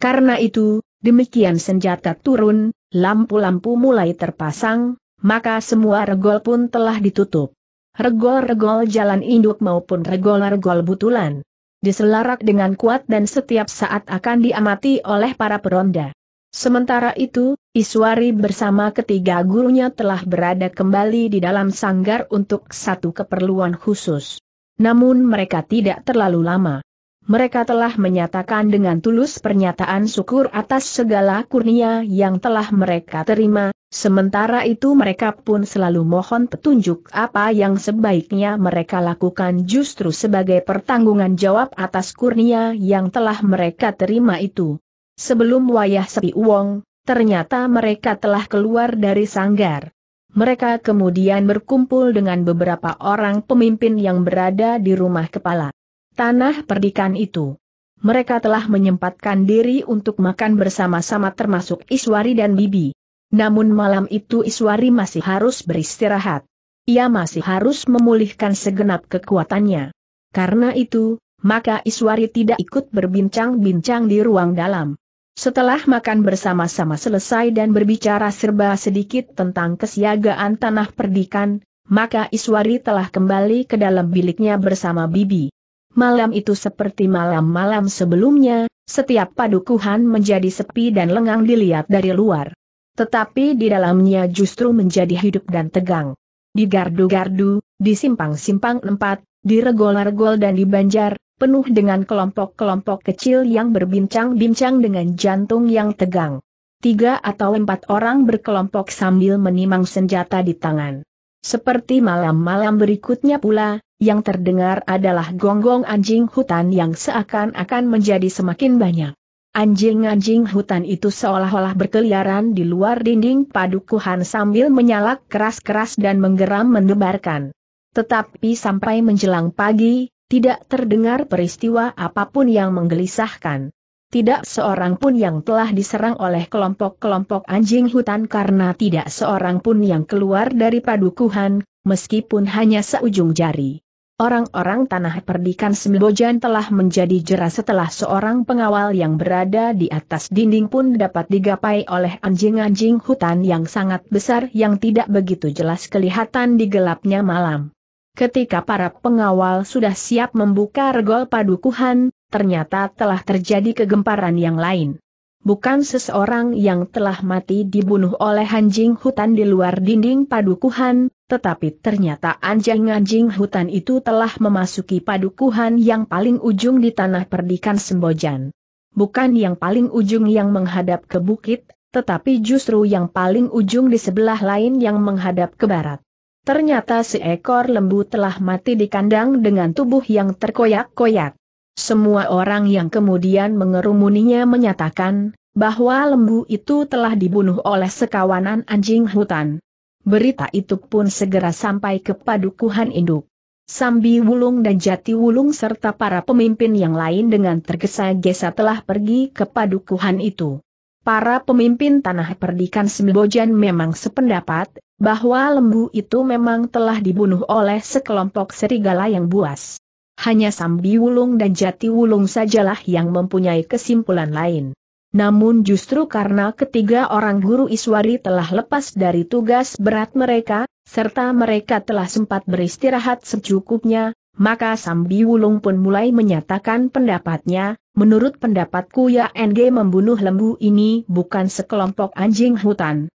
Karena itu, demikian senjata turun, lampu-lampu mulai terpasang, maka semua regol pun telah ditutup regol-regol jalan induk maupun regol-regol butulan. Diselarak dengan kuat dan setiap saat akan diamati oleh para peronda. Sementara itu, Iswari bersama ketiga gurunya telah berada kembali di dalam sanggar untuk satu keperluan khusus. Namun mereka tidak terlalu lama mereka telah menyatakan dengan tulus pernyataan syukur atas segala kurnia yang telah mereka terima, sementara itu mereka pun selalu mohon petunjuk apa yang sebaiknya mereka lakukan justru sebagai pertanggungan jawab atas kurnia yang telah mereka terima itu. Sebelum wayah sepi uang, ternyata mereka telah keluar dari sanggar. Mereka kemudian berkumpul dengan beberapa orang pemimpin yang berada di rumah kepala tanah perdikan itu. Mereka telah menyempatkan diri untuk makan bersama-sama termasuk Iswari dan Bibi. Namun malam itu Iswari masih harus beristirahat. Ia masih harus memulihkan segenap kekuatannya. Karena itu, maka Iswari tidak ikut berbincang-bincang di ruang dalam. Setelah makan bersama-sama selesai dan berbicara serba sedikit tentang kesiagaan tanah perdikan, maka Iswari telah kembali ke dalam biliknya bersama Bibi. Malam itu seperti malam-malam sebelumnya, Setiap padukuhan menjadi sepi dan lengang dilihat dari luar. Tetapi di dalamnya justru menjadi hidup dan tegang. Di gardu-gardu, di simpang-simpang empat, di regol-regol dan di banjar, penuh dengan kelompok-kelompok kecil yang berbincang-bincang dengan jantung yang tegang. Tiga atau empat orang berkelompok sambil menimang senjata di tangan. Seperti malam-malam berikutnya pula, yang terdengar adalah gonggong anjing hutan yang seakan-akan menjadi semakin banyak. Anjing-anjing hutan itu seolah-olah berkeliaran di luar dinding padukuhan sambil menyalak keras-keras dan menggeram mendebarkan. Tetapi sampai menjelang pagi, tidak terdengar peristiwa apa pun yang menggelisahkan. Tidak seorang pun yang telah diserang oleh kelompok-kelompok anjing hutan karena tidak seorang pun yang keluar dari padukuhan, meskipun hanya seujung jari. Orang-orang tanah perdikan Sembojan telah menjadi jerah setelah seorang pengawal yang berada di atas dinding pun dapat digapai oleh anjing-anjing hutan yang sangat besar yang tidak begitu jelas kelihatan di gelapnya malam. Ketika para pengawal sudah siap membuka regol padukuhan, ternyata telah terjadi kegemparan yang lain. Bukan seseorang yang telah mati dibunuh oleh anjing hutan di luar dinding padukuhan, tetapi ternyata anjing-anjing hutan itu telah memasuki padukuhan yang paling ujung di tanah perdikan Sembojan. Bukan yang paling ujung yang menghadap ke bukit, tetapi justru yang paling ujung di sebelah lain yang menghadap ke barat. Ternyata seekor lembu telah mati di kandang dengan tubuh yang terkoyak-koyak. Semua orang yang kemudian mengerumuninya menyatakan, bahwa lembu itu telah dibunuh oleh sekawanan anjing hutan. Berita itu pun segera sampai ke padukuhan induk. Sambi Wulung dan Jati Wulung serta para pemimpin yang lain dengan tergesa-gesa telah pergi ke padukuhan itu. Para pemimpin tanah perdikan Sembojan memang sependapat, bahwa lembu itu memang telah dibunuh oleh sekelompok serigala yang buas. Hanya Sambi Wulung dan Jati Wulung sajalah yang mempunyai kesimpulan lain. Namun justru karena ketiga orang guru Iswari telah lepas dari tugas berat mereka, serta mereka telah sempat beristirahat secukupnya, maka Sambi Wulung pun mulai menyatakan pendapatnya, menurut pendapatku ya NG membunuh lembu ini bukan sekelompok anjing hutan.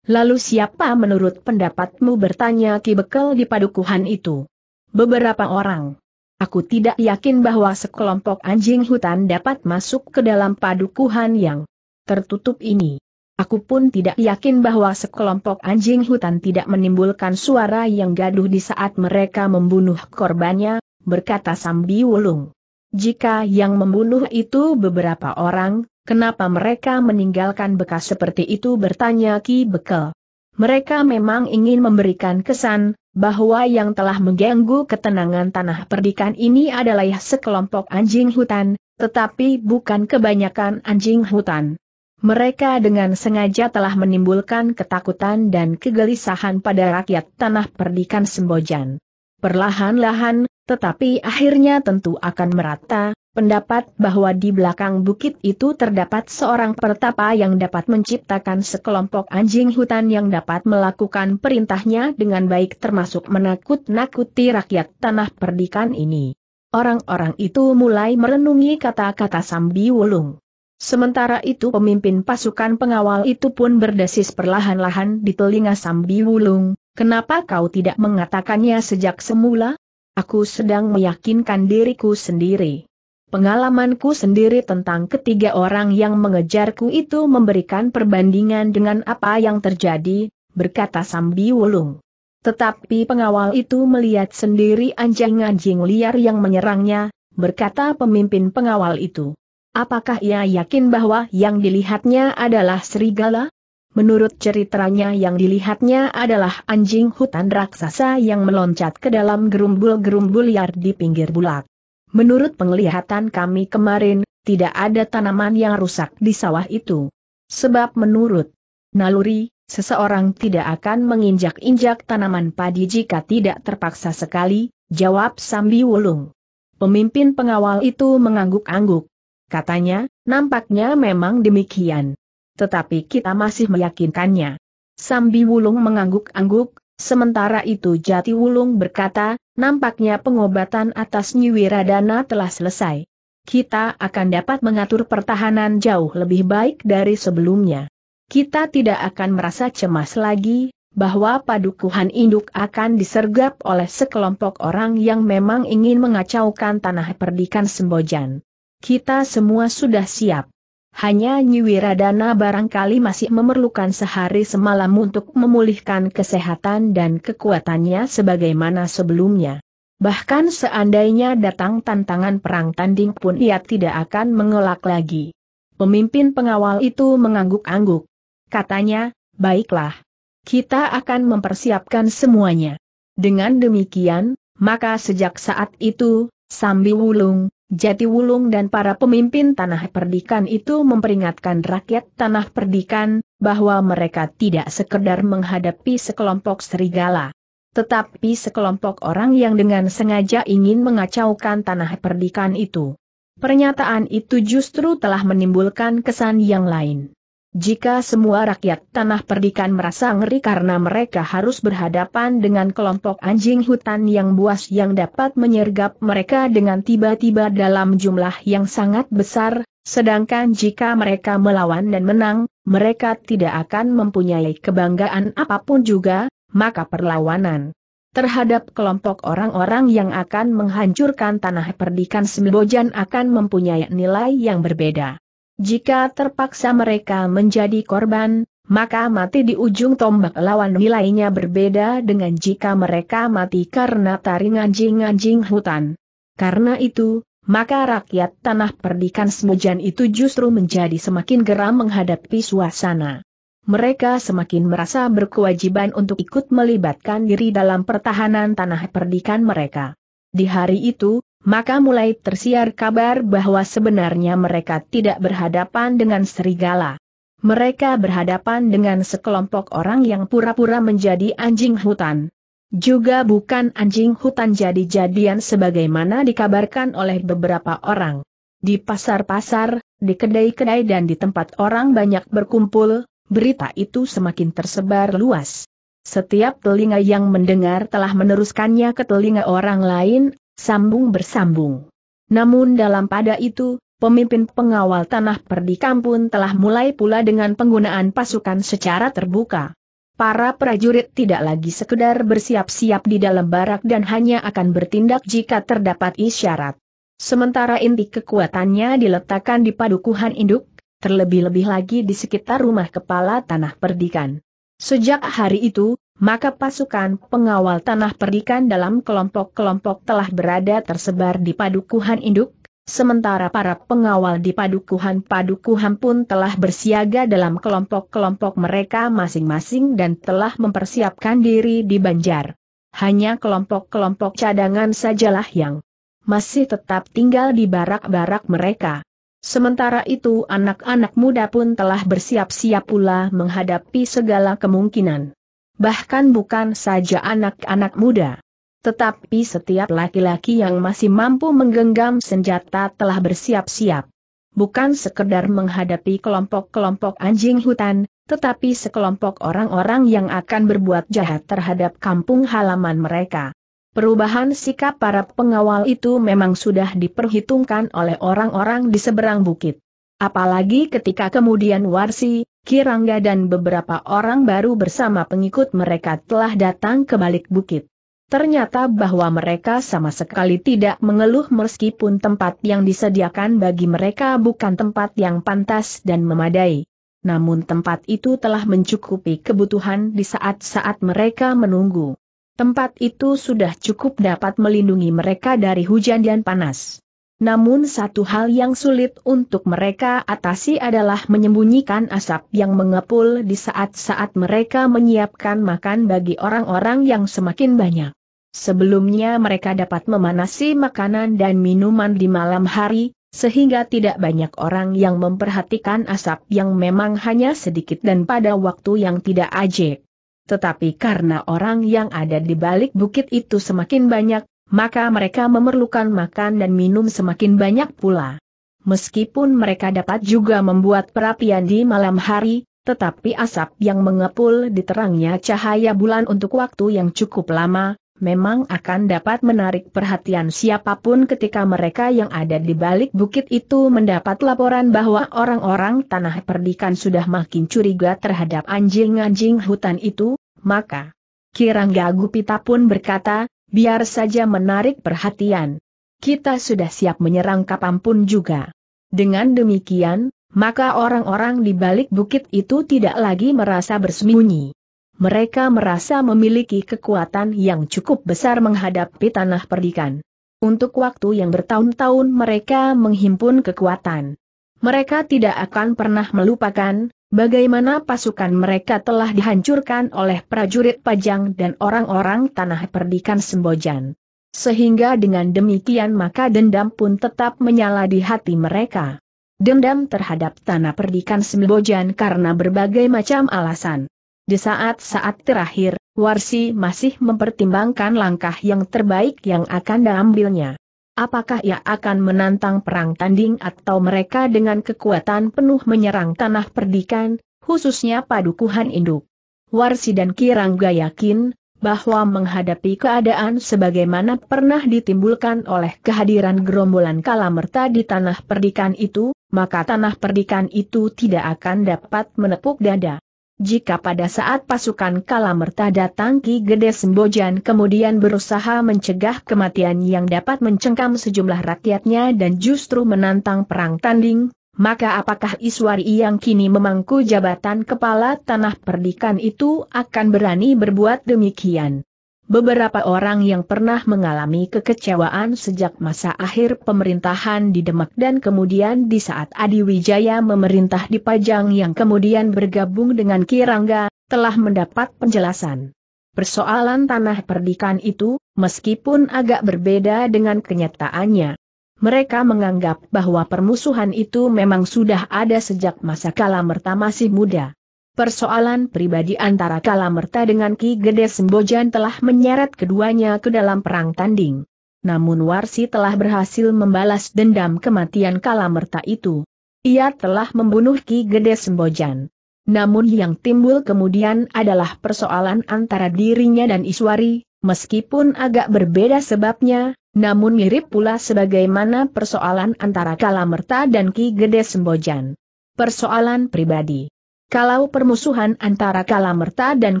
Lalu siapa menurut pendapatmu bertanya Ki Bekel di padukuhan itu? Beberapa orang. Aku tidak yakin bahwa sekelompok anjing hutan dapat masuk ke dalam padukuhan yang tertutup ini. Aku pun tidak yakin bahwa sekelompok anjing hutan tidak menimbulkan suara yang gaduh di saat mereka membunuh korbannya, berkata Sambi Wulung. Jika yang membunuh itu beberapa orang, kenapa mereka meninggalkan bekas seperti itu bertanya Ki Bekel. Mereka memang ingin memberikan kesan, bahwa yang telah mengganggu ketenangan tanah perdikan ini adalah sekelompok anjing hutan, tetapi bukan kebanyakan anjing hutan. Mereka dengan sengaja telah menimbulkan ketakutan dan kegelisahan pada rakyat tanah perdikan Sembojan. Perlahan-lahan, tetapi akhirnya tentu akan merata, pendapat bahwa di belakang bukit itu terdapat seorang pertapa yang dapat menciptakan sekelompok anjing hutan yang dapat melakukan perintahnya dengan baik termasuk menakut-nakuti rakyat tanah perdikan ini. Orang-orang itu mulai merenungi kata-kata Sambi Wulung. Sementara itu pemimpin pasukan pengawal itu pun berdesis perlahan-lahan di telinga Sambi Wulung, kenapa kau tidak mengatakannya sejak semula? Aku sedang meyakinkan diriku sendiri. Pengalamanku sendiri tentang ketiga orang yang mengejarku itu memberikan perbandingan dengan apa yang terjadi, berkata Sambi Wulung. Tetapi pengawal itu melihat sendiri anjing-anjing liar yang menyerangnya, berkata pemimpin pengawal itu. Apakah ia yakin bahwa yang dilihatnya adalah serigala? Menurut ceritanya yang dilihatnya adalah anjing hutan raksasa yang meloncat ke dalam gerumbul-gerumbul liar di pinggir bulak. Menurut penglihatan kami kemarin, tidak ada tanaman yang rusak di sawah itu. Sebab menurut naluri, seseorang tidak akan menginjak-injak tanaman padi jika tidak terpaksa sekali, jawab Sambi Wulung. Pemimpin pengawal itu mengangguk-angguk. Katanya, nampaknya memang demikian. Tetapi kita masih meyakinkannya. Sambi Wulung mengangguk-angguk, sementara itu Jati Wulung berkata, Nampaknya pengobatan atas Nyi Wiradana telah selesai. kita akan dapat mengatur pertahanan jauh lebih baik dari sebelumnya. Kita tidak akan merasa cemas lagi, bahwa padukuhan induk akan disergap oleh sekelompok orang yang memang ingin mengacaukan tanah perdikan Sembojan. Kita semua sudah siap. Hanya Nyiwiradana barangkali masih memerlukan sehari semalam untuk memulihkan kesehatan dan kekuatannya sebagaimana sebelumnya. Bahkan seandainya datang tantangan perang tanding pun ia tidak akan mengelak lagi. Pemimpin pengawal itu mengangguk-angguk. Katanya, baiklah. Kita akan mempersiapkan semuanya. Dengan demikian, maka sejak saat itu, Sambi Wulung, Jati Wulung dan para pemimpin tanah perdikan itu memperingatkan rakyat tanah perdikan, bahwa mereka tidak sekedar menghadapi sekelompok serigala tetapi sekelompok orang yang dengan sengaja ingin mengacaukan tanah perdikan itu. Pernyataan itu justru telah menimbulkan kesan yang lain. Jika semua rakyat tanah perdikan merasa ngeri karena mereka harus berhadapan dengan kelompok anjing hutan yang buas yang dapat menyergap mereka dengan tiba-tiba dalam jumlah yang sangat besar, sedangkan jika mereka melawan dan menang, mereka tidak akan mempunyai kebanggaan apa pun juga, maka perlawanan terhadap kelompok orang-orang yang akan menghancurkan tanah perdikan Sembojan akan mempunyai nilai yang berbeda. Jika terpaksa mereka menjadi korban, maka mati di ujung tombak lawan nilainya berbeda dengan jika mereka mati karena taring anjing-anjing hutan. Karena itu, maka rakyat tanah perdikan Sembojan itu justru menjadi semakin geram menghadapi suasana mereka semakin merasa berkewajiban untuk ikut melibatkan diri dalam pertahanan tanah perdikan mereka. Di hari itu, maka mulai tersiar kabar bahwa sebenarnya mereka tidak berhadapan dengan serigala. Mereka berhadapan dengan sekelompok orang yang pura-pura menjadi anjing hutan. Juga bukan anjing hutan jadi-jadian sebagaimana dikabarkan oleh beberapa orang. Di pasar-pasar, di kedai-kedai dan di tempat orang banyak berkumpul, berita itu semakin tersebar luas. Setiap telinga yang mendengar telah meneruskannya ke telinga orang lain, sambung bersambung. Namun dalam pada itu, pemimpin pengawal tanah perdikan pun telah mulai pula dengan penggunaan pasukan secara terbuka. Para prajurit tidak lagi sekedar bersiap-siap di dalam barak dan hanya akan bertindak jika terdapat isyarat. Sementara inti kekuatannya diletakkan di padukuhan induk, terlebih-lebih lagi di sekitar rumah kepala tanah perdikan. Sejak hari itu, maka pasukan pengawal tanah perdikan dalam kelompok-kelompok telah berada tersebar di padukuhan induk, sementara para pengawal di padukuhan-padukuhan pun telah bersiaga dalam kelompok-kelompok mereka masing-masing dan telah mempersiapkan diri di Banjar. Hanya kelompok-kelompok cadangan sajalah yang masih tetap tinggal di barak-barak mereka. Sementara itu anak-anak muda pun telah bersiap-siap pula menghadapi segala kemungkinan. Bahkan bukan saja anak-anak muda. Tetapi setiap laki-laki yang masih mampu menggenggam senjata telah bersiap-siap. Bukan sekedar menghadapi kelompok-kelompok anjing hutan, tetapi sekelompok orang-orang yang akan berbuat jahat terhadap kampung halaman mereka. Perubahan sikap para pengawal itu memang sudah diperhitungkan oleh orang-orang di seberang bukit. Apalagi ketika kemudian Warsi, Kirangga dan beberapa orang baru bersama pengikut mereka telah datang ke balik bukit. Ternyata bahwa mereka sama sekali tidak mengeluh meskipun tempat yang disediakan bagi mereka bukan tempat yang pantas dan memadai. Namun tempat itu telah mencukupi kebutuhan di saat-saat mereka menunggu. Tempat itu sudah cukup dapat melindungi mereka dari hujan dan panas. Namun satu hal yang sulit untuk mereka atasi adalah menyembunyikan asap yang mengepul di saat-saat mereka menyiapkan makan bagi orang-orang yang semakin banyak. Sebelumnya mereka dapat memanasi makanan dan minuman di malam hari, sehingga tidak banyak orang yang memperhatikan asap yang memang hanya sedikit dan pada waktu yang tidak ajek. Tetapi karena orang yang ada di balik bukit itu semakin banyak, maka mereka memerlukan makan dan minum semakin banyak pula. Meskipun mereka dapat juga membuat perapian di malam hari, tetapi asap yang mengepul di terangnya cahaya bulan untuk waktu yang cukup lama, memang akan dapat menarik perhatian siapa pun ketika mereka yang ada di balik bukit itu mendapat laporan bahwa orang-orang tanah perdikan sudah makin curiga terhadap anjing-anjing hutan itu, maka Kirangga Gupita pun berkata, biar saja menarik perhatian. Kita sudah siap menyerang kapan pun juga. Dengan demikian, maka orang-orang di balik bukit itu tidak lagi merasa bersembunyi mereka merasa memiliki kekuatan yang cukup besar menghadapi tanah perdikan. Untuk waktu yang bertahun-tahun mereka menghimpun kekuatan. Mereka tidak akan pernah melupakan, bagaimana pasukan mereka telah dihancurkan oleh prajurit Pajang dan orang-orang tanah perdikan Sembojan. Sehingga dengan demikian maka dendam pun tetap menyala di hati mereka. Dendam terhadap tanah perdikan Sembojan karena berbagai macam alasan. Di saat-saat terakhir, Warsi masih mempertimbangkan langkah yang terbaik yang akan diambilnya. Apakah ia akan menantang perang tanding atau mereka dengan kekuatan penuh menyerang tanah perdikan, khususnya padukuhan induk. Warsi dan Kirangga yakin, bahwa menghadapi keadaan sebagaimana pernah ditimbulkan oleh kehadiran gerombolan kalamerta di tanah perdikan itu, maka tanah perdikan itu tidak akan dapat menepuk dada. Jika pada saat pasukan Kalamerta datang Ki Gede Sembojan kemudian berusaha mencegah kematian yang dapat mencengkam sejumlah rakyatnya dan justru menantang perang tanding, maka apakah Iswari yang kini memangku jabatan kepala tanah perdikan itu akan berani berbuat demikian? Beberapa orang yang pernah mengalami kekecewaan sejak masa akhir pemerintahan di Demak dan kemudian di saat Adi Wijaya memerintah di Pajang yang kemudian bergabung dengan Kirangga, telah mendapat penjelasan. Persoalan tanah perdikan itu, meskipun agak berbeda dengan kenyataannya. Mereka menganggap bahwa permusuhan itu memang sudah ada sejak masa kala merta masih muda. Persoalan pribadi antara Kalamerta dengan Ki Gede Sembojan telah menyeret keduanya ke dalam perang tanding. Namun Warsi telah berhasil membalas dendam kematian Kalamerta itu. Ia telah membunuh Ki Gede Sembojan. Namun yang timbul kemudian adalah persoalan antara dirinya dan Iswari, meskipun agak berbeda sebabnya, namun mirip pula sebagaimana persoalan antara Kalamerta dan Ki Gede Sembojan. Persoalan pribadi kalau permusuhan antara Kalamerta dan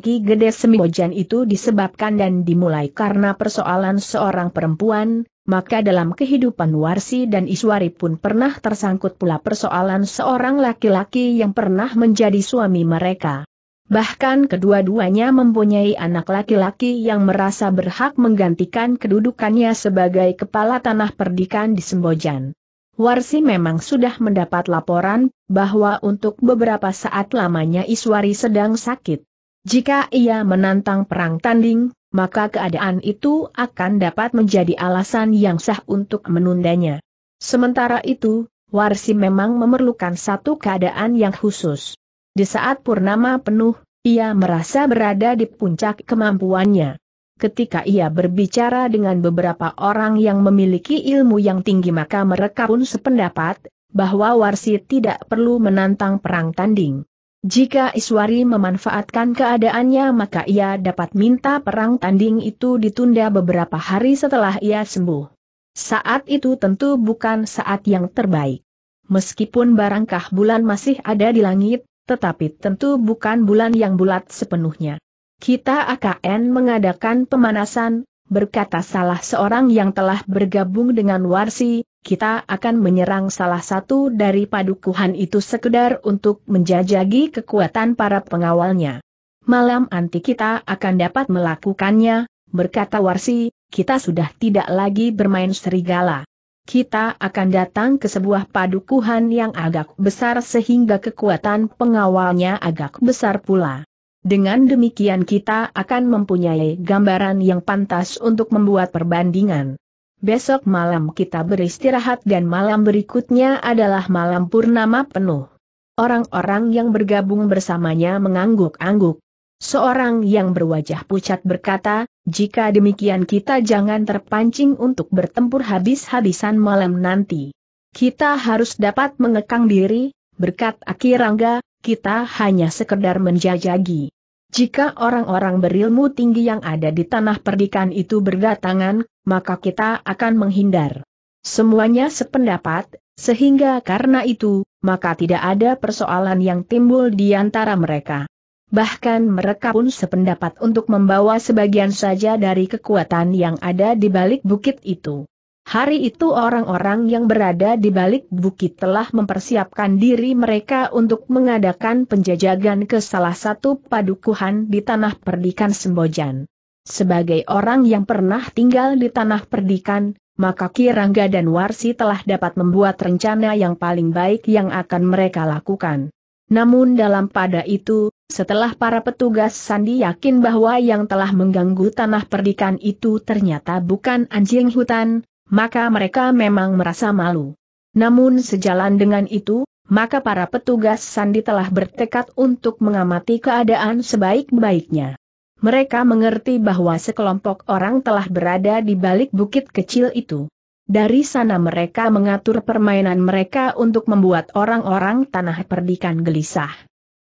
Ki Gede Sembojan itu disebabkan dan dimulai karena persoalan seorang perempuan, maka dalam kehidupan Warsi dan Iswari pun pernah tersangkut pula persoalan seorang laki-laki yang pernah menjadi suami mereka. Bahkan kedua-duanya mempunyai anak laki-laki yang merasa berhak menggantikan kedudukannya sebagai kepala tanah perdikan di Sembojan. Warsi memang sudah mendapat laporan, bahwa untuk beberapa saat lamanya Iswari sedang sakit. Jika ia menantang perang tanding, maka keadaan itu akan dapat menjadi alasan yang sah untuk menundanya. Sementara itu, Warsi memang memerlukan satu keadaan yang khusus. Di saat purnama penuh, ia merasa berada di puncak kemampuannya ketika ia berbicara dengan beberapa orang yang memiliki ilmu yang tinggi maka mereka pun sependapat, bahwa Warsi tidak perlu menantang perang tanding. Jika Iswari memanfaatkan keadaannya maka ia dapat minta perang tanding itu ditunda beberapa hari setelah ia sembuh. Saat itu tentu bukan saat yang terbaik. Meskipun barangkah bulan masih ada di langit, tetapi tentu bukan bulan yang bulat sepenuhnya. Kita AKN mengadakan pemanasan, berkata salah seorang yang telah bergabung dengan Warsi, kita akan menyerang salah satu dari padukuhan itu sekedar untuk menjajagi kekuatan para pengawalnya. Malam anti kita akan dapat melakukannya, berkata Warsi, kita sudah tidak lagi bermain serigala. Kita akan datang ke sebuah padukuhan yang agak besar sehingga kekuatan pengawalnya agak besar pula. Dengan demikian kita akan mempunyai gambaran yang pantas untuk membuat perbandingan. Besok malam kita beristirahat dan malam berikutnya adalah malam purnama penuh. Orang-orang yang bergabung bersamanya mengangguk-angguk. Seorang yang berwajah pucat berkata, jika demikian kita jangan terpancing untuk bertempur habis-habisan malam nanti. Kita harus dapat mengekang diri, berkat Akirangga, kita hanya sekedar menjajagi. Jika orang-orang berilmu tinggi yang ada di tanah perdikan itu berdatangan, maka kita akan menghindar. Semuanya sependapat, sehingga karena itu, maka tidak ada persoalan yang timbul di antara mereka. Bahkan mereka pun sependapat untuk membawa sebagian saja dari kekuatan yang ada di balik bukit itu. Hari itu orang-orang yang berada di balik bukit telah mempersiapkan diri mereka untuk mengadakan penjajagan ke salah satu padukuhan di tanah perdikan Sembojan. Sebagai orang yang pernah tinggal di tanah perdikan, maka Kirangga dan Warsi telah dapat membuat rencana yang paling baik yang akan mereka lakukan. Namun dalam pada itu, setelah para petugas sandi yakin bahwa yang telah mengganggu tanah perdikan itu ternyata bukan anjing hutan, maka mereka memang merasa malu. Namun sejalan dengan itu, maka para petugas sandi telah bertekad untuk mengamati keadaan sebaik-baiknya. Mereka mengerti bahwa sekelompok orang telah berada di balik bukit kecil itu. Dari sana mereka mengatur permainan mereka untuk membuat orang-orang tanah perdikan gelisah.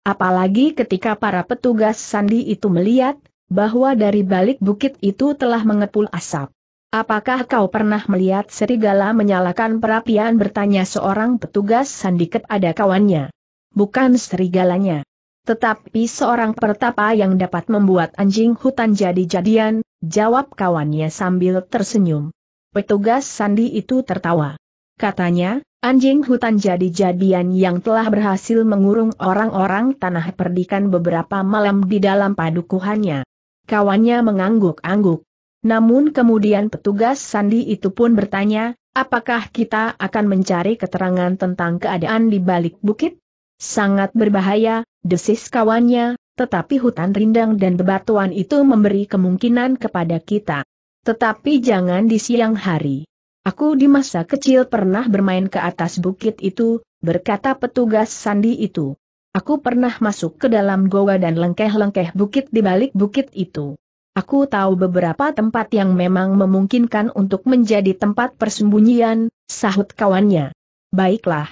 Apalagi ketika para petugas sandi itu melihat, bahwa dari balik bukit itu telah mengepul asap. Apakah kau pernah melihat serigala menyalakan perapian bertanya seorang petugas sandiket ada kawannya. Bukan serigalanya. Tetapi seorang pertapa yang dapat membuat anjing hutan jadi-jadian, jawab kawannya sambil tersenyum. Petugas sandi itu tertawa. Katanya, anjing hutan jadi-jadian yang telah berhasil mengurung orang-orang tanah perdikan beberapa malam di dalam padukuhannya. Kawannya mengangguk-angguk. Namun kemudian petugas sandi itu pun bertanya, apakah kita akan mencari keterangan tentang keadaan di balik bukit? Sangat berbahaya, desis kawannya, tetapi hutan rindang dan bebatuan itu memberi kemungkinan kepada kita. Tetapi jangan di siang hari. Aku di masa kecil pernah bermain ke atas bukit itu, berkata petugas sandi itu. Aku pernah masuk ke dalam goa dan lengkeh-lengkeh bukit di balik bukit itu. Aku tahu beberapa tempat yang memang memungkinkan untuk menjadi tempat persembunyian, sahut kawannya. Baiklah.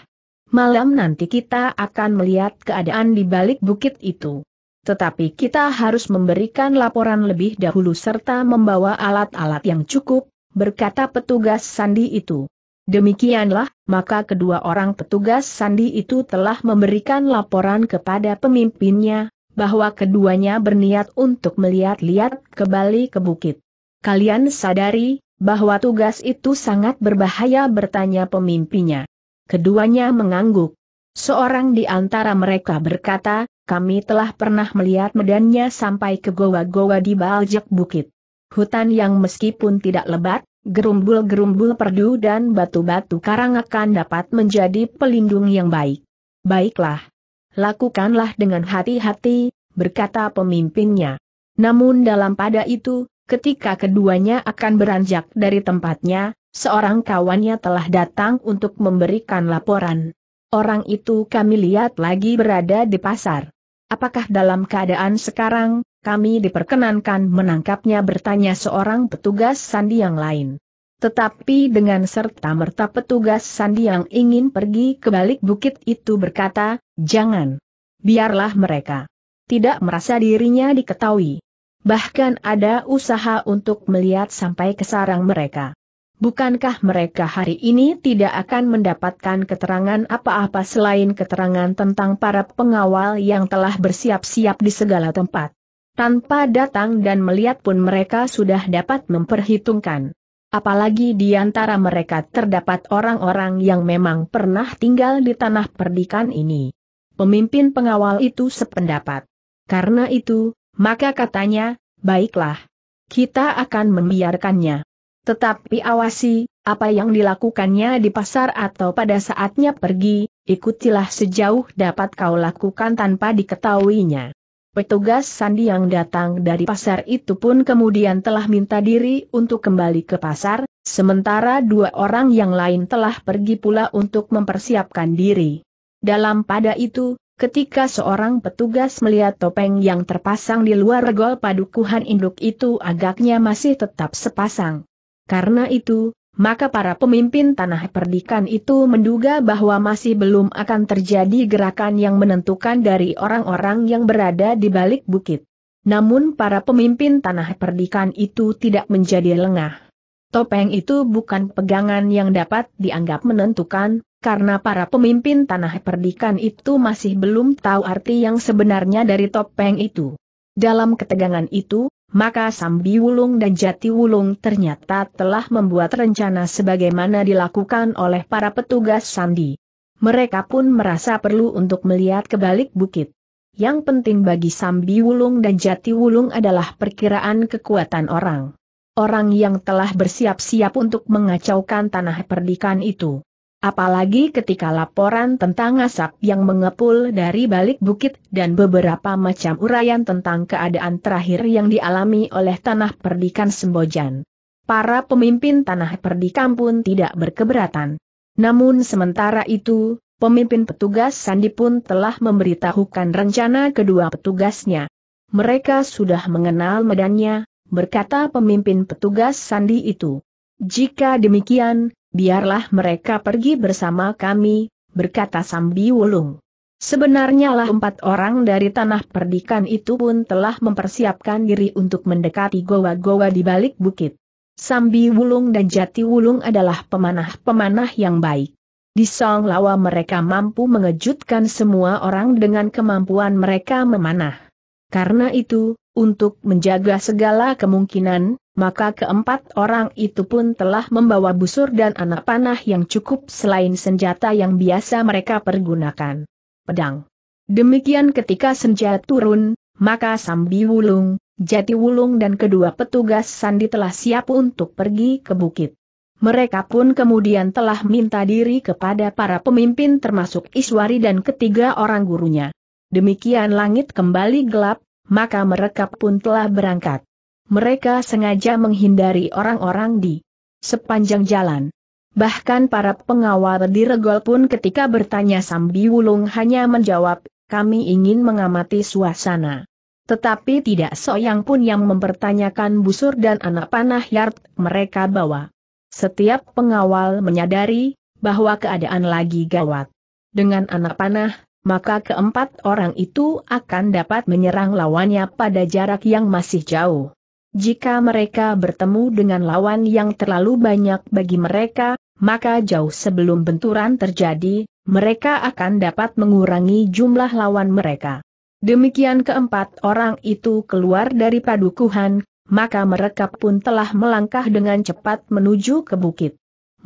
Malam nanti kita akan melihat keadaan di balik bukit itu. Tetapi kita harus memberikan laporan lebih dahulu serta membawa alat-alat yang cukup, berkata petugas sandi itu. Demikianlah, maka kedua orang petugas sandi itu telah memberikan laporan kepada pemimpinnya, bahwa keduanya berniat untuk melihat-lihat kembali ke bukit. Kalian sadari, bahwa tugas itu sangat berbahaya bertanya pemimpinnya. Keduanya mengangguk. Seorang di antara mereka berkata, kami telah pernah melihat medannya sampai ke goa-goa di baljek bukit. Hutan yang meskipun tidak lebat, gerumbul-gerumbul perdu dan batu-batu karang akan dapat menjadi pelindung yang baik. Baiklah, lakukanlah dengan hati-hati, berkata pemimpinnya. Namun dalam pada itu, ketika keduanya akan beranjak dari tempatnya, seorang kawannya telah datang untuk memberikan laporan. Orang itu kami lihat lagi berada di pasar. Apakah dalam keadaan sekarang, kami diperkenankan menangkapnya bertanya seorang petugas sandi yang lain. Tetapi dengan serta-merta petugas sandi yang ingin pergi ke balik bukit itu berkata, jangan. Biarlah mereka. Tidak merasa dirinya diketahui. Bahkan ada usaha untuk melihat sampai ke sarang mereka. Bukankah mereka hari ini tidak akan mendapatkan keterangan apa-apa selain keterangan tentang para pengawal yang telah bersiap-siap di segala tempat? Tanpa datang dan melihat pun mereka sudah dapat memperhitungkan Apalagi di antara mereka terdapat orang-orang yang memang pernah tinggal di tanah perdikan ini. Pemimpin pengawal itu sependapat. Karena itu, maka katanya, baiklah. Kita akan membiarkannya. Tetapi awasi, apa yang dilakukannya di pasar atau pada saatnya pergi, ikutilah sejauh dapat kau lakukan tanpa diketahuinya. Petugas sandi yang datang dari pasar itu pun kemudian telah minta diri untuk kembali ke pasar, sementara dua orang yang lain telah pergi pula untuk mempersiapkan diri. Dalam pada itu, ketika seorang petugas melihat topeng yang terpasang di luar regol padukuhan induk itu agaknya masih tetap sepasang. Karena itu, maka para pemimpin tanah perdikan itu menduga bahwa masih belum akan terjadi gerakan yang menentukan dari orang-orang yang berada di balik bukit. Namun para pemimpin tanah perdikan itu tidak menjadi lengah. Topeng itu bukan pegangan yang dapat dianggap menentukan, karena para pemimpin tanah perdikan itu masih belum tahu arti yang sebenarnya dari topeng itu. Dalam ketegangan itu, maka Sambi Wulung dan Jati Wulung ternyata telah membuat rencana sebagaimana dilakukan oleh para petugas sandi. Mereka pun merasa perlu untuk melihat ke balik bukit. Yang penting bagi Sambi Wulung dan Jati Wulung adalah perkiraan kekuatan orang orang yang telah bersiap-siap untuk mengacaukan tanah perdikan itu. Apalagi ketika laporan tentang asap yang mengepul dari balik bukit dan beberapa macam uraian tentang keadaan terakhir yang dialami oleh tanah perdikan Sembojan. Para pemimpin tanah perdikan pun tidak berkeberatan. Namun sementara itu, pemimpin petugas Sandi pun telah memberitahukan rencana kedua petugasnya. Mereka sudah mengenal medannya, berkata pemimpin petugas sandi itu. Jika demikian, biarlah mereka pergi bersama kami, berkata Sambi Wulung. Sebenarnya lah empat orang dari tanah perdikan itu pun telah mempersiapkan diri untuk mendekati goa-goa di balik bukit. Sambi Wulung dan Jati Wulung adalah pemanah-pemanah yang baik. Di Song Lawa mereka mampu mengejutkan semua orang dengan kemampuan mereka memanah. Karena itu, untuk menjaga segala kemungkinan, maka keempat orang itu pun telah membawa busur dan anak panah yang cukup selain senjata yang biasa mereka pergunakan. Pedang. Demikian ketika senja turun, maka Sambi Wulung, Jati Wulung dan kedua petugas sandi telah siap untuk pergi ke bukit. Mereka pun kemudian telah minta diri kepada para pemimpin termasuk Iswari dan ketiga orang gurunya. Demikian langit kembali gelap, maka mereka pun telah berangkat. Mereka sengaja menghindari orang-orang di sepanjang jalan. Bahkan para pengawal di Regol pun ketika bertanya Sambi Wulung hanya menjawab, kami ingin mengamati suasana. Tetapi tidak soyang pun yang mempertanyakan busur dan anak panah yard mereka bawa. Setiap pengawal menyadari bahwa keadaan lagi gawat. Dengan anak panah, maka keempat orang itu akan dapat menyerang lawannya pada jarak yang masih jauh. Jika mereka bertemu dengan lawan yang terlalu banyak bagi mereka, maka jauh sebelum benturan terjadi, mereka akan dapat mengurangi jumlah lawan mereka. Demikian keempat orang itu keluar dari padukuhan, maka mereka pun telah melangkah dengan cepat menuju ke bukit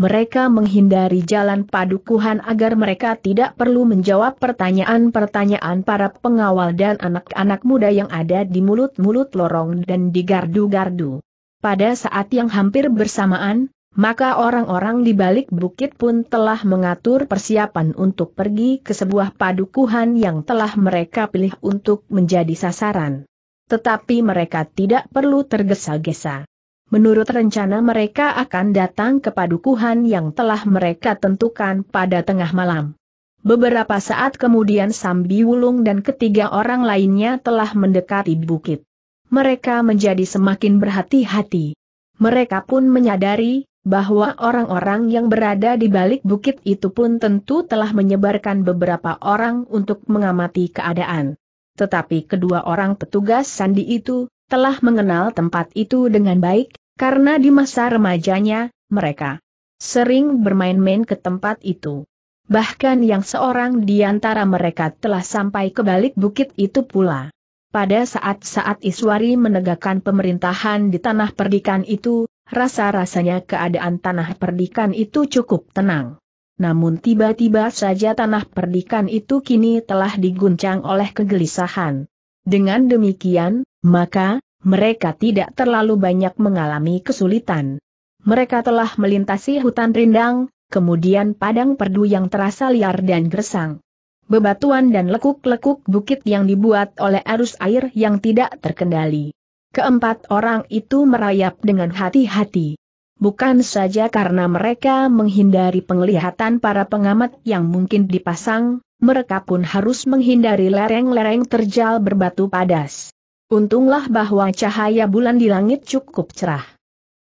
mereka menghindari jalan padukuhan agar mereka tidak perlu menjawab pertanyaan-pertanyaan para pengawal dan anak-anak muda yang ada di mulut-mulut lorong dan di gardu-gardu. Pada saat yang hampir bersamaan, maka orang-orang di balik bukit pun telah mengatur persiapan untuk pergi ke sebuah padukuhan yang telah mereka pilih untuk menjadi sasaran. Tetapi mereka tidak perlu tergesa-gesa menurut rencana mereka akan datang ke padukuhan yang telah mereka tentukan pada tengah malam. Beberapa saat kemudian Sambi Wulung dan ketiga orang lainnya telah mendekati bukit. Mereka menjadi semakin berhati-hati. Mereka pun menyadari bahwa orang-orang yang berada di balik bukit itu pun tentu telah menyebarkan beberapa orang untuk mengamati keadaan. Tetapi kedua orang petugas sandi itu telah mengenal tempat itu dengan baik, karena di masa remajanya, mereka sering bermain-main ke tempat itu. Bahkan yang seorang di antara mereka telah sampai ke balik bukit itu pula. Pada saat-saat Iswari menegakkan pemerintahan di tanah perdikan itu, rasa-rasanya keadaan tanah perdikan itu cukup tenang. Namun tiba-tiba saja tanah perdikan itu kini telah diguncang oleh kegelisahan. Dengan demikian, maka, mereka tidak terlalu banyak mengalami kesulitan. Mereka telah melintasi hutan rindang, kemudian padang perdu yang terasa liar dan gersang. Bebatuan dan lekuk-lekuk bukit yang dibuat oleh arus air yang tidak terkendali. Keempat orang itu merayap dengan hati-hati. Bukan saja karena mereka menghindari penglihatan para pengamat yang mungkin dipasang, mereka pun harus menghindari lereng-lereng terjal berbatu padas. Untunglah bahwa cahaya bulan di langit cukup cerah.